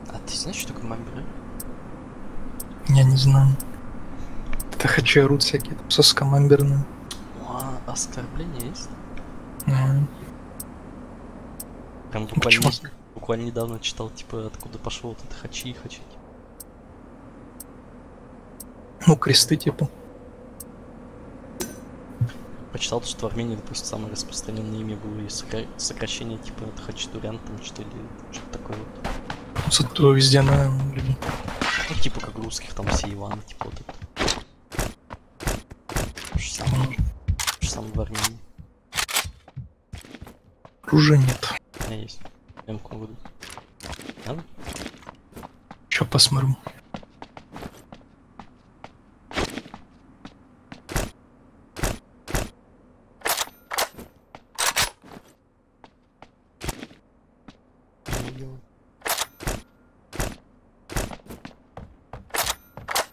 А ты знаешь, что такое Мамбер? Я не знаю. Это хочу орут всякие. Там соска мамберная. Ну, а оскорбление есть? М, Прям буквально, Почему? буквально недавно читал, типа, откуда пошел вот это хачи и хачи. Ну, кресты типа. Почитал, что в Армении, допустим, самое распространенное имя было и сокра- сокращение, типа, Хачатурян, там, что ли, что-то такое вот. Зато везде на Ну, типа, как русских, там, все Иваны, типа, вот это. То же самое, то же самое в Армении. оружия нет. У меня есть. Эмку выйду. Надо? Че посмотрим.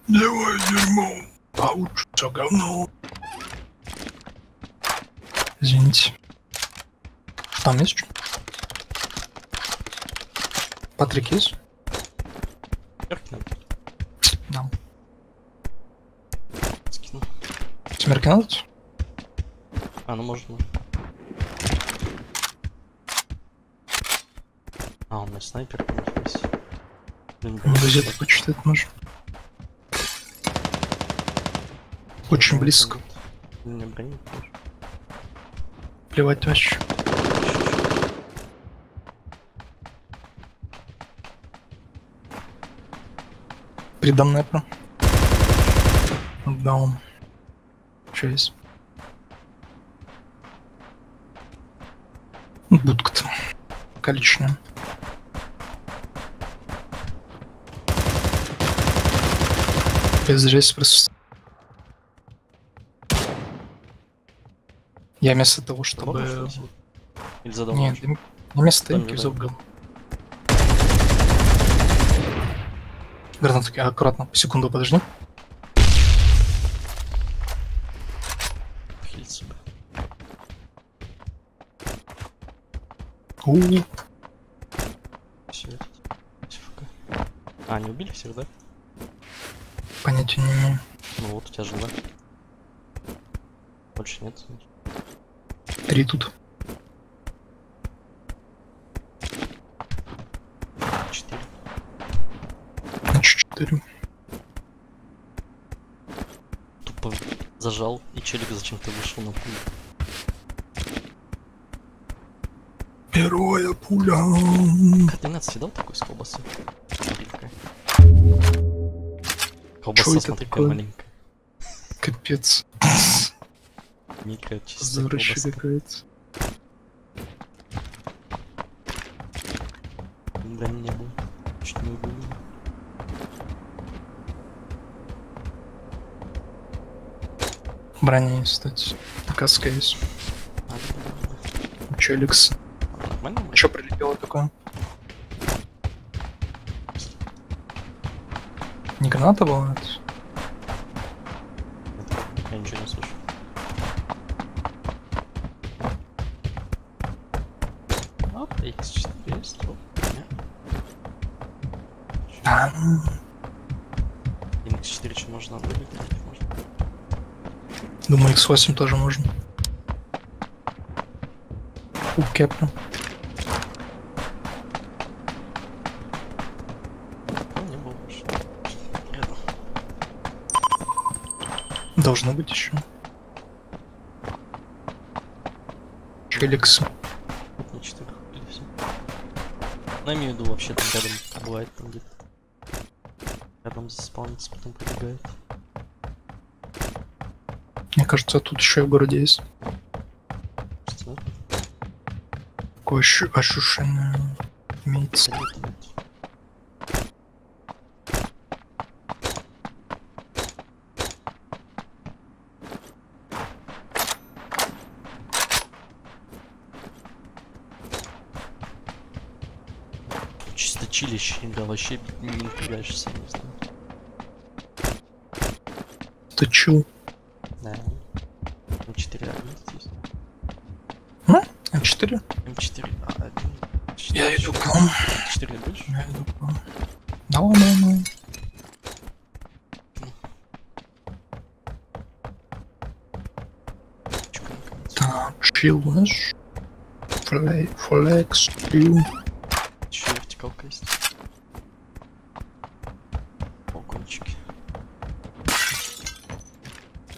Давай, дерьмо. Пауч, все говно. Извините. Там есть что? Патрик есть? Надо. Нам. Скину. Смерки надо? А, ну можно. А, у меня снайпер, конечно, Ну, газету почитать можно. Очень близко. тоже. Плевать вообще. Передо мной прям. Даун. Че есть? Будка-то. Количная. Без жесть просто. Я вместо того, чтобы... Или задал Нет, я вместо да. гам. Гранатки, аккуратно, секунду подожди. У. А, не убили всех, да? понятия не имею. Ну вот, у тебя жена. Больше нет. Три тут. Четыре. Значит, четыре. Тупо зажал, и челик зачем-то вышел на пулю. Первая пуля. К-12 видал такой с. Чё Колбаса, это смотри, такое? маленькая. Капец. Никая чистая какая-то. Для меня был. Чуть не убил. Броня есть, кстати. Каска есть. А, да, да, да, да. Челикс. А, Нормально? А что прилетело такое? Не граната была? это? С8 тоже можно. У кепка. Должно быть еще. Челикс. На ну, четырех. На имею в виду вообще там рядом бывает там где-то. Рядом заспаунится, потом пробегает. Кажется, тут еще и в городе есть. Что? Такое ощу- ощущение имеется. Чисто чилище, да, вообще не напрягаешься, не знаю. Ты чил. Чил. Еще вертикалка есть. Балкончики.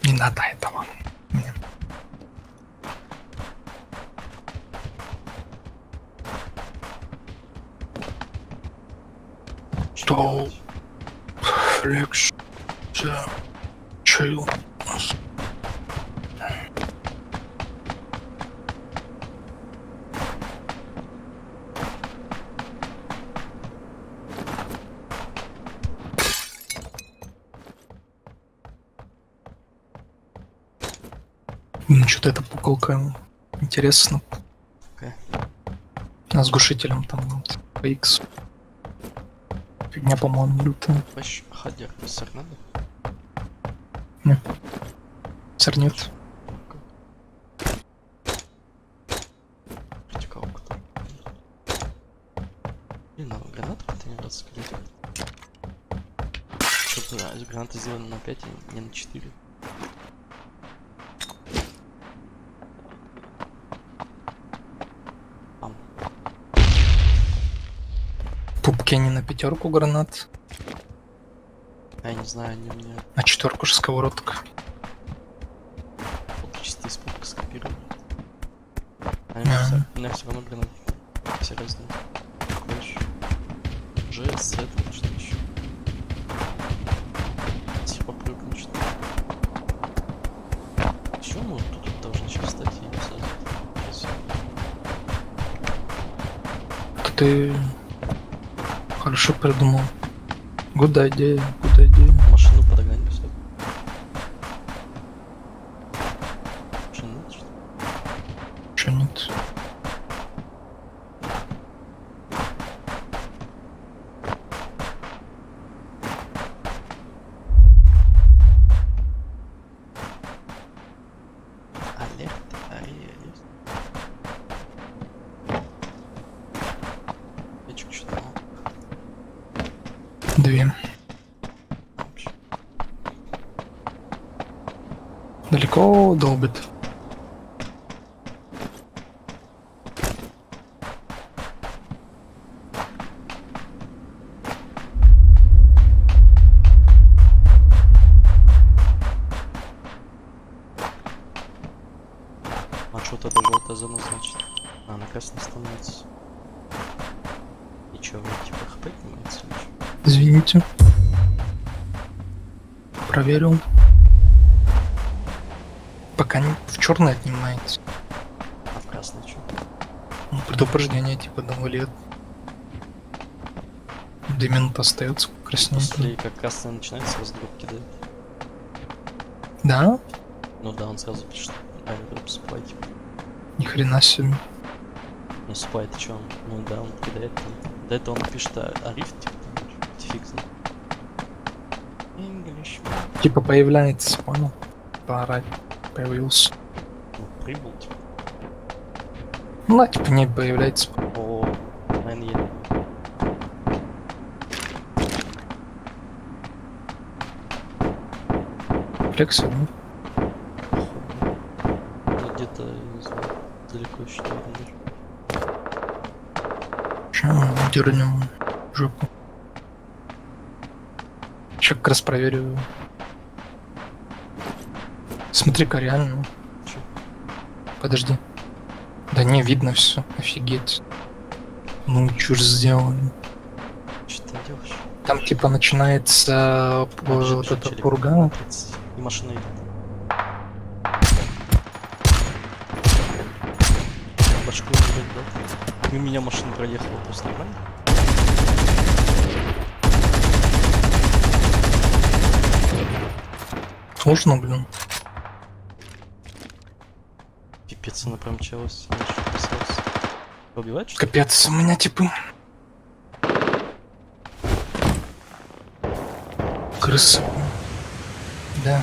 Не надо этого. Мне. Делать? Флекс. Чил. Пуколка интересно. Какая? А с глушителем там вот, PX. Фигня, по-моему, лютая. Баш ходяк писар надо? Сорнет. Вертикалку там. Блин, надо гранату как-то не раз скрыть. Что-то да, гранаты сделаны на 5, а не на 4. Там. Пупки не на пятерку гранат, Я не знаю, они мне на четверку же сковородка. из пупка скопировали. А Ага. меня, у меня все равно гранаты все разные. Знаешь, ЖС, это что еще. Типа прыгнуть что Чё мы вот тут должны сейчас встать и. То ты хорошо придумал. Гуда идея, гуда идея. Машину подогнать бы всё. Машину нет, что ли? Че нет? Две. Далеко долбит. А что тогда желтая зона значит? А, на красный становится. И чё, вы типа хп поднимается или чё? Извините. Проверил. Пока не в черный отнимается. А в красный чё? Ну, Предупреждение типа дал лет. Две минуты остается красненько. После как красный начинается, сразу дроп кидает. Да? Ну да, он сразу пишет. Airdrop supply, типа. Ни хрена себе. Ну supply это чё? он? Ну да, он кидает там. До этого он пишет а, ариф, типа, там, фикс. English. Типа появляется, понял? Поорать. Появился. Ну, прибыл, типа. Ну, да, типа не появляется. О, man, едет. Флекс, ну. Ну, где-то, я не знаю, далеко еще не мы дернем жопу. Ща как раз проверю. Смотри-ка, реально. Чё? Подожди. Да не, видно все. Офигеть. Ну, чушь сделали. Что ты делаешь? Там типа начинается э, А, вот эта пурга. 30. И машина идет. Башку не да? Мимо меня машина проехала просто нормально. Сложно, блин. Пипец, она промчалась. Она что, ли? Капец, у меня типа... Крысы. Да,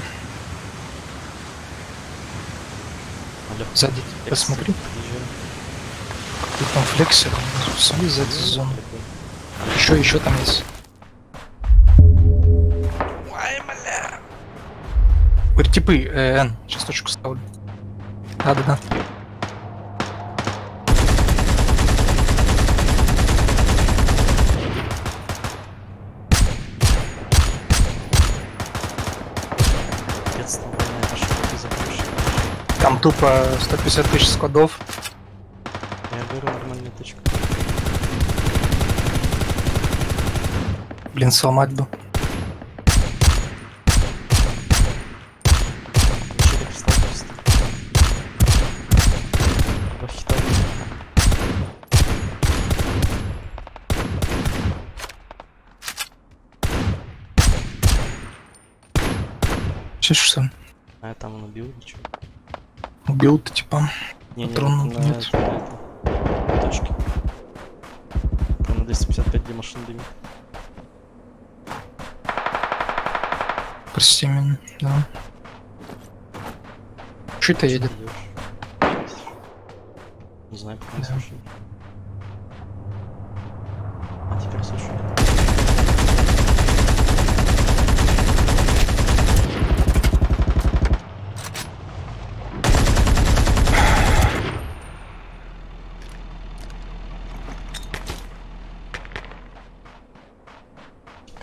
Алло. Сзади посмотри. Ты там флексер. Смотри, сзади зону. Еще, еще там есть. Говорит, типы, э, Н, сейчас точку ставлю. Да-да-да. Пипец, там больная машина, ты забьешь. Там тупо 150 тысяч складов. Я беру нормальную точку. Блин, сломать бы. Сейчас что? А я там он убил ничего. Убил ты типа. Не, не, Патронов на, нет. на точке. На 255 где машина дымит. Прости меня, да. Что это едет? Идёшь. Сейчас. Не знаю, пока не Да. слушаю. А теперь слушаю.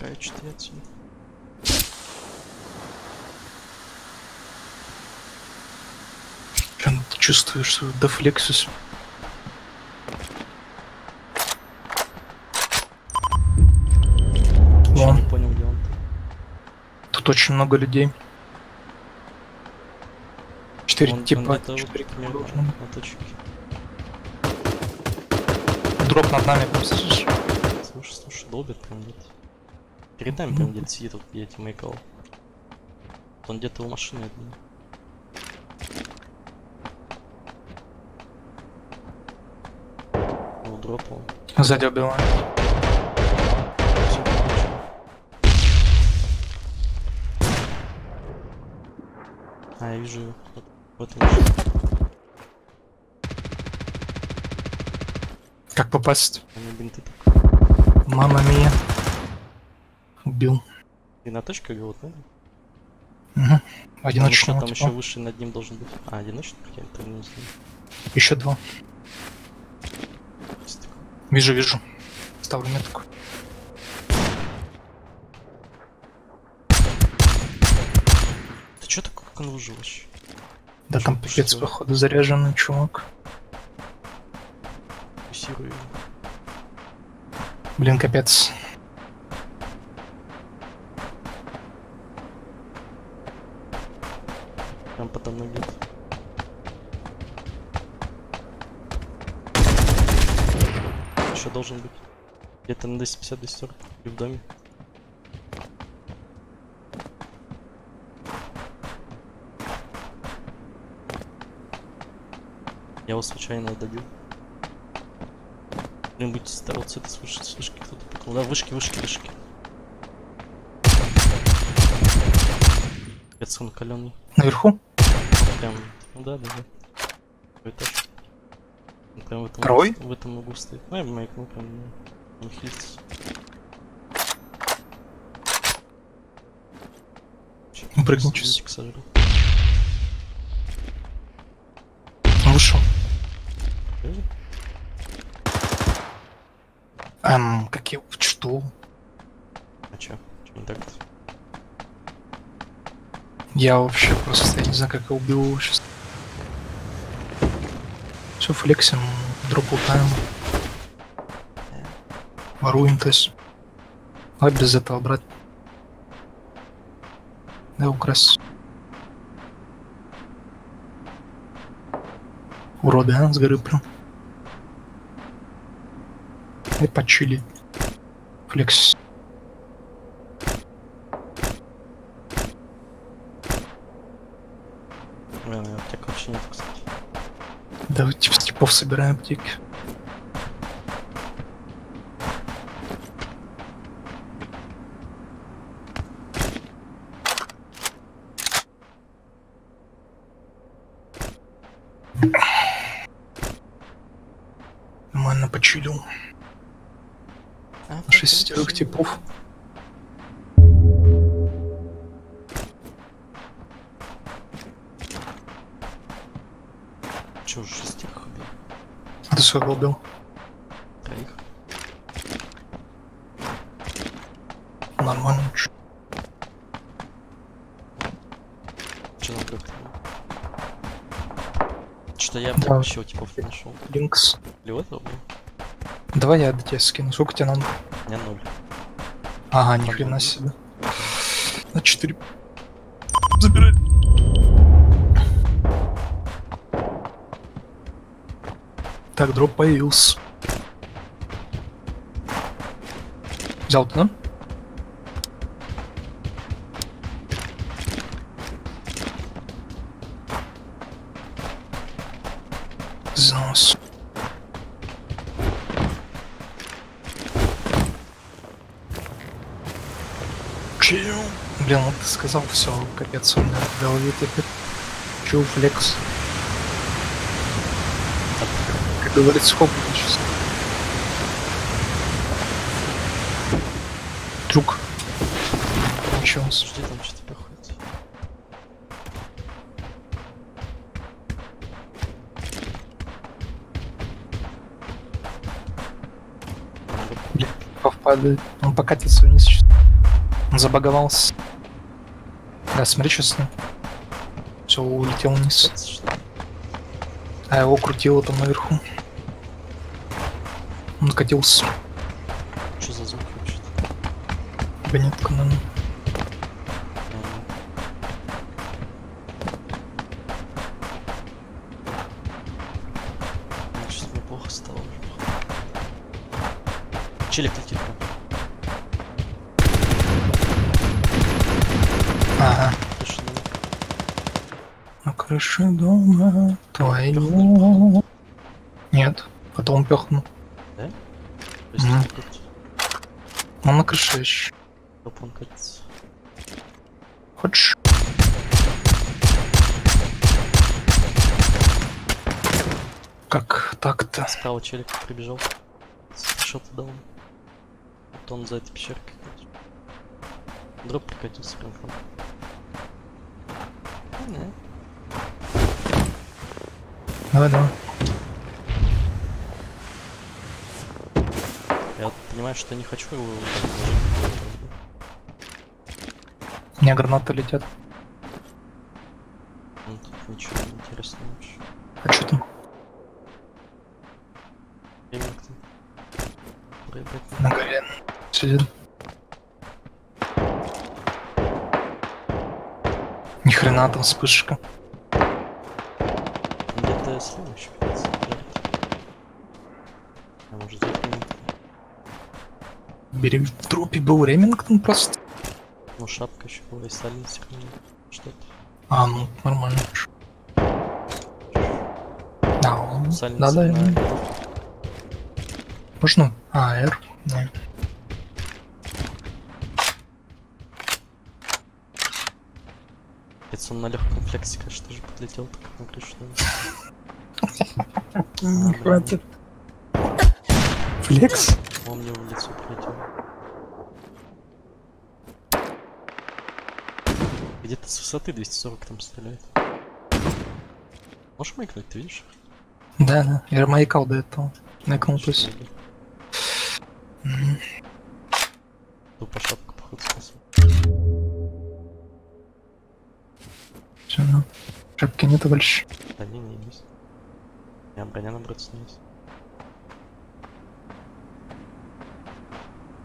Какая что отсюда? Прям ты дофлексус. Вообще Вон. не понял, где он. Тут очень много людей. Четыре Он- типа. четыре. Дроп над нами, прям слышишь? Слушай, слушай, долбит прям где-то. Перед нами прям где-то сидит, вот я тебе маякал. Он где-то у машины одной. Ну, дропал. Сзади убиваю. А, я вижу его. Вот, в этом машине. Как попасть? Бинты так. Мама мия. Убил. И на точку его, да? Угу. Одиночного там типа. еще выше над ним должен быть. А, одиночный, я это не знаю. Еще два. Вижу, вижу. Ставлю метку. Ты чё выжил вообще? Да Чё, там пипец, походу, заряженный чувак. Фокусирую его. Блин, капец. Прям подо мной бьет. Еще должен быть. Где-то на 250 240 или в доме. Я его случайно добил. Блин, будьте ста- вот с этой с вышки, с вышки кто-то пикнул. Да, вышки, вышки, вышки. Капец, он каленый. Наверху? Прям, ну да, да, да. Этаж. Прям в этом, Второй? В этом углу стоит. Ну, я маякнул прям, он хилится. Ну, сожрал. Он вышел. Эм, как я... Что? А чё? Чё не так? Я вообще просто, я не знаю, как я убил его сейчас. Все, флексим, дроп лутаем. Воруем, то есть. Давай без этого брать. Да, украсть. Уроды, а, с горы прям. И почили. Флекс. Блин, я аптек вообще нет, кстати. Да, типа, типов собираем аптеки. Нормально почилил. А, Шестерых типов. А своего убил? Троих? Нормально. Чё нам как-то? Что-то я Да. типов не нашел. Линкс. Или у этого? Давай я до тебя скину. Сколько тебе надо? Меня ноль. Ага, ни хрена себе. На 4. Так, дроп появился. Взял ты, да? Занос. Чил. Блин, вот ты сказал все, капец, у меня в голове теперь. Чил флекс. Хоп, сейчас. Друг. Ничего. Жди, там что-то проходит. Пов падает. Он покатится вниз сейчас. Он забаговался. Да, смотри, ним. Все, улетел вниз. А его крутило там наверху. Он катился. Чё за звук вообще? Гонетка. Сейчас мне плохо стало. Челик летит. Ага. На крыше дома твоего. Нет. Потом пехнул. То есть Мгм. тут Он на крыше еще. топ он катится. Хочешь? Как так-то? Справа челик прибежал. Что-то дал. Вот он за этой пещеркой. Дроп прикатился прям Не. Давай, давай. Я вот понимаю, что не хочу его. У меня гранаты летят. Ну, тут ничего не интересного вообще. А что там? На горе сидит. Ни хрена там вспышка. Где-то слева еще кажется, жарит. А может здесь Ремингтон? Бери в трупе был Ремингтон просто. Ну, шапка еще была и ну, Что-то. А, ну, нормально. Да, он- Сальница да, да, да. Можно? А, R? Да. Это он на легком флексе, конечно же, подлетел так на крышу. Не хватит. Флекс? Он мне в лицо прилетел. Где-то с высоты 240 там стреляет. Можешь маякнуть, ты видишь? Да, да. Я маякал до этого. Маякнул Что плюс. Тупо шапка, походу, спасла. Всё, ну. Шапки нету больше. Да не, не есть. Меня броня набраться не есть.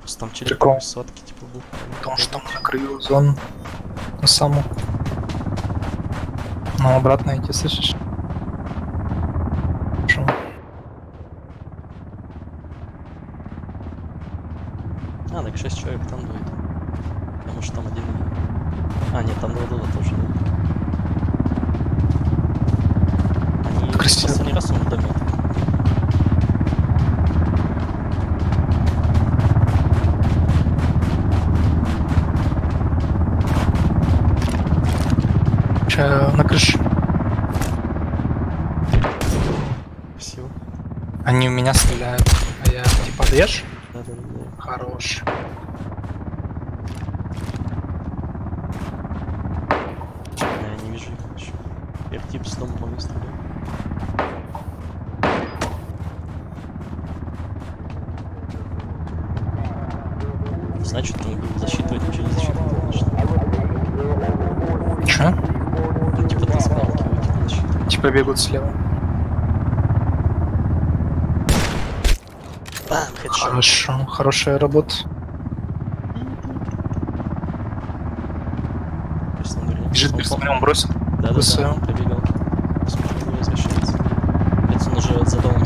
Просто там такой сладкий, типа был. Потому что там на краю зон. На саму. Но обратно идти, слышишь? Шо? А, так 6 человек там дует. Потому что там один... А, нет, там два дула тоже. Они я даешь? Да, да, да. Хорош. Я не вижу их еще. Эртип с дома по мне стреляет. Значит, он был засчитывать через защиту. конечно. Чё? Ну, типа ты на защиту. Типа бегут слева. Хорошо. Хорошая работа. Бежит перед он бросил. Да, да, да, он пробегал. Посмотрел, возвращается. Это он уже за домом.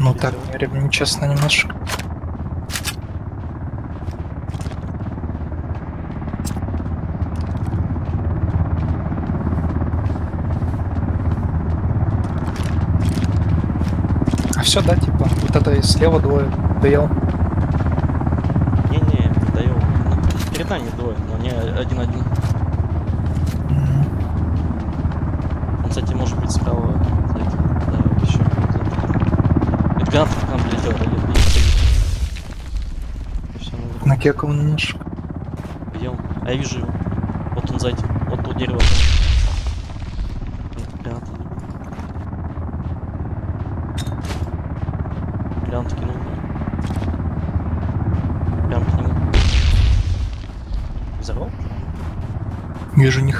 Ну так, наверное, нечестно немножко. А все, да, типа, вот это и слева двое доел. Не-не. Ну, перед нами двое, но не один-один. Он, кстати, может быть справа. этим, Да, еще. Это гранат к нам прилетел, да, нет, не стоит. Все, ну, Накекал немножко. он? А я вижу его. Вот он за этим. Вот у дерева. там.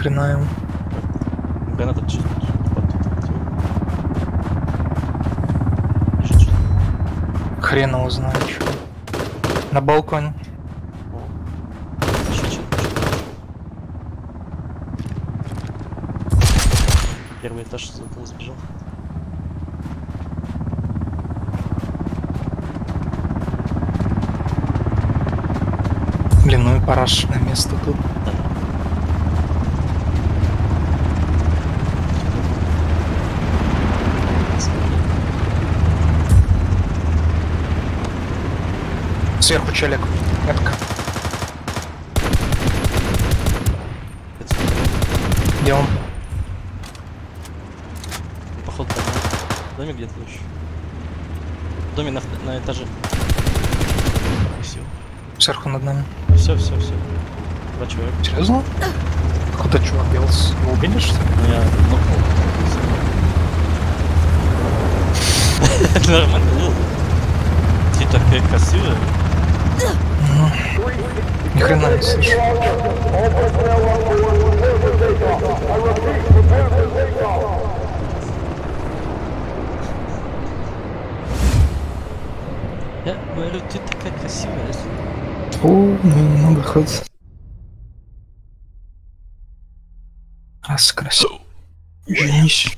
Ему. Граната чуть Хрен его знает, что. На балконе. Первый этаж угол сбежал. Блин, ну и параш на место тут. Да. Сверху челик. Метка. Где он? Походу там в доме где-то еще. В доме на, на этаже. Сверху над нами. Все. все, все. Два человека. Серьезно? Куда чувак делся? Его убили, что ли? Ну, я нокнул. Нормально, ну. Ты такая красивая. Ни хрена не слышу. Я говорю, ты такая красивая. О, ну много ход. Раз красиво. Женись.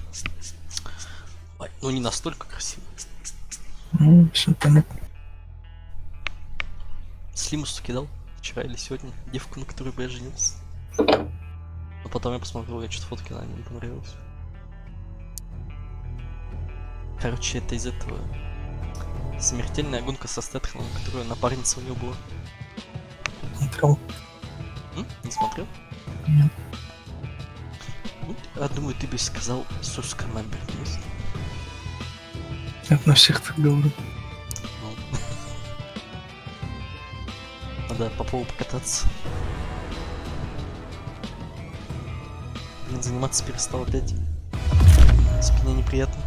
Ой, ну не настолько красивая. Ну, все понятно. Кидал вчера или сегодня девку, на которой бы я женился. Но потом я посмотрел, я что-то фотки на ней не понравилось. Короче, это из этого смертельная гонка со Стэтхэмом, которую напарница у него была. Смотрел. М? Не смотрел? Нет. Ну, я думаю, ты бы сказал Сус Камембер, есть? Это на всех так говорю. Надо по полу покататься. Блин, заниматься перестал опять. Спине неприятно.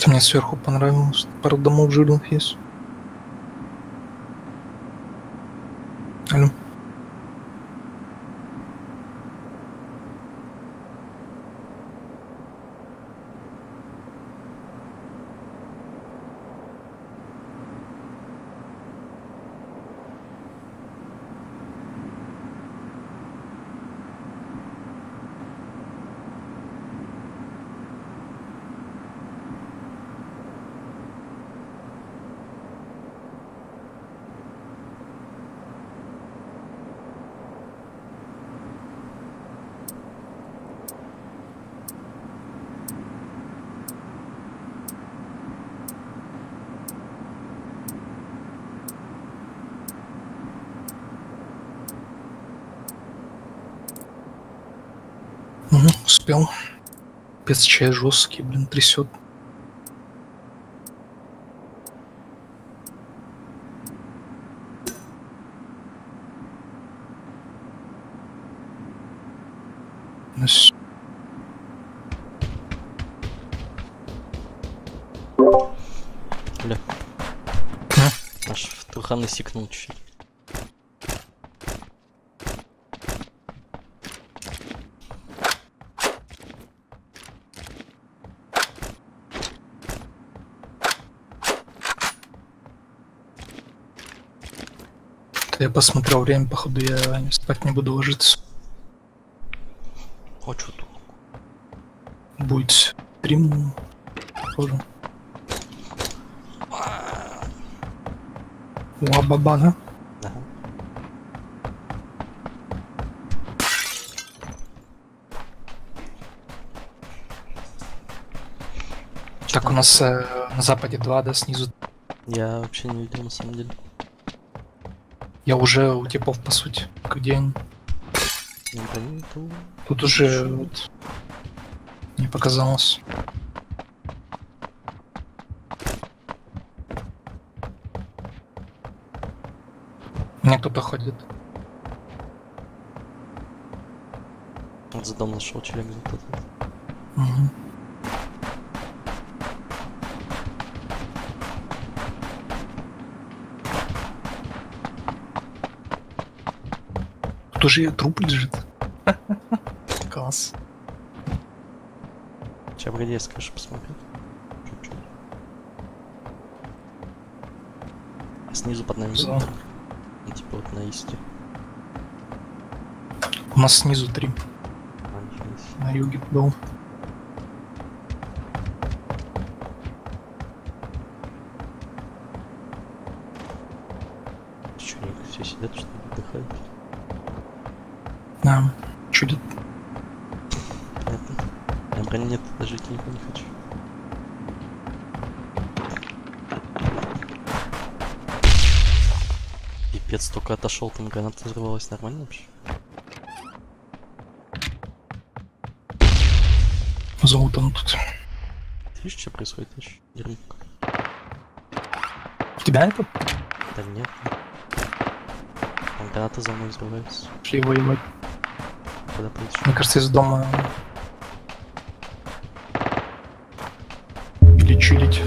Это сверху понравилось. Пару домов жирных есть. Алло. Угу, успел. Пец чай жесткий, блин, трясет. Бля. Аж в труханы сикнул чуть-чуть. Я посмотрел время, походу я спать не буду ложиться. Чё тут? Будет стрим, похоже. Уа-баба, да? Ага. Так, у нас э, на западе 2, да, снизу. Я вообще не видел на самом деле. Я уже у типов, по сути. Где они? Тут уже вот не показалось. Мне кто-то ходит. Вот за дом нашел человек за тут. Тут уже труп лежит. Класс. Тебя вроде есть, конечно, посмотреть. Чуть-чуть. А снизу под нами видно? Ну, типа вот на исте. У нас снизу три. А. На юге был. Отошел, там граната взорвалась нормально вообще. Золото тут. Ты видишь, что происходит вообще? Ермак? У тебя это? Да нет. Там граната за мной взрывается. Шли воевать. Куда пойдешь? Мне кажется, из дома... Или чилить.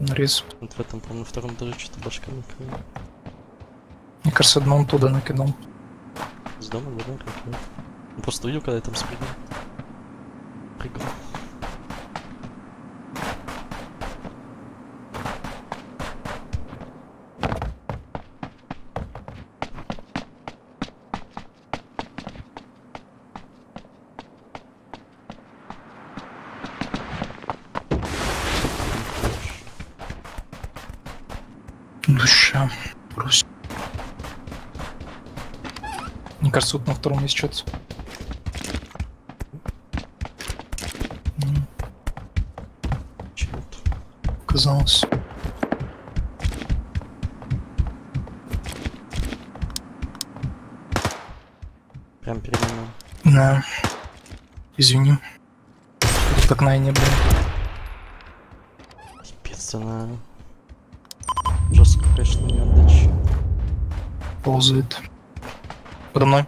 Нарез. Вот в этом, по-моему, втором этаже что-то башка накрыла. Мне кажется, одно он туда накинул. С дома, да, как. Ну, Просто увидел, когда я там спрыгнул. Прыгал. Душа. Брось. Мне кажется, вот на втором есть что-то. Казалось. Прям перед мной. Да. Извини. Тут окна и не было. Пипец, она... Жестко, конечно, не отдача. Ползает. Подо мной.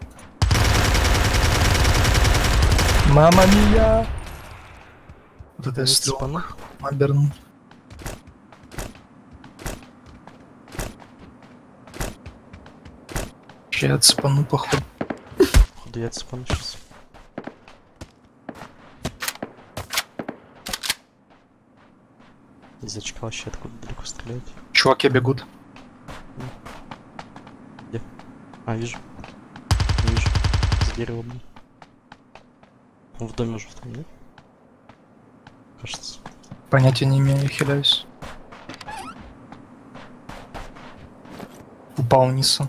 Мама мия! Вот это. Спана? Модерн. Ща я отцепану, походу. Походу я отспану сейчас. Из очка вообще откуда далеко стрелять. Чуваки бегут. А, вижу. Вижу. За деревом. Он в доме уже в том, нет? Кажется. Понятия не имею, хиляюсь. Упал вниз.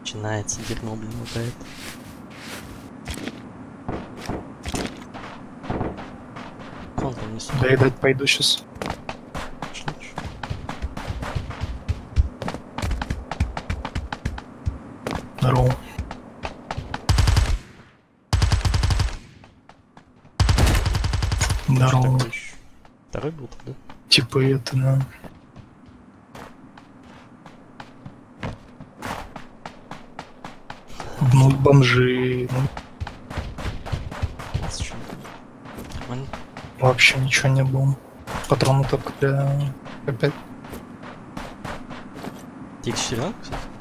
Начинается дерьмо, блин, это. Он там не Доедать пойду сейчас. Это, да. Ну, бомжи. Ну, вообще ничего не было. Патроны только для... Опять. Тик сериал, кстати?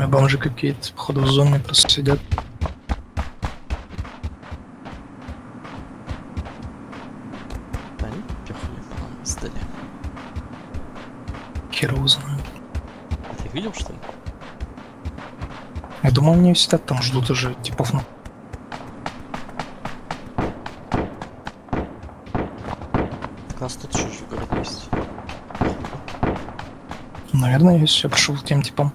Нами бомжи какие-то, походу, в зоне просто сидят. Да, они пехали, ладно, сдали. Хер его знает. А ты видел, что ли? Я думал, они сидят там, ждут уже типов на... Так у нас тут еще городе есть. Наверное, есть. Я пошел к тем типам.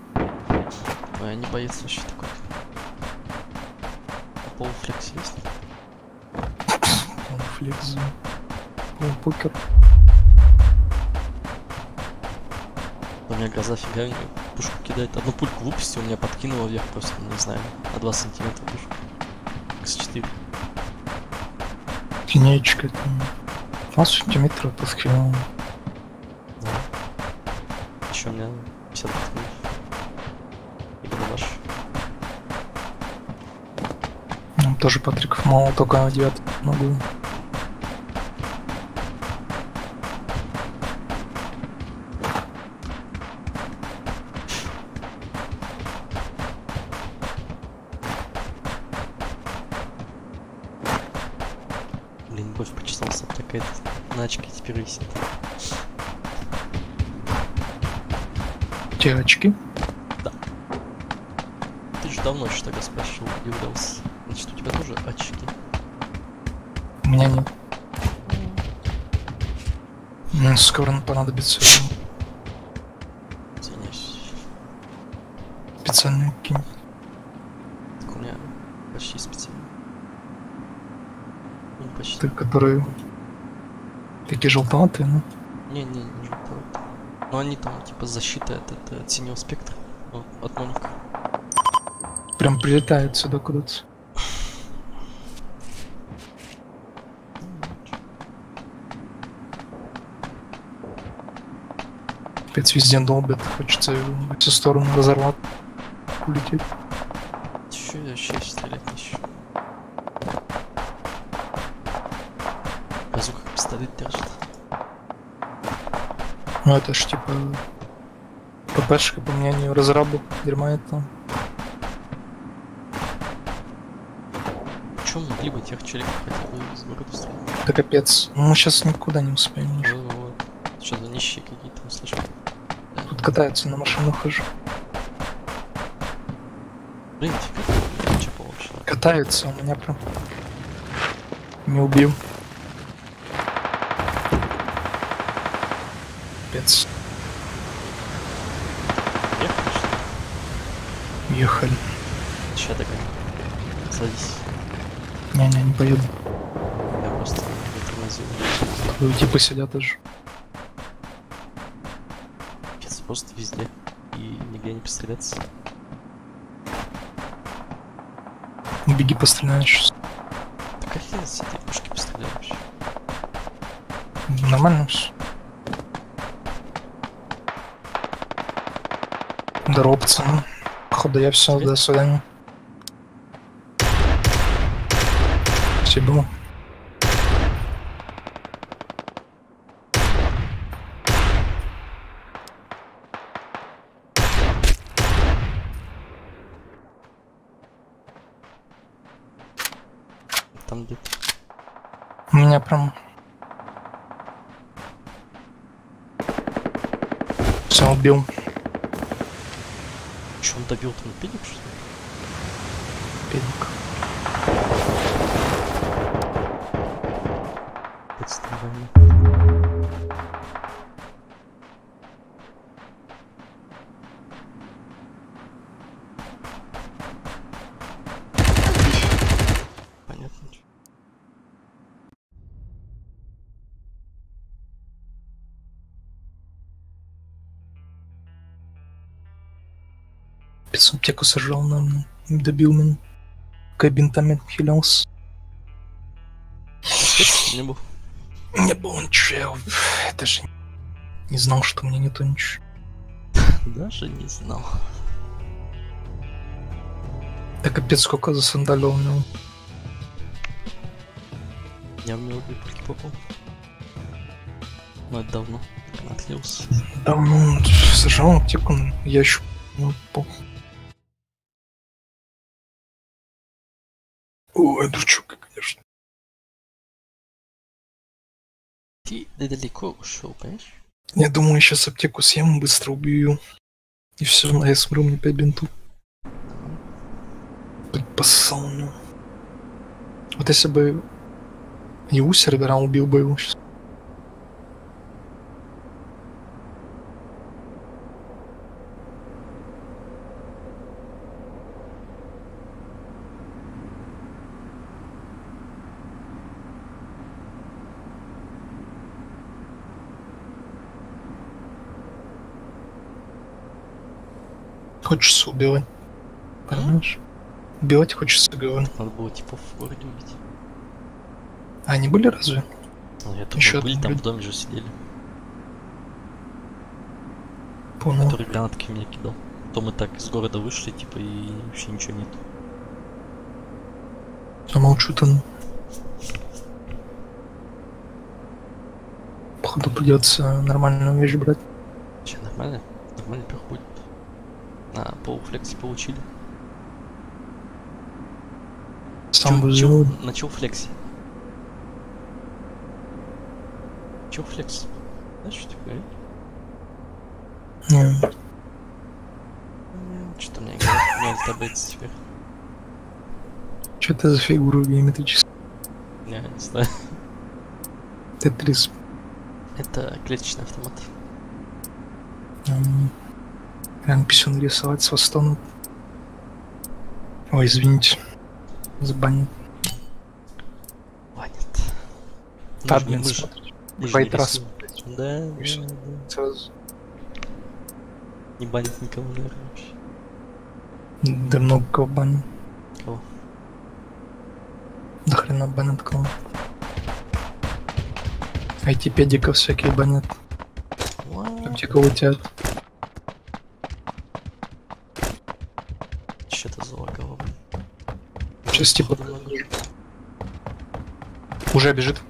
Боец вообще такой. А полуфлекс есть? Там Флекс. О, покер. У меня глаза фига, пушку кидает. Одну пульку выпустил, меня подкинуло вверх просто, не знаю, на 2 сантиметра пушку. X4. Линеечка там. 20 сантиметров подхилил. Да. Еще у меня 50 патронов. тоже Патриков мало, только на девятом могу. Блин, больше почесался, такая на очке теперь висит. Те очки? Да. Ты же давно что-то спрашивал, не удалось тоже очки. У меня нет. Мне скоро понадобится Извиняюсь. специальный какие Так у меня почти специально. Ну, почти. ты, которые такие желтоватые, ну. Не, не, не желтоватые. Но они там типа защита от, от, от синего спектра. Ну, от моника. Прям прилетают сюда куда-то. Опять везде долбят, хочется во все стороны разорвать, улететь. Еще я вообще стрелять еще. Базука как пистолет держит. Ну это ж типа ППшка, по мнению разраба, дерьма это. Чем могли бы тех челиков хотя бы из города стрелять? Да капец, ну мы сейчас никуда не успеем уже. Вот. Что за нищие какие-то. Тут катаются на машинах хожу. Блин, теперь чего вообще? Катаются, у меня прям не убил. Капец, Ехали что ли? ехали. Ща так. Садись. Не-не, не поеду. Я просто не тормозил. Тут Типа сидят даже. Просто везде. И нигде не постреляться. Беги постреляешь. Так а с этой пушки постреляй вообще. Нормально все. Здорово, пацаны. Походу я все, до свидания. Спасибо. Там где-то. У меня прям... Убил. Че он добил там педик что ли? Педик. Сожрал, наверное. Добил. Кабинтами хилялся. Капец, не был. Не было ничего. Я даже не знал, что меня нету ничего. Даже не знал. Да капец, сколько засандалил у него. Я в него пульки попал. Но это давно. Так натлился. Да, ну, сожрал аптеку, ну, я еще... Ну, пол. Ушел, понимаешь? Я думаю, сейчас аптеку съем, быстро убью. И все, на я смотрю, мне 5 бинтов. Подпасал, ну. Вот если бы ЕУ сервера убил бы его сейчас. Хочется убивать. Понимаешь? Убивать хочется, говорю. Надо было типов в городе убить. А они были разве? Ну, я думаю, были, одни там в люди. доме же сидели. Понял. Который гранатки меня кидал. То мы так из города вышли, типа, и вообще ничего нет. Я молчу там. Походу придется нормальную вещь брать. Че, нормально? Нормально проходит. На полуфлексе получили. Сам Чё- чё-. На чё флексе? Чё флекс? Знаешь, что такое? Не, Что-то мне не альтабейтс теперь. Что это за фигура геометрическая? Я не знаю. Тетрис. Это клеточный автомат. М, Прям писюн рисовать с востону. Ой, извините. Забанил. Ванит. Да, Мы ж не- блин, мы ж- смотри. мы ж Байт раз. Да, да, да. Сразу. Не банит никого, наверное, вообще. Да много кого банил. Кого? До хрена банят кого. IT-педиков всякие банят. Там типа летят. Че это за лагово? Сейчас типа уже бежит.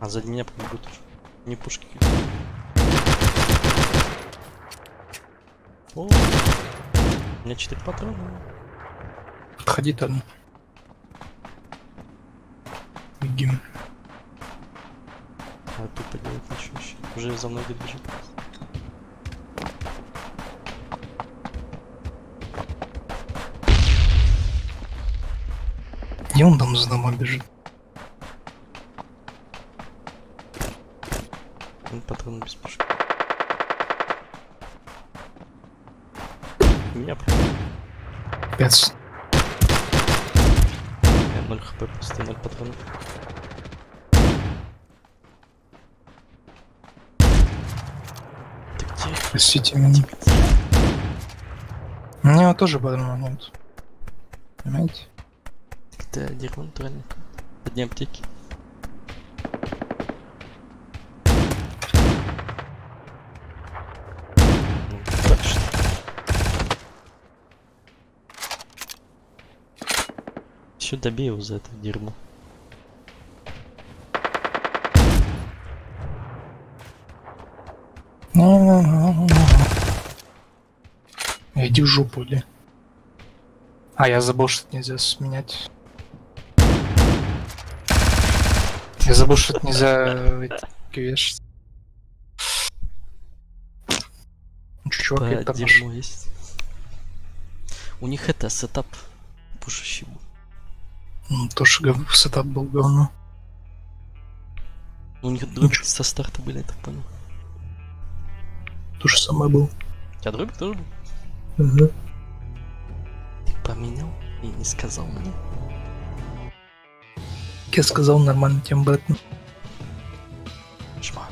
А сзади меня побегут. Не пушки. О, у меня 4 патрона. Подходи там. Бегим. А тут поделать ничего еще. Уже за мной бежит. Где он там за дома бежит? Он патрон без пушки. Меня прям. Пец. Я 0 хп, просто 0 патронов. Ты где? Простите меня. У него тоже патронов нет. Понимаете? Это дерево натуральное. Одни аптеки. Ну. Еще добей его за это дерьмо. Иди в жопу, или? А, я забыл, что нельзя сменять. Я забыл, что это нельзя эти вешать. Ну, Чувак, По это дерьмо есть. У них это setup пушащий был. Ну, тоже гов- setup был говно. У них дробики со старта были, я так понял. То же самое был. У тебя дробик тоже был? Мгм. Ты поменял и не сказал мне. Как я сказал, нормально тем Бэтмен. Шмат.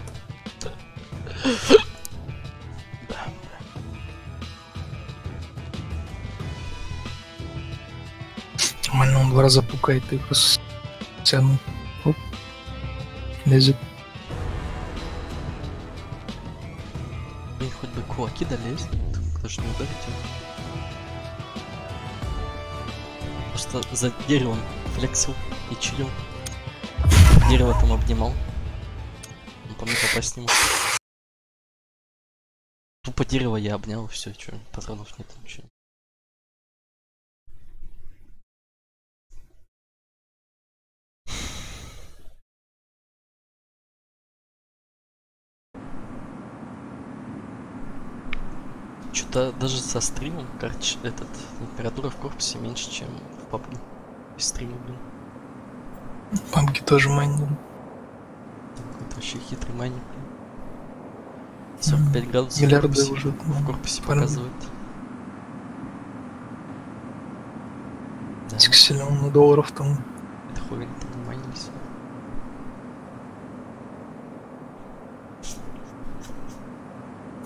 Нормально, он два раза пукает и просто тяну. Оп. Лезет. Блин, хоть бы кулаки долезть. Кто же не ударить его. Просто за деревом флексил и чилил. Дерево там обнимал. Он по мне попасть не мог. Тупо дерево я обнял, все, что, патронов нет, ничего. Что-то даже со стримом, короче, этот, температура в корпусе меньше, чем в. Без стрима, блин. Памки тоже майнил. Какой-то вообще хитрый блин. 45 градусов в Миллиарды корпусе, уже. в корпусе пора. показывает. Да, он на долларов там. это хуй они там не майнились.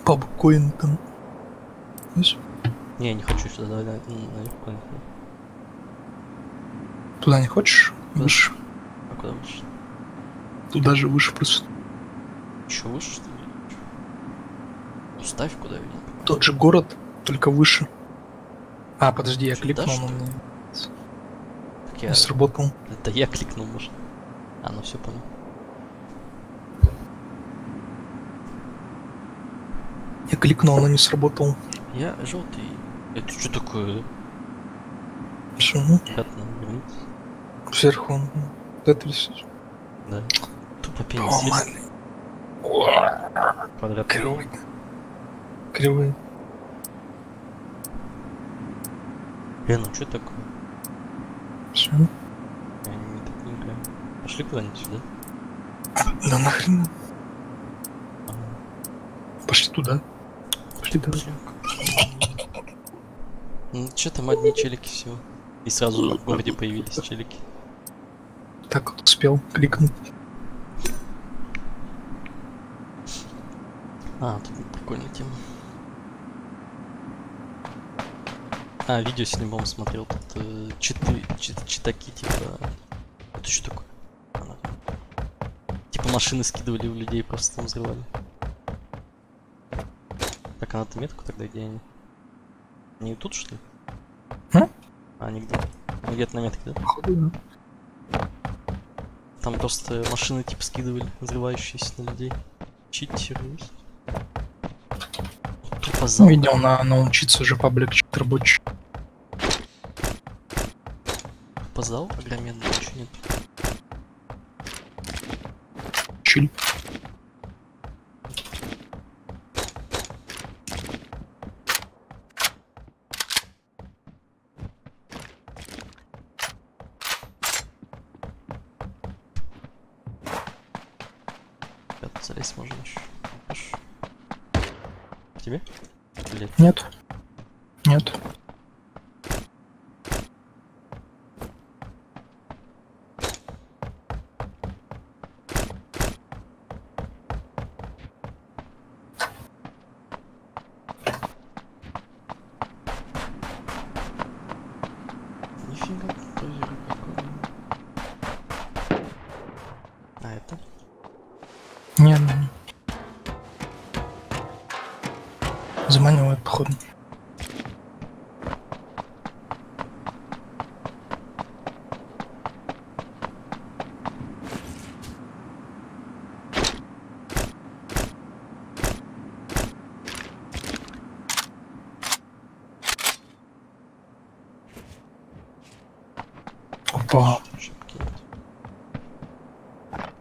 Пабкоин там. Знаешь, Не, я не хочу сюда, давай на, на, наверху, наверху. Туда не хочешь? Да. Выше. Выше? Туда же выше просто. Еще выше, что ли? Чё? Ну ставь куда видно. Тот же город, только выше. А, подожди, я Сюда, кликнул, но мне Так не я... сработал. Это я кликнул, может. А, ну все понял. Я кликнул, но не сработал. Я желтый. Это что такое? Вернуться. Сверху. он, Вот это всё. Да. Тупо ман. квадрат. Кривой. Кривой. Э, ну что такое? Все. Я не так не играю. Пошли куда-нибудь сюда. Да нахрен. Ага. Пошли туда. Пошли туда. Ну, что там одни челики всего. И сразу в городе появились челики. Так вот успел кликнуть. А, тут прикольная тема. А, видео с ним смотрел. Тут э, читы, чит- читаки, типа... Это что такое? Она- Типа машины скидывали у людей, просто там взрывали. Так, а надо метку тогда где они? Не тут, что ли? М? А, нигде. Где-то на метке, да? Походу, да. Там просто машины типа скидывали, взрывающиеся на людей. Читеры. Тупо Ну, зал. видел, на, научиться уже паблик рабочий. Тупо зал огроменный, ничего нет. Чили. Ребят, залезть можно еще. Аж. К тебе? Или Нет. Нет. Нифига, тоже какой. А, это? Нет, нет. Заманивает, походу. Опа. Шапки нет.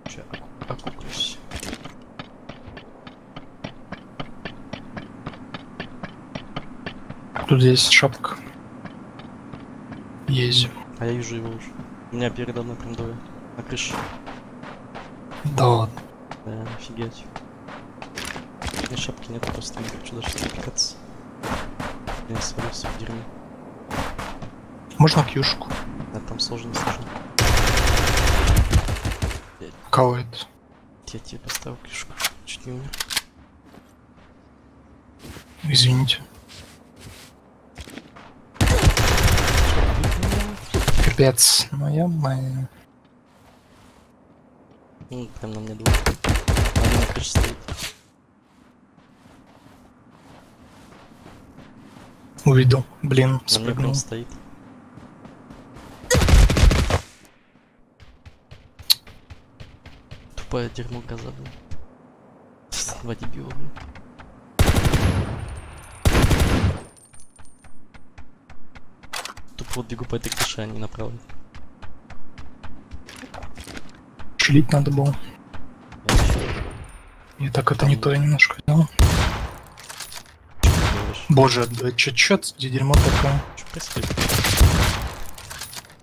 Че, окуклюсь. Тут есть шапка. Есть. А я вижу его уже. У меня передо мной прям двое. На крыше. Да ладно. Да, офигеть. Мне шапки нет, просто не хочу даже спекаться. Я свалился в дерьме. Можно кьюшку. Да, там сложно, сложно. Кого это? Я тебе поставил клюшку. Чуть не умер. Извините. Капец. Ну я моя. Ну, прям на мне двое. Один крыше стоит. Увидел. Блин, На мне спрыгнул. прям стоит. Тупое дерьмо газа, блин. Два дебила, блин. Вот бегу по этой крыше, а не направо. Чилить надо было. И так это не то я немножко делаешь. Боже, да чё, чё за дерьмо такое? Чё происходит?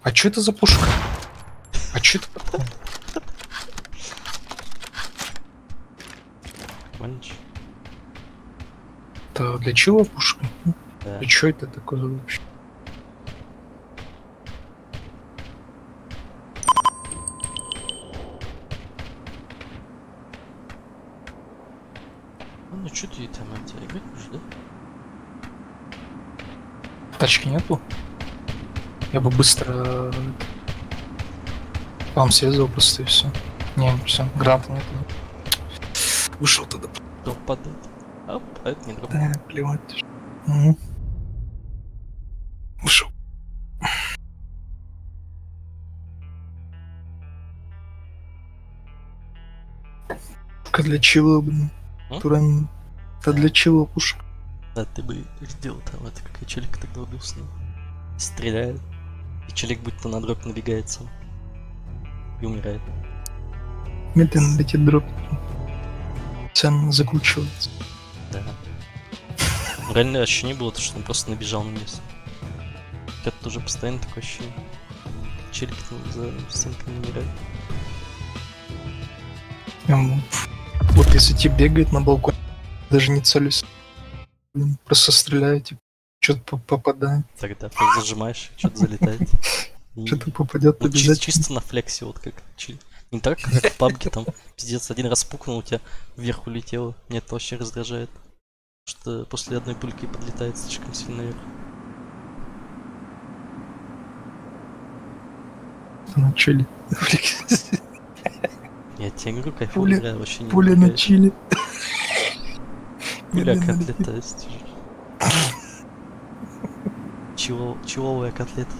А чё это за пушка? А чё это такое? Это для чего пушка? Да. И чё это такое вообще? Нету? Я бы быстро э, вам съездил просто и все. Не, все, гранта нету. Вышел. Дроп падает. А это не дроп. Да, плевать. Мгм. Вышел. Для чего, блин? Туран. Это для чего пушка? Да, ты бы сделал там это, как и челик тогда убился. ну. Стреляет. И челик будто на дроп набегается. и умирает. Медленно летит дробь. Сам закручивается. Да. Реально ощущение было, то, что он просто набежал на место. Это тоже постоянно такое ощущение. Челики там за стенками умирают. М, Вот если тебе бегает на балконе, даже не целюсь. Просто стреляю, типа, что-то попадает, Тогда так зажимаешь, что-то залетает. Что-то попадет Ну, обязательно. чисто на флексе, вот как. Не так, как в пабге там, пиздец, один раз пукнул, у тебя вверх улетело. Мне это вообще раздражает. Что после одной пульки подлетает слишком сильно вверх. На чили. Я тебе говорю, играю, вообще не Пуля на чили. Медленно котлета. Чего, чиловая котлета.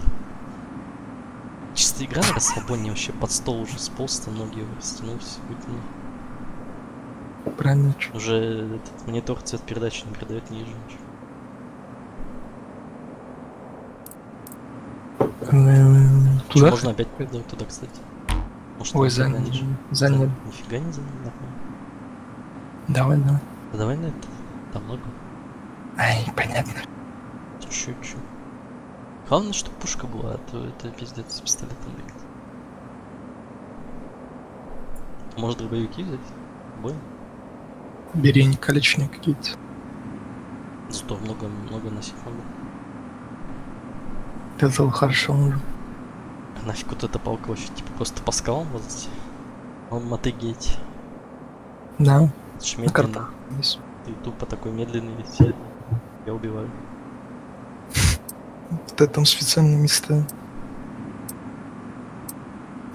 Чисто игра на расслабоне вообще под стол уже сполз, там ноги растянулся. Правильно. Уже этот монитор цвет передачи не передает ниже ничего. Туда? Можно опять передавать туда, кстати. Может, Ой, ниже? Занял. Нифига не нормально. Давай, давай. Да давай на это. Там много. Ай, понятно. Чуть-чуть. Главное, чтобы пушка была, а то это пиздец с пистолетом бегать. Может дробовики взять? Бой? Бери не количные какие-то. Зато много, много носить могу. Это хорошо уже. А нафиг вот эта палка вообще, типа просто по скалам лазать? Он мотыгеть. Да, ж на картах есть. Ты тупо такой медленный, тебя- я убиваю. Это там специальные места.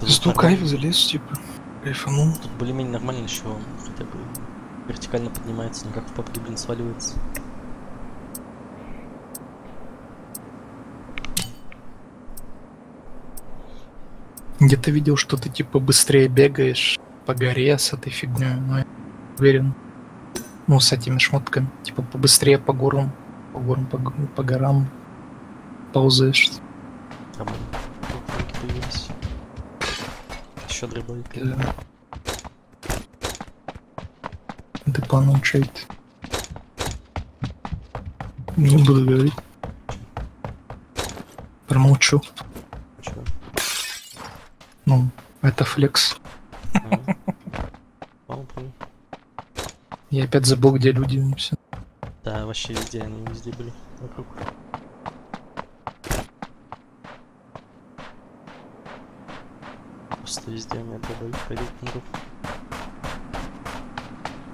Нормально. кайф залез, типа. Кайфанул. Тут более-менее нормально еще хотя бы вертикально поднимается, но как в папке, блин, сваливается. Где-то видел, что ты типа быстрее бегаешь по горе с этой фигней, но я уверен. Ну, с этими шмотками. Типа побыстрее по горам, по горам, по, по горам ползаешь. Тут руки появились. Еще дробовик. Да. Ты понаучать. Не буду говорить. Промолчу. Чё? Ну, это флекс. А. Понял, понял. Я опять забыл, где люди. и всё. Да, вообще везде они везде были вокруг. Просто везде у меня ходил на руку.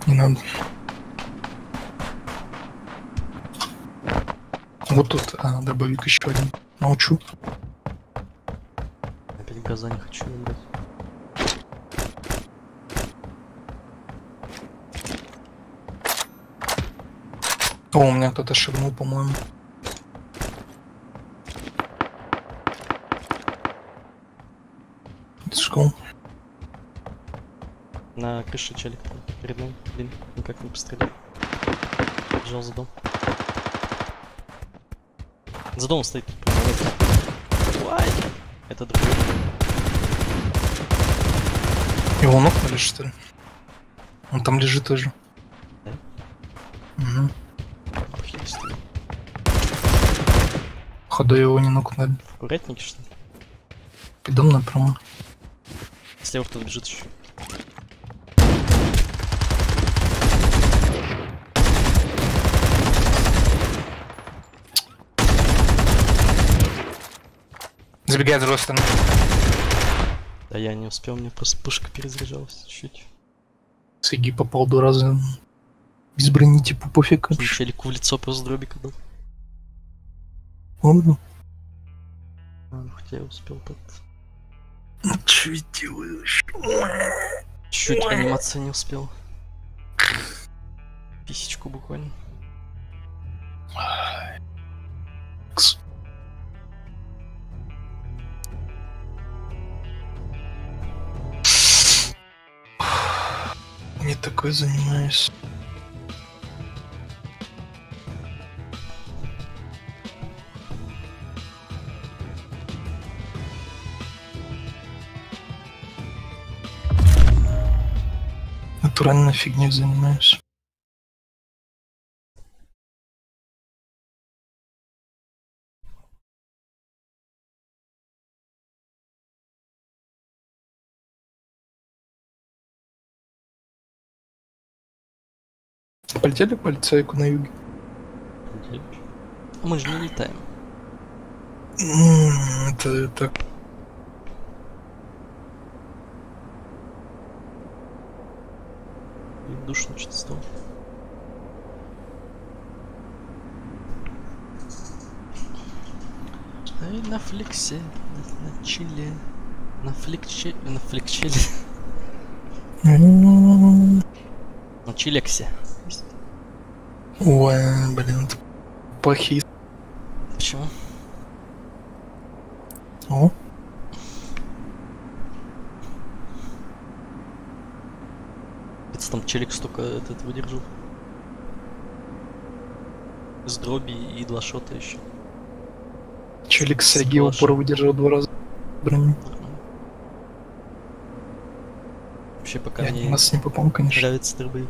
Не надо. Вот тут, а, дробовик еще один. Молчу. Опять газа не хочу набрать. О, у меня кто-то шагнул, по-моему. Школ. На крыше челик нами. Блин, никак не пострелял. Бежал за дом. За домом стоит. Уай! Это другой. Его нокнули, что ли? Он там лежит тоже. Ходу его не нокнули. В курятнике что ли? Пидом напрямую. Слева кто-то бежит еще. Забегает с другой стороны. Да я не успел, мне просто пушка перезаряжалась чуть. Сиги попал два раза. Без брони, типа, пофиг. Челику в лицо просто дробика дал. Ну, хотя я успел так. Че делаешь? Чуть анимация не успел. Писечку буквально. Не такой занимаюсь. Натурально фигней занимаюсь. Полетели полицейку на юге? Мы же не летаем. Это так. Душно что-то стало. Ай, на фликсе, на, на чиле, на фликче, на фликчеле, на чилексе. Ой, блин, плохие. Почему? О, Это там челик столько этот выдержал. С дроби и два шота еще. челик с Аги Сплошь. упор выдержал два раза броню. Вообще пока Я мне нас не попал, конечно. нравится дробовик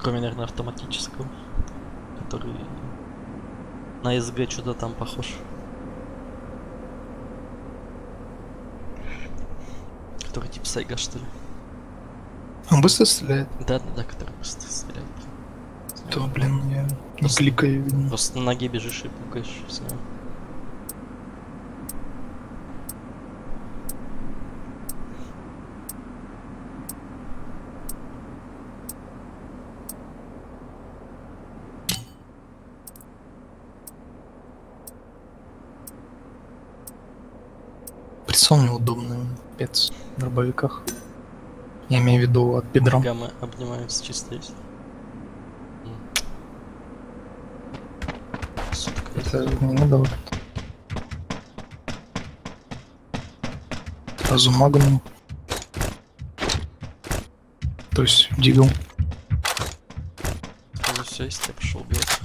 Кроме, наверное, автоматического. Который на СГ что-то там похож. Который типа Сайга, что ли? Он быстро стреляет? Да, да, да, который быстро стреляет. То, блин, я не кликаю, видно. Просто на ноге бежишь и пукаешь с него. Прицел неудобный, пец, в дробовиках. Я имею в виду от бедра. Гаммы обнимаются чисто есть. Это не надо вот. Сразу магнум. То есть дигл. Ну все, если я пошел убивать.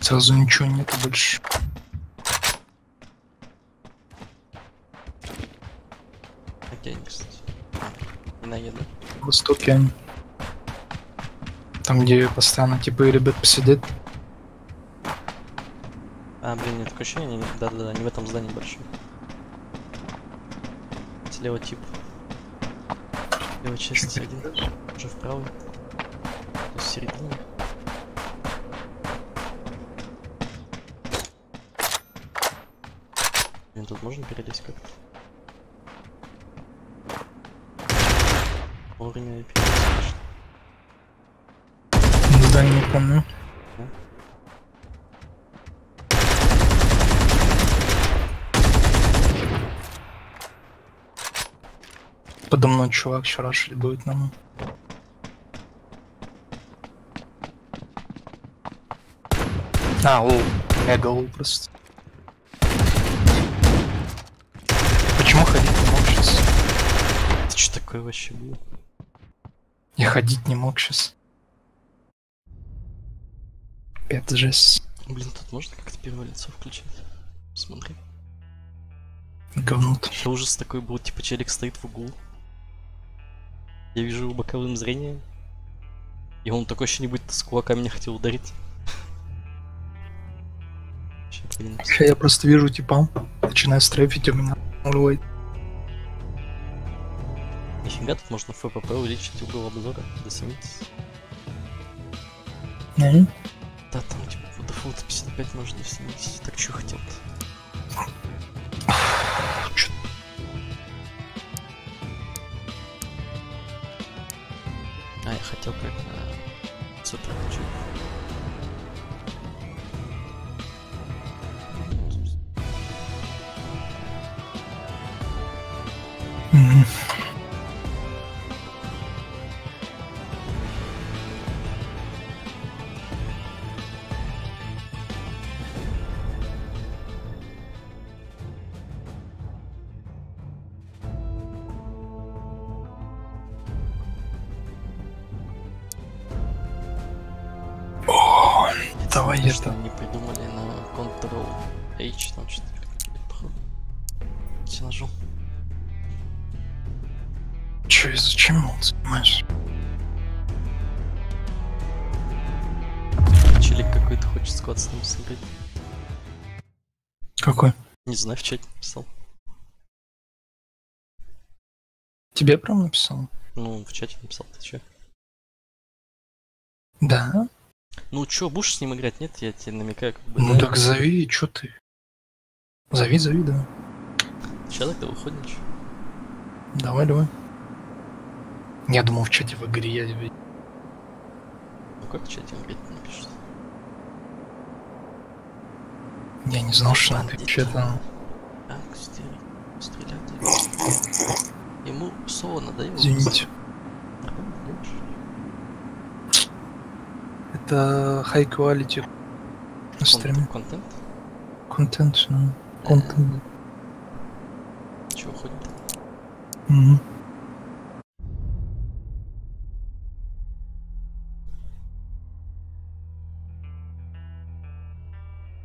Сразу ничего нету больше. Они. Там, где постоянно типа ребят посидят. А, блин, нет такое ощущение, да-да-да, не в этом здании большом. Слева тип. Левая часть один. Уже в правой. То есть в середине. Блин, тут можно перелезть как-то? Вовремя и конечно. Здание не помню. Подо мной чувак вчера шлибует нам. А, лол. Эго лол просто. Почему ходить не мог сейчас? Это что такое вообще было? Ходить не мог сейчас. Это жесть. Блин, тут можно как-то первое лицо включить? Смотри. Говно Еще ужас такой был, типа челик стоит в углу. Я вижу его боковым зрением. И он такой еще не будет с кулаками не хотел ударить. Я просто вижу типа, начинаю стрейфить, у меня урвает. Тут можно ФПП увеличить угол обзора до 70. Мгм. Да, там типа по дефолту 55 можно до 70. Так что хотел-то? Знаю, в чате написал. Тебе прям написал? Ну, в чате написал, ты чё? Да? Ну чё, будешь с ним играть? Нет, я тебе намекаю, как бы. Ну да. так зови, чё ты? Зови, зови, да. Чё тогда выходим, чё? Давай, давай. Я думал в чате в игре я тебе... Ну как в чате он говорит, напишет? Я не знал, что ты вообще-то... Так, стрелять, стрелять. Ему соло надоело. Извините. Это high quality на стриме. Контент? Контент, ну, контент. Чего выходим? Мгм.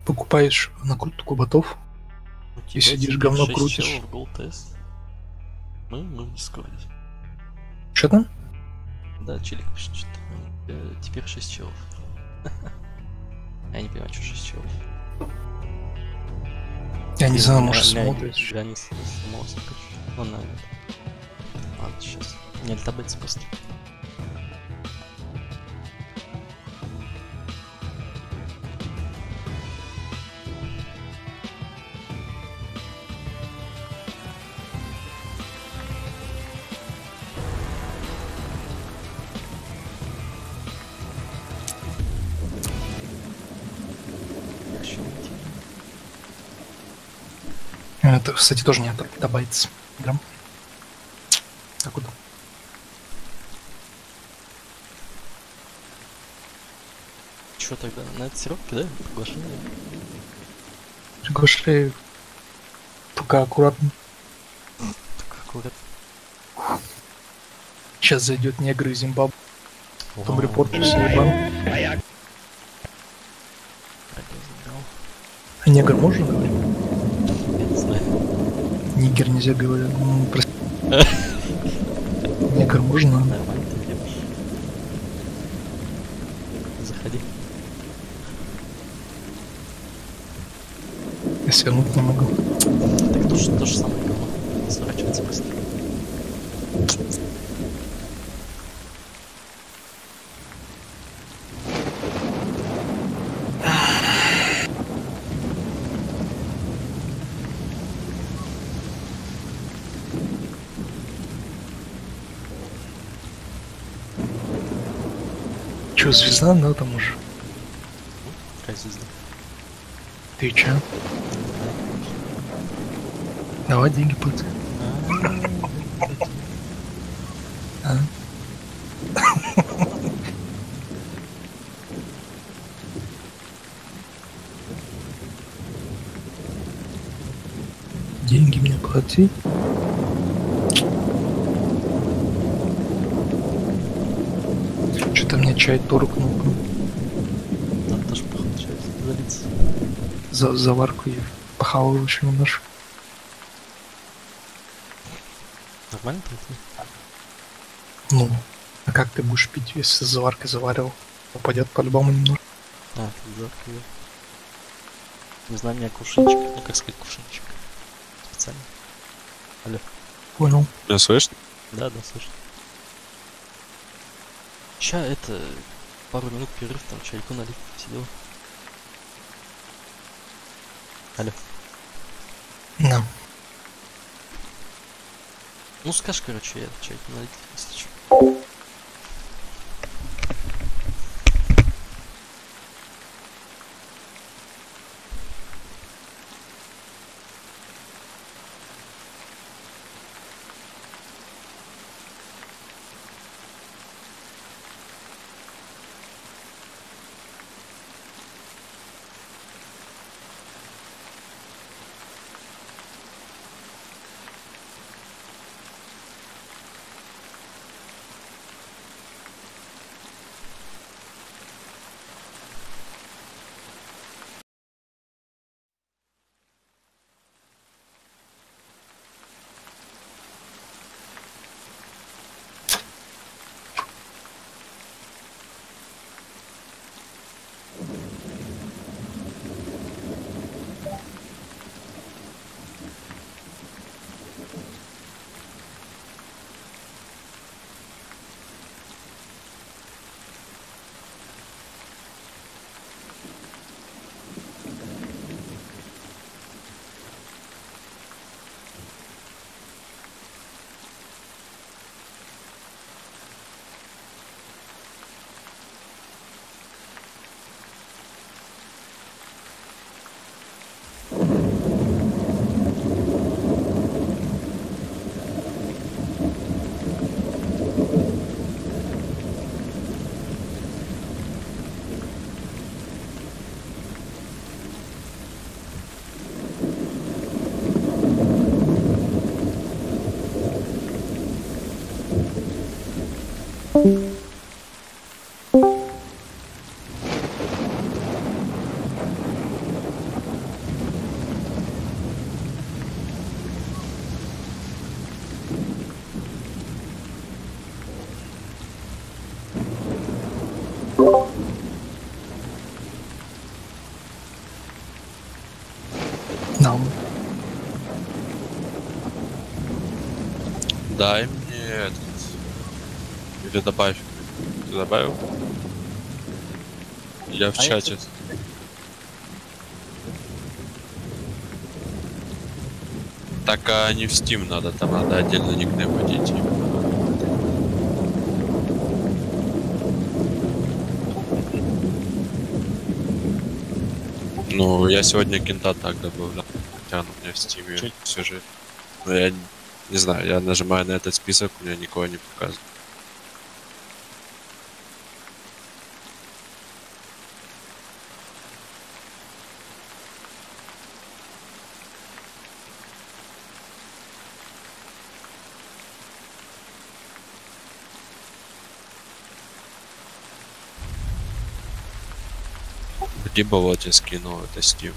Покупаешь накрутку ботов, И сидишь, говно крутишь. в Test. Мы, мы в Дискорде. что там? Да, Чилик пишет, что э, теперь 6 челов. Я не понимаю, что 6 челов. Я не знаю, может смотришь. ля не с- сломался, короче. Ну. Ладно, сейчас. Не альтабетс просто. Это, кстати, тоже не добавится. Да? Так вот. Чё тогда? На этой сиропке, да? Приглашение? Приглашаю. Только аккуратно. Так аккуратно. Сейчас зайдет негр из Зимбабве, потом. Я забрал. А негр можно говорить? Нигер нельзя говорить. Ну, прости. Негр можно? Заходи. Я свернуть не могу. Так то же, то же самое говно. Сворачивается быстро. Че, звезда, да, там уже? Какая звезда? Ты че? Давай деньги плати. А? Деньги мне плати. Что-то мне чай торкнул. Надо тоже походу сейчас залиться. За заварку я похавал еще немножко. Нормально пройти? Ну, а как ты будешь пить, если с заваркой заваривал? Упадет по-любому немного. А, ты завтра, да. Не знаю, у меня кувшинчик. Ну, как сказать, кувшинчик. Специально. Алло. Понял. Меня слышно? Да, да, слышно. Ща это пару минут перерыв, там чайку налить, сидел. Алло. Да. Ну скажешь, короче, я чайку налить, если чё. Дай мне этот. Или добавь. Ты добавил? Я в А чате. Так, а не в Steam надо, там надо отдельно никнейм вводить. Ну, я сегодня кента так добавлял, хотя он у меня в стиме же. Но я не- знаю, я нажимаю на этот список, у меня никого не показывает. Либо вот я скинул это Steam.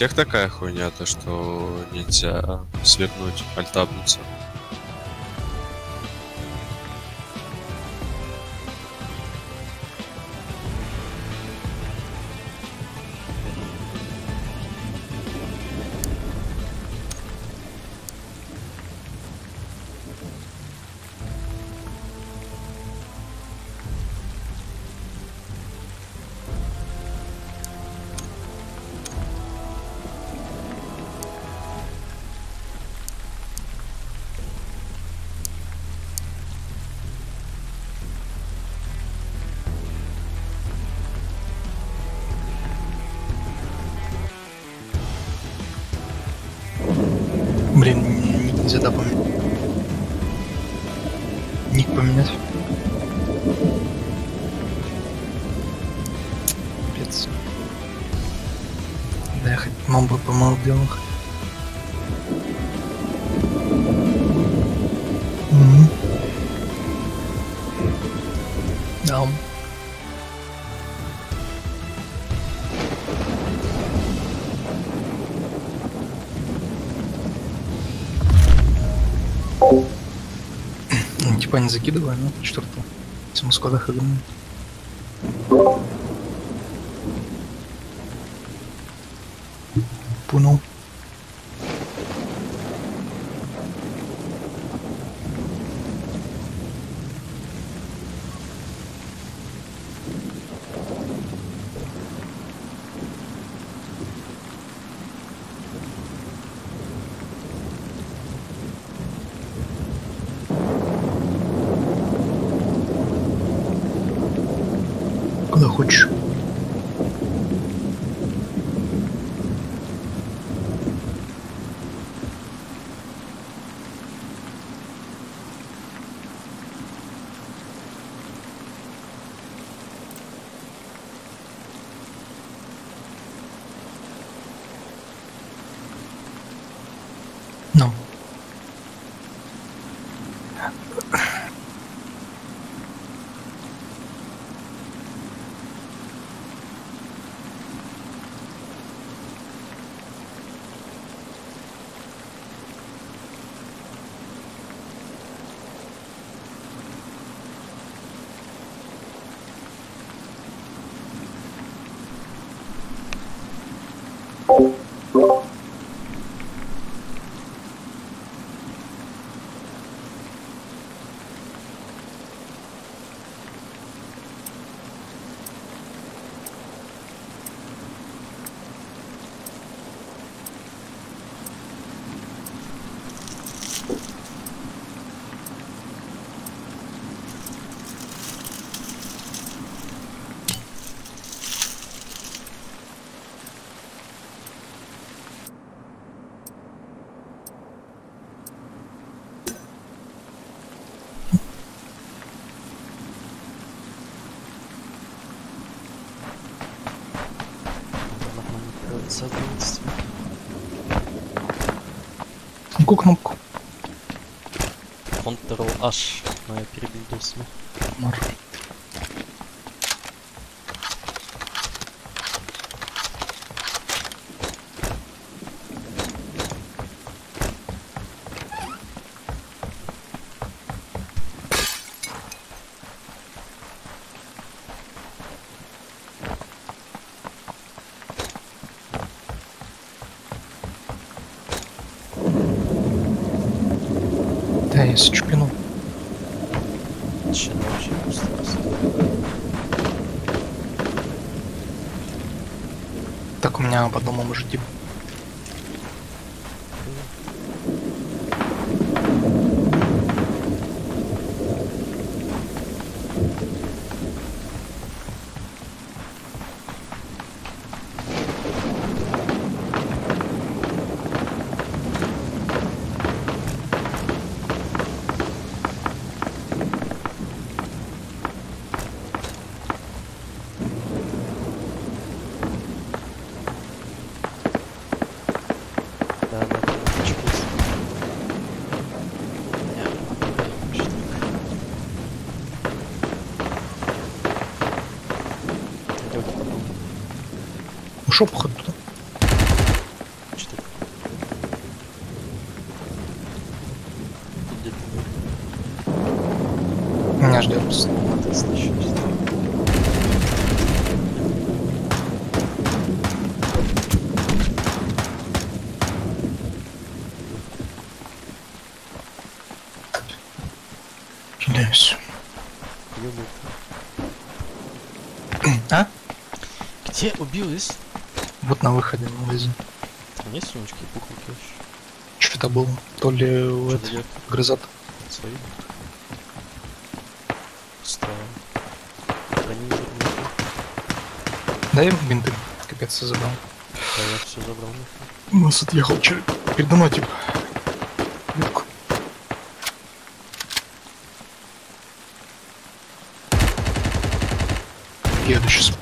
Всех такая хуйня, то что нельзя свернуть альтабницу. Не закидываю, ну, четвертую. Если мы складах играем. Oh. Какую кнопку? Ctrl H на перебильдосме. Мар. Да, я сочпину. Че вообще пусто. Так у меня по дому уже тип. Да, да, да, чекист. Не, почти так. Идёт по дому. Ушел походу ты? Меня ждет. Ты слышишь? Кидаюсь. А? Где убилась? Вот на выходе на магазин. Там есть сумочки и вообще? Что это было? То ли у этого грызат. Свои? Странно. Бронирование. Да я бинты. Капец, я забрал. Да, я все забрал. У нас отъехал человек. Передо мной, типа. Еду сейчас.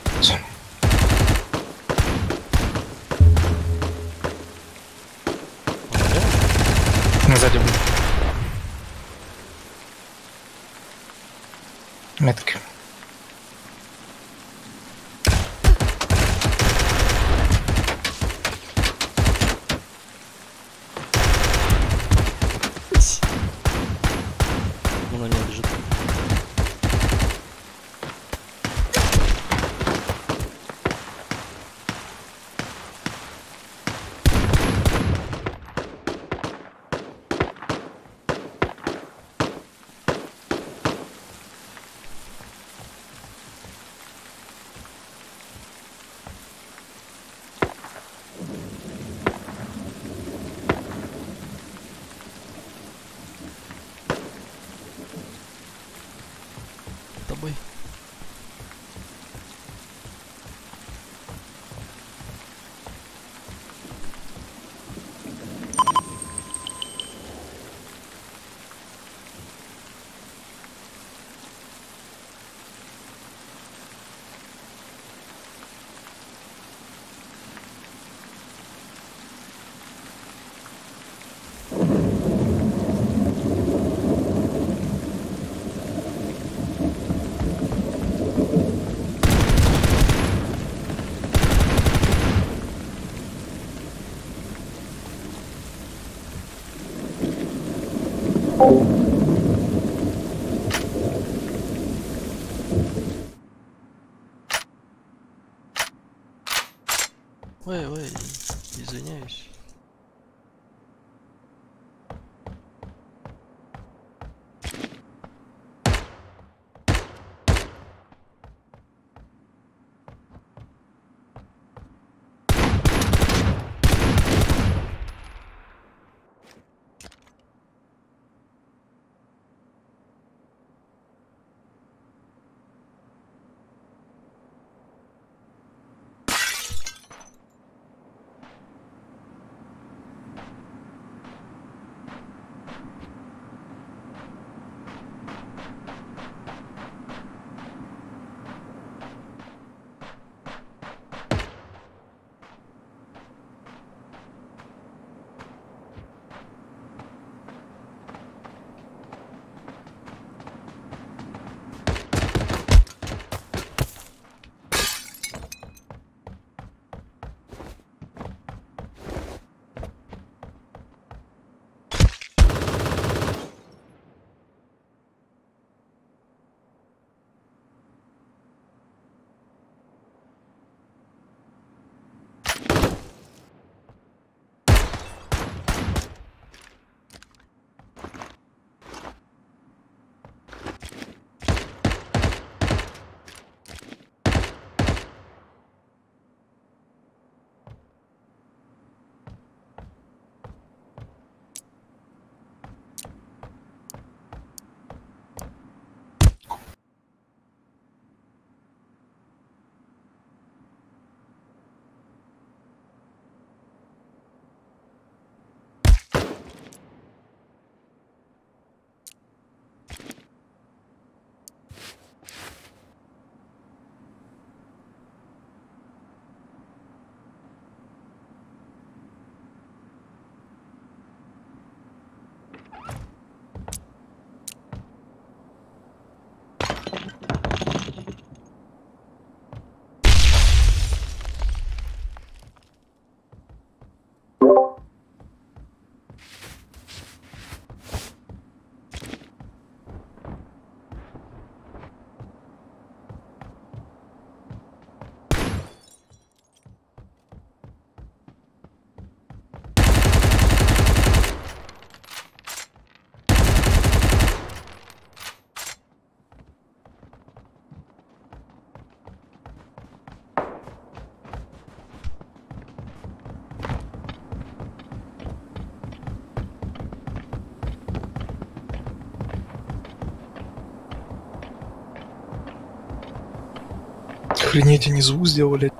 Охренеть, они звук сделали.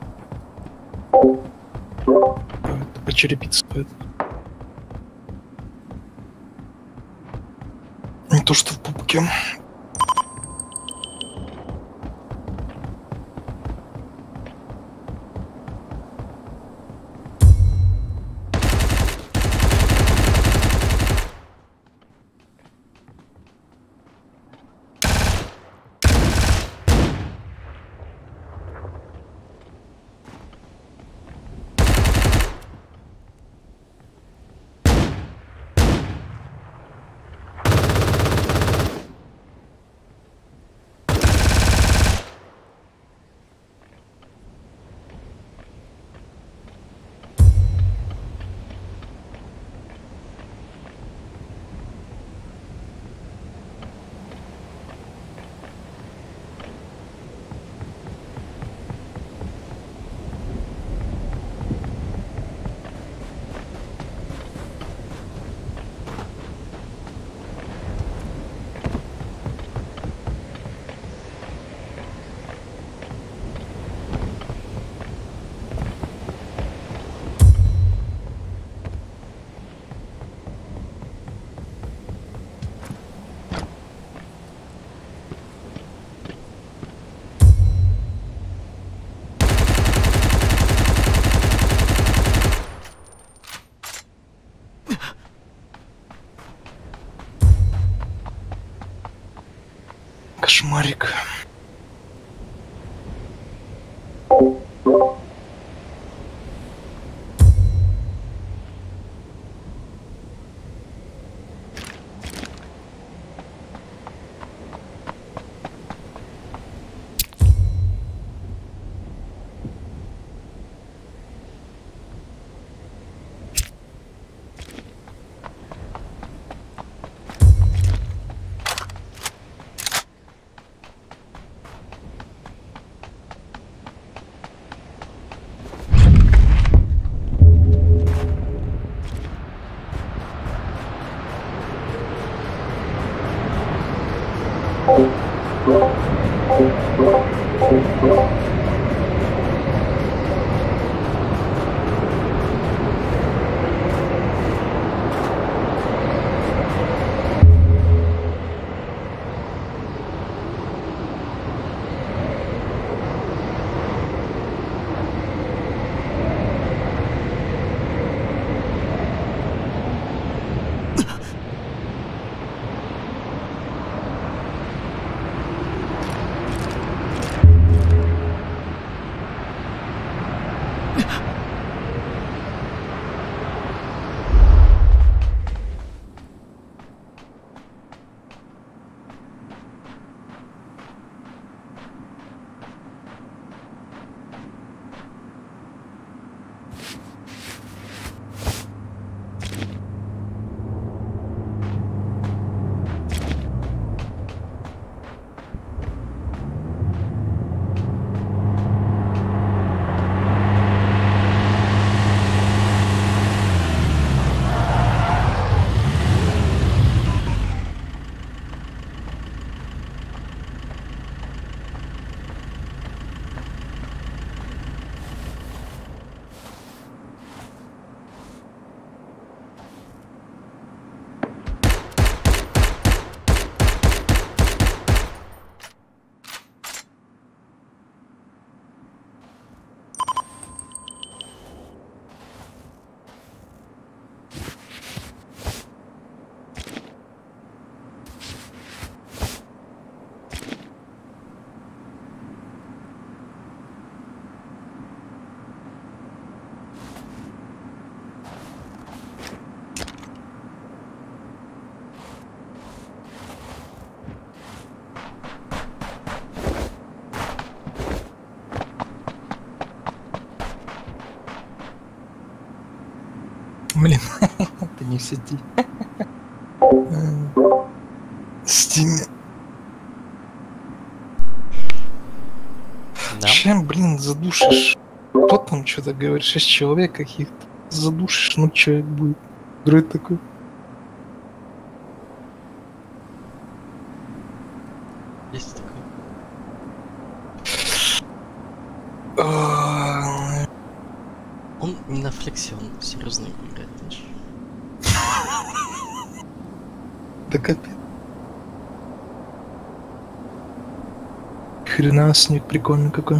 По черепице. Не то, что в пупке. Не в сети. Стиме. Да. Чем, блин, задушишь? Кто там что-то говорит? Шесть человек каких-то. Задушишь, ну человек будет. Дроид такой. Есть такое. Не на флексе он серьезно игру играет, знаешь. Да капец. Хрена снег прикольный какой.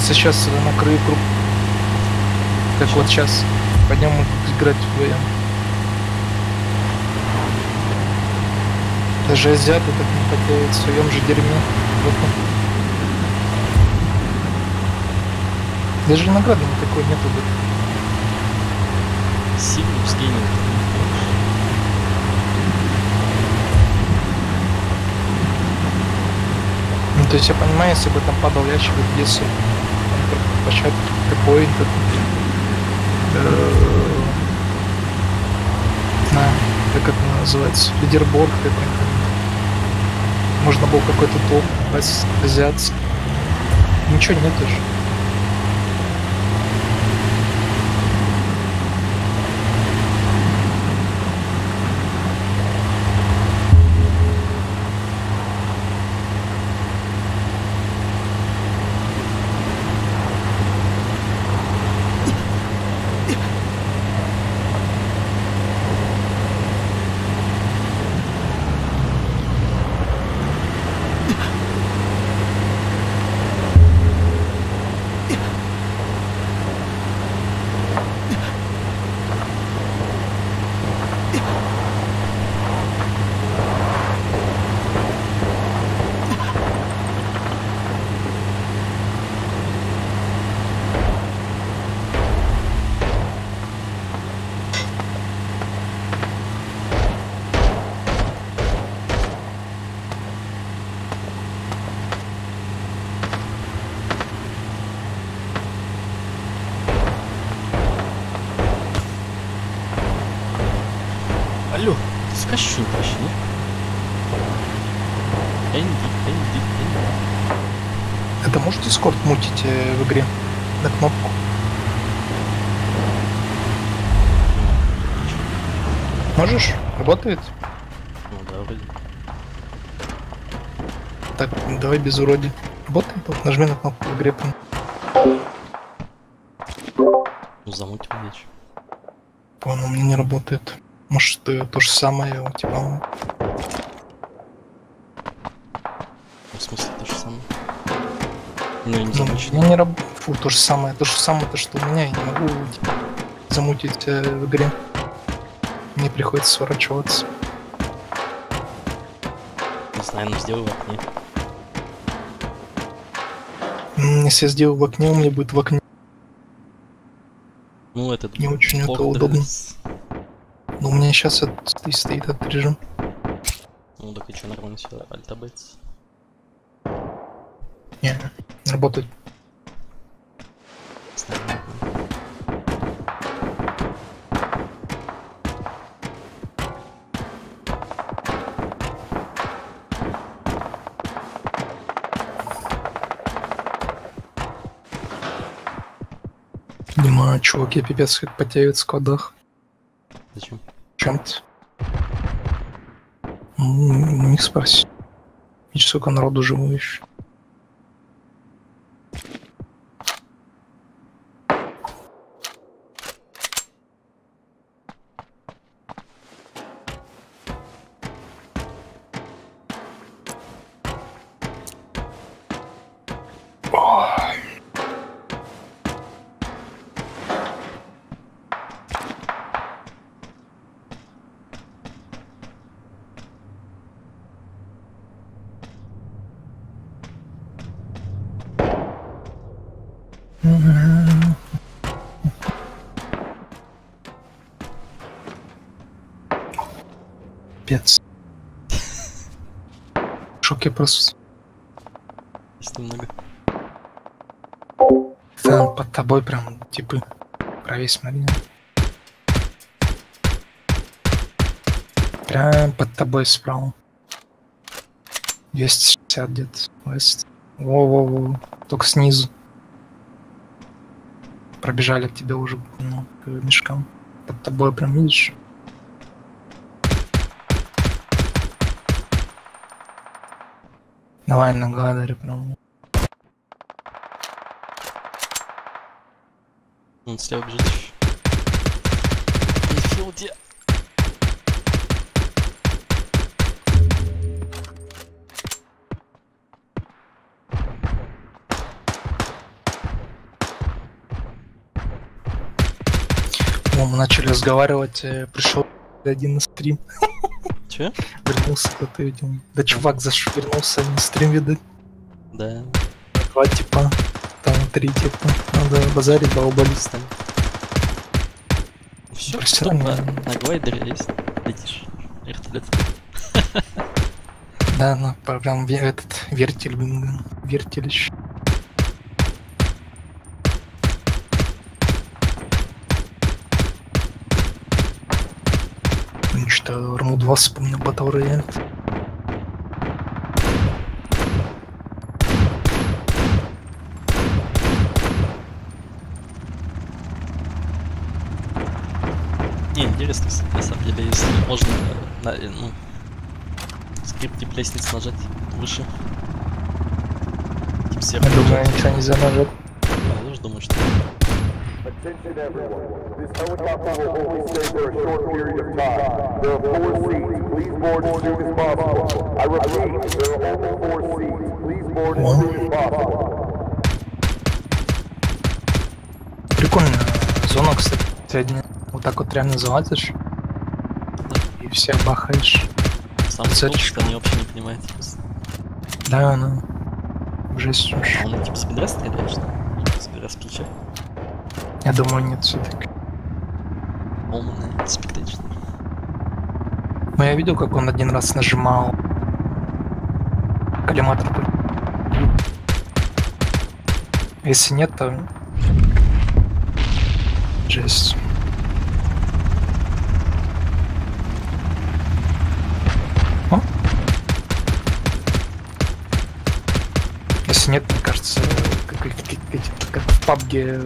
Если сейчас накрою круг, как вот сейчас, пойдем играть вдвоем. Даже азиаты так не потеют в своем же дерьме. Вот. Даже награды никакой нету. Сильно скинул. Ну, то есть я понимаю, если бы там падал ящик в площадка, какой то на, как это называется, лидерборд какой-то. Можно был какой-то топ азиатский. Ничего нету же. Алло, ты скажешь что-нибудь вообще, нет? Энди, Энди, Энди. Это может Дискорд мутить э, в игре? На кнопку. Можешь? Работает? Ну да, вроде. Так, давай без уроди. Работает? Вот нажми на кнопку в игре. прям. Ну замутим вещь. По-моему, у меня не работает. Может, э, то же самое у тебя. Ну, в смысле, то же самое. Ну, я не Ну, не работает. Фу, то же самое. То же самое, то, что у меня. Я не могу типа, замутить э, в игре. Приходится сворачиваться. Не знаю, ну сделай в окне. Если я сделаю в окне, у меня будет в окне. Ну, этот... Не очень это удобно. Но у меня сейчас стоит, стоит этот режим. Ну, так и что, нормально все, альтабетс. руки пипец потеют в складах. Зачем? Чем-то. М-м-м, не них спроси. И сколько народу живу еще. Oh. Просто. Есть немного. Там под тобой прям типы. Правее смотри. Прям под тобой справа. 260 где-то. Вест. Во-во-во. Только снизу. Пробежали к тебе уже ну, к мешкам. Под тобой прям видишь. Давай на гладере прям. Он слева бежит. Инфилде. О, мы начали разговаривать, э, пришел один на стрим, Че? вернулся кто-то, видимо. Да чувак заш вернулся на стрим, видать. Да. Два типа, там три типа. Надо базарить, балбалить. Стань. Все, Да что на, на глайдере есть. Летишь. Вертолет. Да, прям ве- этот вертель, вертелищ. Ну 2 вспомнил Battle Royale. Не, интересно, кстати, на самом деле, если можно на, ну, скриптик лестниц нажать выше. Типа Я думаю, ничего нельзя нажать. Я тоже думаю, что Attention everyone. This helicopter will only stay for a short period of time. There are four seats. Please board as soon as possible. I repeat, there are only four seats. Please board as soon as possible. Прикольная зона, кстати, сегодня. Вот так вот реально залазишь. И всех бахаешь. сам что они вообще не понимают. просто. Да, ну. Жесть уж. А он типа с бедра стреляет, Я думаю, нет все-таки. Полная спектачная. Но я видел, как он один раз нажимал коллиматор. Если нет, то жесть. О. Если нет, мне кажется, как, как- как- как- как в пабге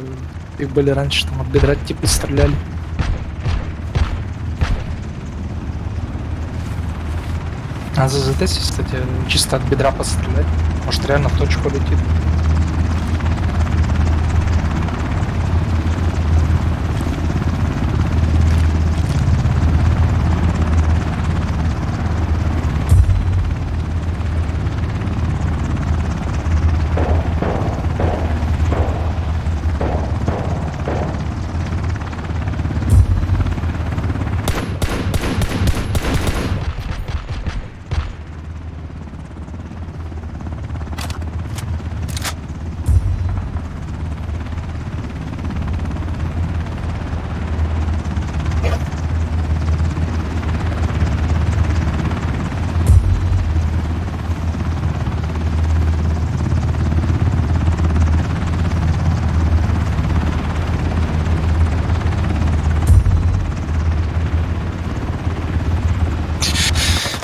их были раньше, там от бедра типа стреляли. Надо затестить, кстати, чисто от бедра пострелять. Может реально в точку летит.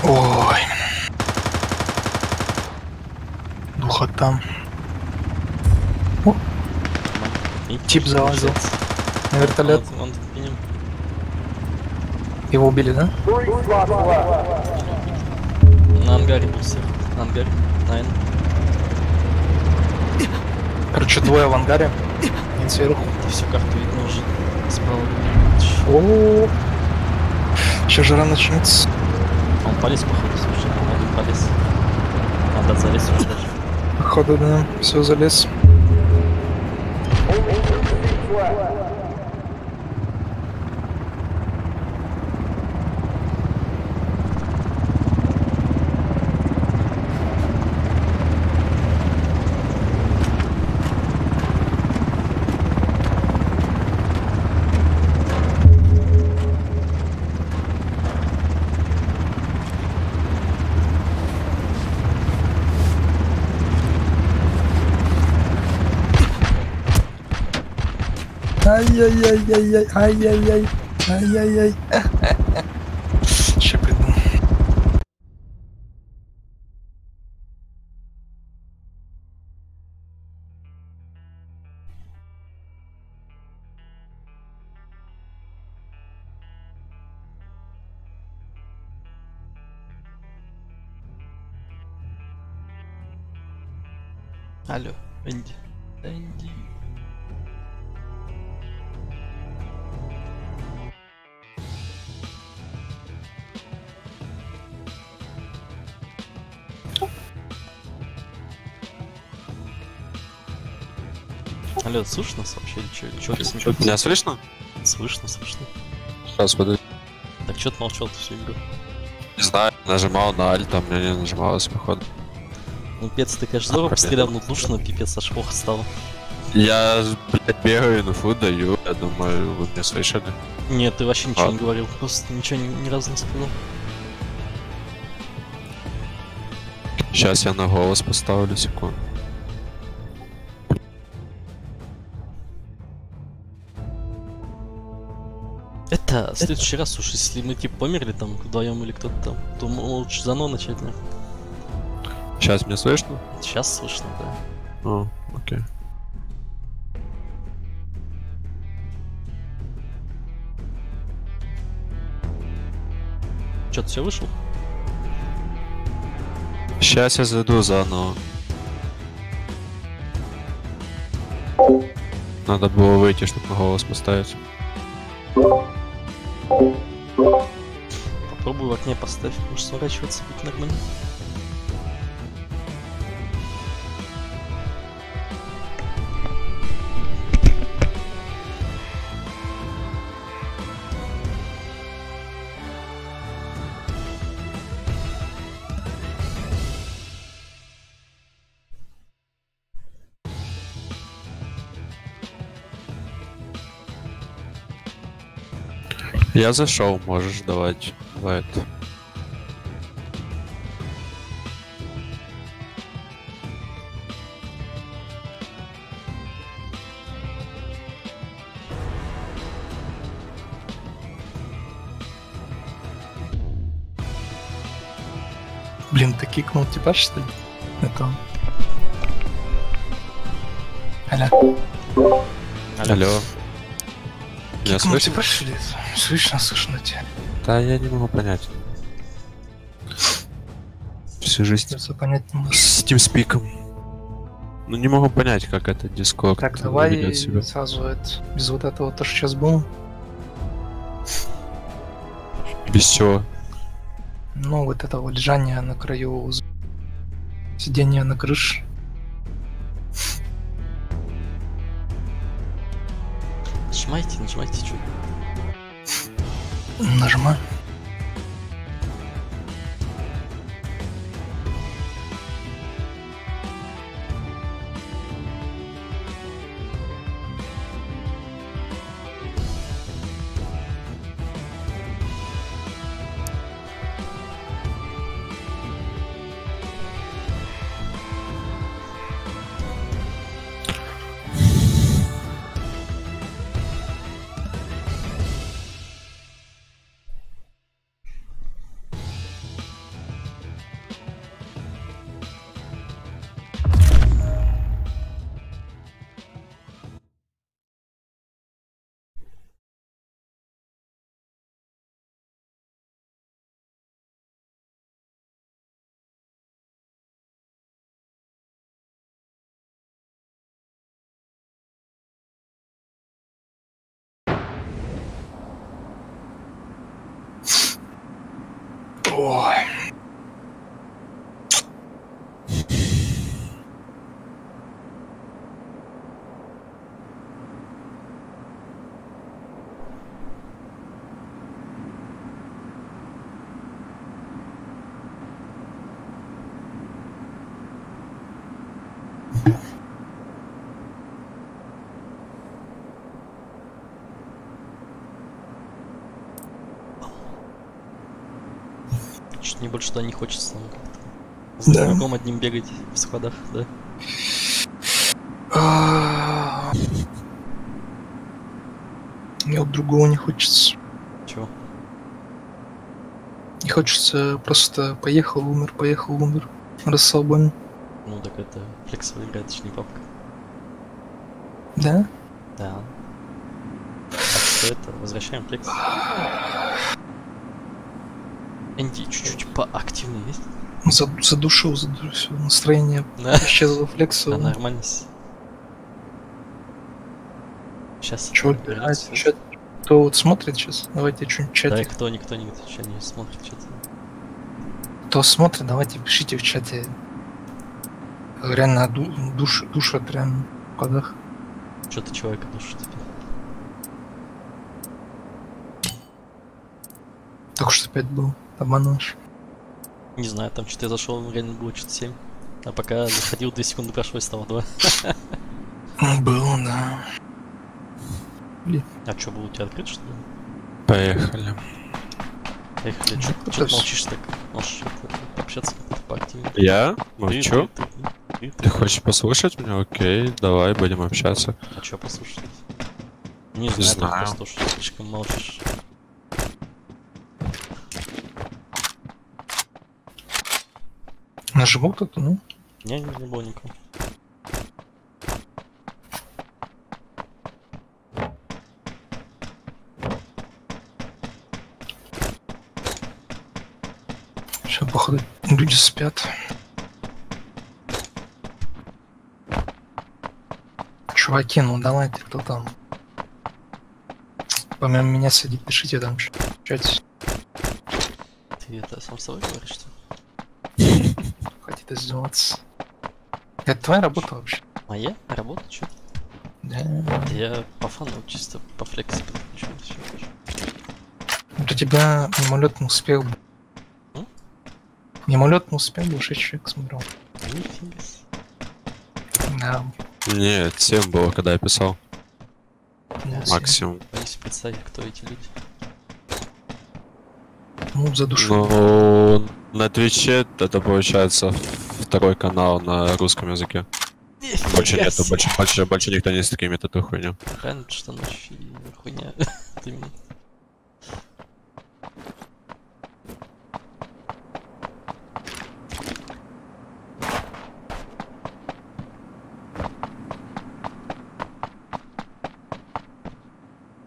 Ой. Духота. И Тип залазил. На вертолет. Он, он. Его убили, да? На ангаре был сейф. На ангаре. Найн. Короче, двое в ангаре. Один сверху. Всю карту видно уже. Справа. О, Сейчас жара начнется. Он полез, походу, слушай. Он один полез. Надо залез уже даже. Походу, да. Все, залез. work. 哎呀呀呀呀哎呀呀哎呀呀 Алло, слышно нас вообще чё? Чё ты смеёшься? Меня слышно? Слышно, слышно. Сейчас, подожди. Так чё ты молчал всю игру? Не знаю, нажимал на альт, а мне не нажималось, походу. Ну, пец, ты, конечно, здорово пострелял, но душно, пипец, аж плохо стало. Я, блядь, бегаю, инфу даю, я думаю, вы меня слышали. Нет, ты вообще ничего А. не говорил, просто ничего ни, ни разу не сказал. Сейчас я на голос поставлю, секунду. Это в следующий раз уж, если мы типа померли там вдвоем или кто-то там, то лучше заново начать, наверное. Сейчас меня слышно? Сейчас слышно, да. О, окей. Чё, ты все вышел? Сейчас я зайду заново. Надо было выйти, чтобы на голос поставить. Поставь, может сворачиваться будет нормально. Я зашел, можешь давать. Давай кикнул типа что ли? Это он. Алло. Алло. Кикнул слышно? типа что ли? Слышно, слышно тебя. Да, я не могу понять. Всю жизнь Все понять с TeamSpeak. Ну не могу понять, как это Discord Так, давай себя. сразу это, без вот этого, то, что сейчас было. Без чего. Ну, вот этого лежания на краю сидения на крыше. Нажимайте, нажимайте, чё. Нажимаю. Ой. Мне больше туда не хочется там как-то. С Да. другом одним бегать в складах, да. А, Мне вот другого не хочется. Чего? Не хочется просто поехал, умер, поехал, умер. Расслаблен. Ну так это флексовая игра, это ж не папка. Да? Да. Так что это, возвращаем флекс. Энди чуть-чуть поактивнее есть? За- задушил, задушил. Настроение Да. исчезло Да, флексу. нормально. Сейчас. Чё, а, чё- кто вот смотрит сейчас? Давайте что-нибудь в Да, чате. кто, никто, никто сейчас не смотрит что-то. Кто смотрит, давайте пишите в чате. Реально ду- душ, душат реально в кодах. Что-то человека душит. Только что опять был. Обманываешь. Не знаю, там что-то я зашел, реально было что-то 7. А пока заходил 2 секунды прошло и стало 2. Было, да. А что, был у тебя открыт, что ли? Поехали. Поехали, Ну, что ты молчишь так? Можешь пообщаться как-то поактивнее. Я? Молчу. ты, ты, ты, Ты хочешь послушать меня? Окей, давай будем общаться. А что послушать? Не знаю, ты знаю. просто слишком молчишь. Нажму кто-то, ну. Не, не, не было никого. Сейчас, походу, люди спят. Чуваки, ну давайте, кто там? Помимо меня сидит, пишите там в чате. Ты это сам с собой говоришь, что ли? Хотите издеваться. Это твоя работа вообще? Моя работа, что? Да. Я по фану чисто по флексе. Вот у тебя мимолетный успех был. М? Мимолетный успех был 6 человек смотрел. Да. Нет, 7 было, когда я писал. да, Максимум. Боюсь представить, кто эти люди. Ну, задушил. Ну, на Твиче это получается второй канал на русском языке. Больше себе. больше, больше, больше никто не стримит эту хуйню. Правильно, что ночь и хуйня.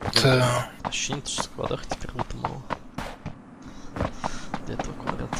Это... Ощущение, что в складах теперь лута мало. Для этого квадрата.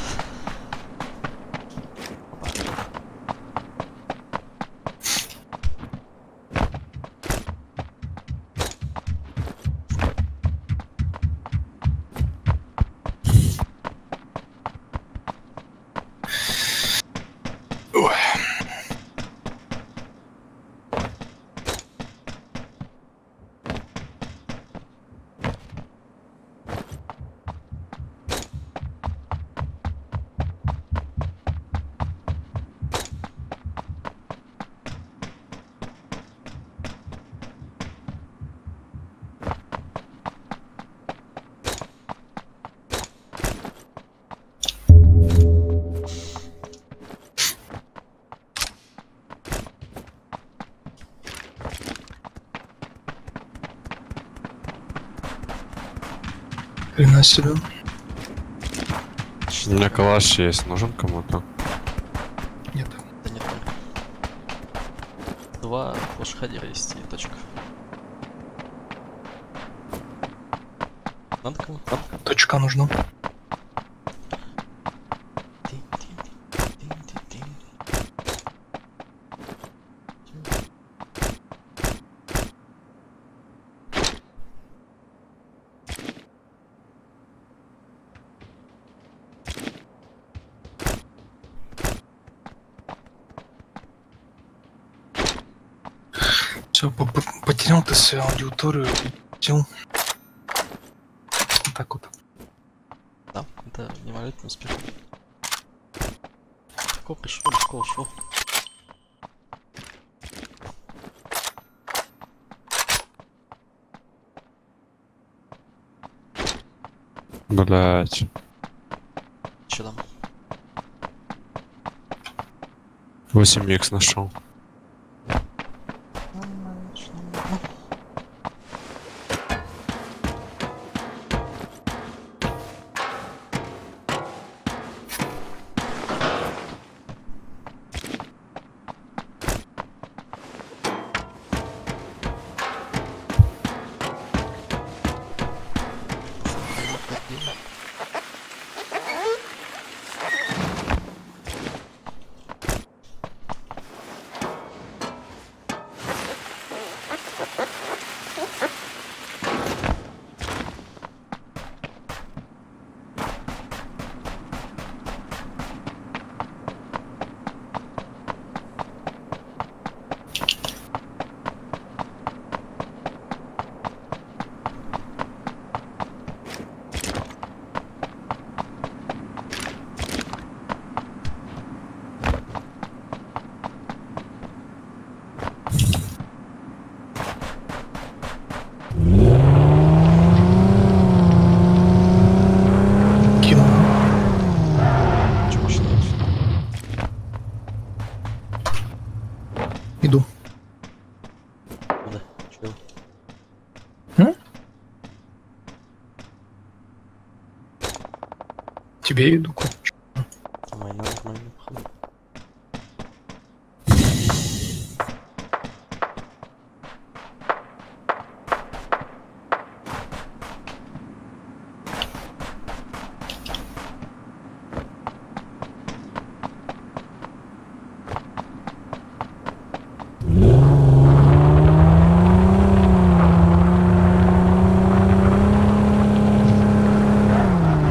Себе. У меня калаш есть, нужен кому-то. Нет. Да нет. Два флешхадера есть и точка. Надо кому? Надо? Точка нужна. Свою аудиторию. Тем. Вот так вот. Да, это невероятный успех. Легко пришел, легко ушел. Блять. Че там? 8 икс нашел. Тебе иду. короче. А моя нормально, походу.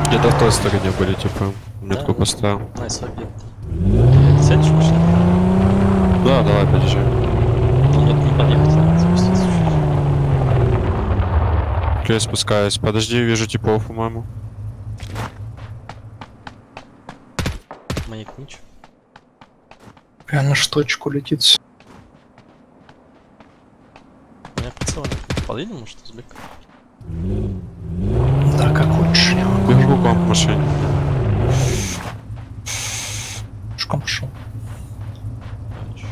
Где-то в той стороне были, типа. Метку Да. поставил. Nice, объект. Сядешь машину? Да, давай, подъезжай. Ну нет, не подъехать, надо спуститься чуть-чуть. Окей, спускаюсь. Подожди, вижу типов, по-моему. Маяк нич. Прямо в точку летит. У меня прицел. Подъедем, может, узбек? Да, как хочешь. Я могу. Бегу к вам в машине. Пешком пошел. Короче.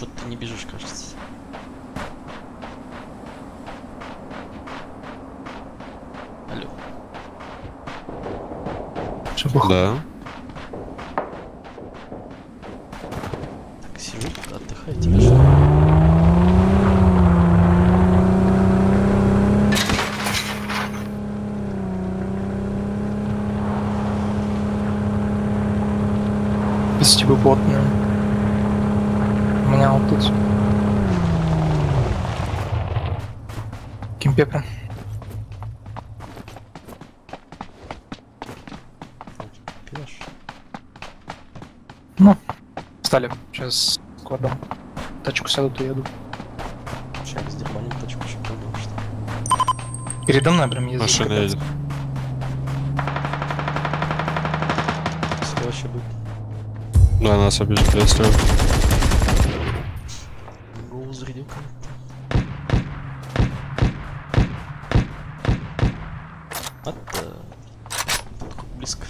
Чё-то ты не бежишь, кажется. Алло. Чтобы Да. Так, сижу, отдыхаю, тебе что? вестибуботную. Кимпепе. Пьешь? Ну, стали. Сейчас с кладом. Тачку сядут и еду. Сейчас с дерманем точку еще понял, что... Передо мной прям ездит. Машина едет. Все вообще будет. Да, нас обижает, я. Голову зарядил А Это... Тут близко.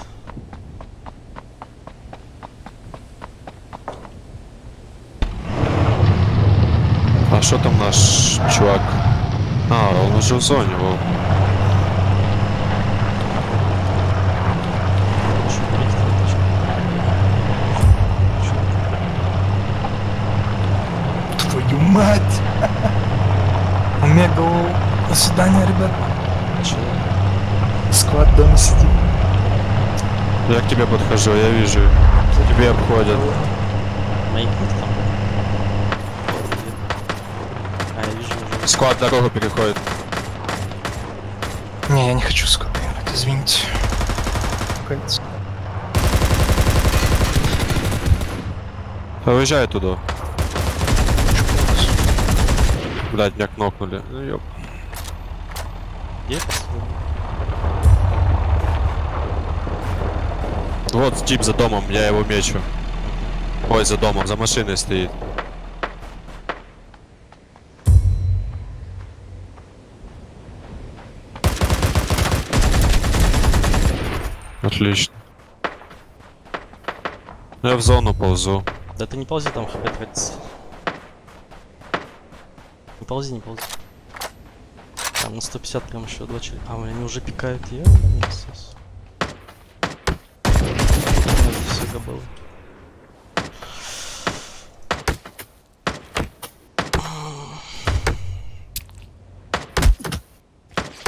А что там наш чувак? А, он уже в зоне, во. Чё, блядь, твоя тачка? Чё? Твою мать! У меня голову. До свидания, ребят. Чё? Склад дома сидит. Я к тебе подхожу, я вижу. Тебе обходят. Маякник там? А, я Склад дорогу переходит. Не, я не хочу ехать, извините. А Уезжай туда. Блять, меня кнопнули. Ну, ёп. Это? Вот тип за домом, я его мечу. Ой, за домом, за машиной стоит. Отлично. Я в зону ползу. Да ты не ползи, там хп тратится. Не ползи, не ползи. Там на 150 прям еще два человека. А, они уже пикают. Я насос. Все габелы.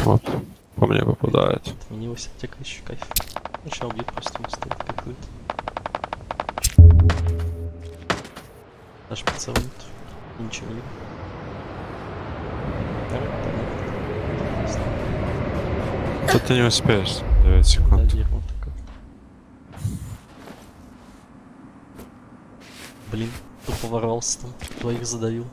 Вот. По мне попадает. 8 аптека еще кайф. Ну сейчас убьет просто он стоит пикает. Даже. И Ничего не. Давай, давай. Тут ты не успеешь. 9 Да, секунд. Блин, тупо ворвался там, двоих задавил.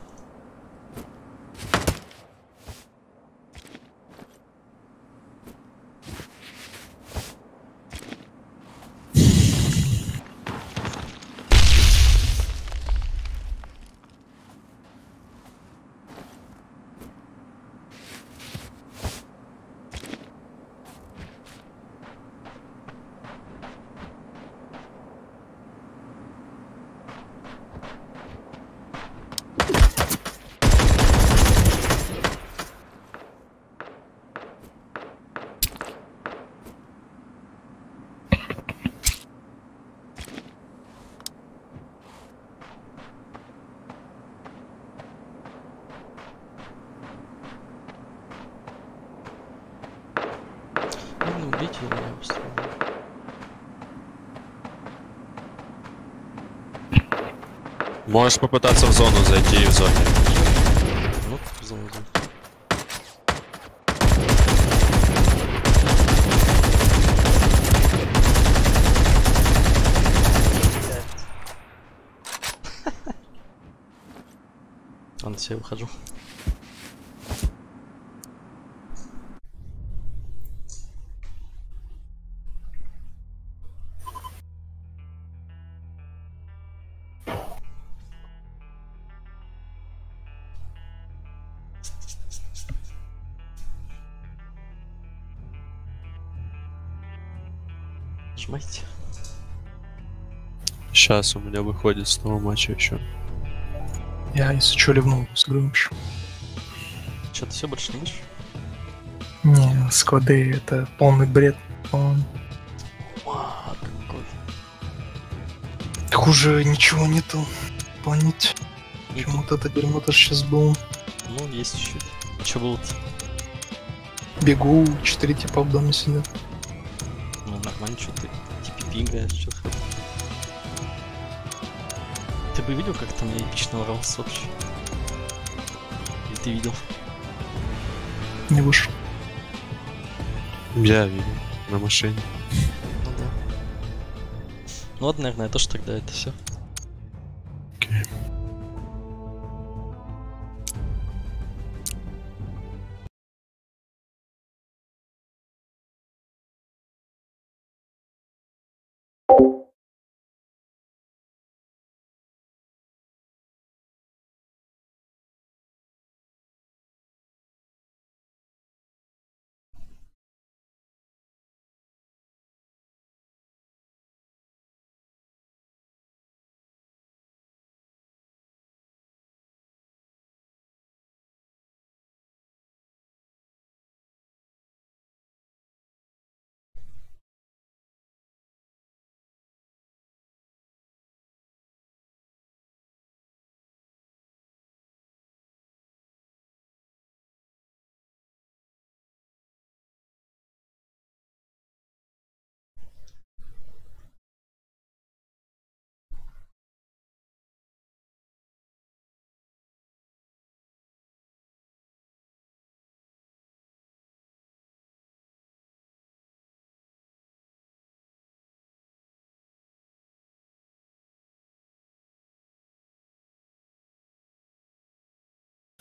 Можешь попытаться в зону зайти и в зоне. Ну, зайду. Ладно, все, я выхожу. Сейчас у меня выходит с того матча еще. Я, если что, ливнул с громче. Че, ты все больше не будешь? Не, склады это полный бред. Хуже ничего нету. Планете. Ну, Почему вот это дерьмо тоже сейчас было. Ну, есть чуть-чуть. Че было-то? Бегу, четыре типа в доме сидят. Ну, нормально, что ты TPP играешь, что ты. Видел, как там я эпично ворвался вообще? Или ты видел? Не вышел. Я видел. На машине. Ну да. Ну ладно, наверное, тоже тогда это все.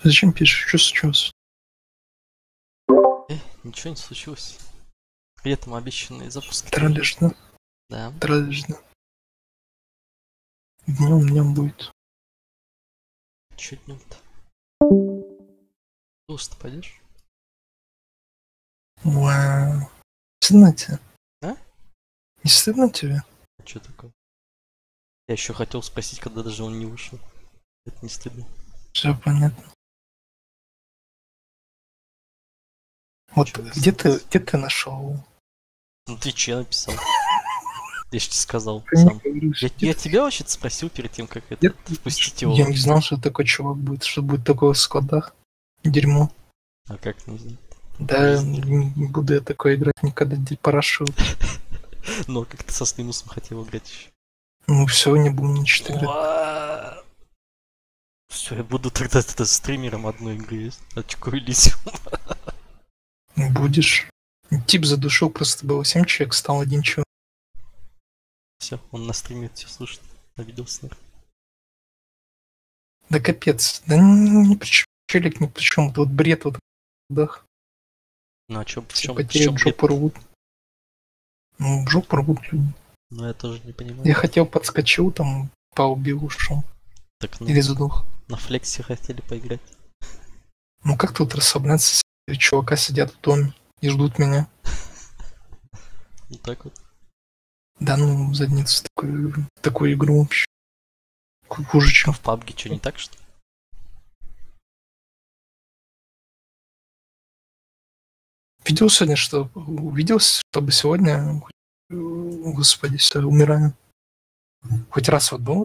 Зачем пишешь? Что случилось? Э, ничего не случилось. Где там обещанные запуски? Троллишь, да? Да? Днем, днем будет. Че днем-то? Толсто пойдешь? Вау. Стыдно тебе? А? Не стыдно тебе? А что такое? Я еще хотел спросить, когда даже он не вышел. Это не стыдно. Все понятно. Вот где ты, где ты нашел? Ну ты че написал? Я же тебе сказал сам. Я, я тебя вообще спросил перед тем, как это впустить его. Я не знал, что такой чувак будет, что будет такое в складах. Дерьмо. А как не знаю. Да, Не буду я такое играть никогда, парашу. Но как ты со Слимусом хотел играть еще. Ну все, не буду ничего играть. Все, я буду тогда это стримером одной игры есть. Очко Элизиум. Будешь. Тип задушил, просто было 7 человек, стал один человек. Все, он на стриме все слушает. На видеоснах. Да капец. Да ни, ни при чем. Челик ни при чем. Вот бред вот. Да, Ну а чё, в чем, в чем жопу рвут. Ну, в жопу рвут люди. Ну я тоже не понимаю. Я хотел подскочил, там, поубил, ушел. Так ну, Или задух. на флексе хотели поиграть. Ну как тут расслабляться, чувака сидят в доме и ждут меня? Вот так вот. Да ну, задницу такую, такую игру вообще. Ху- Хуже, чем В пабге что, не так что? ли? Видел сегодня, что... Увидел, чтобы сегодня... э, Господи, все, умираю. Хоть раз вот был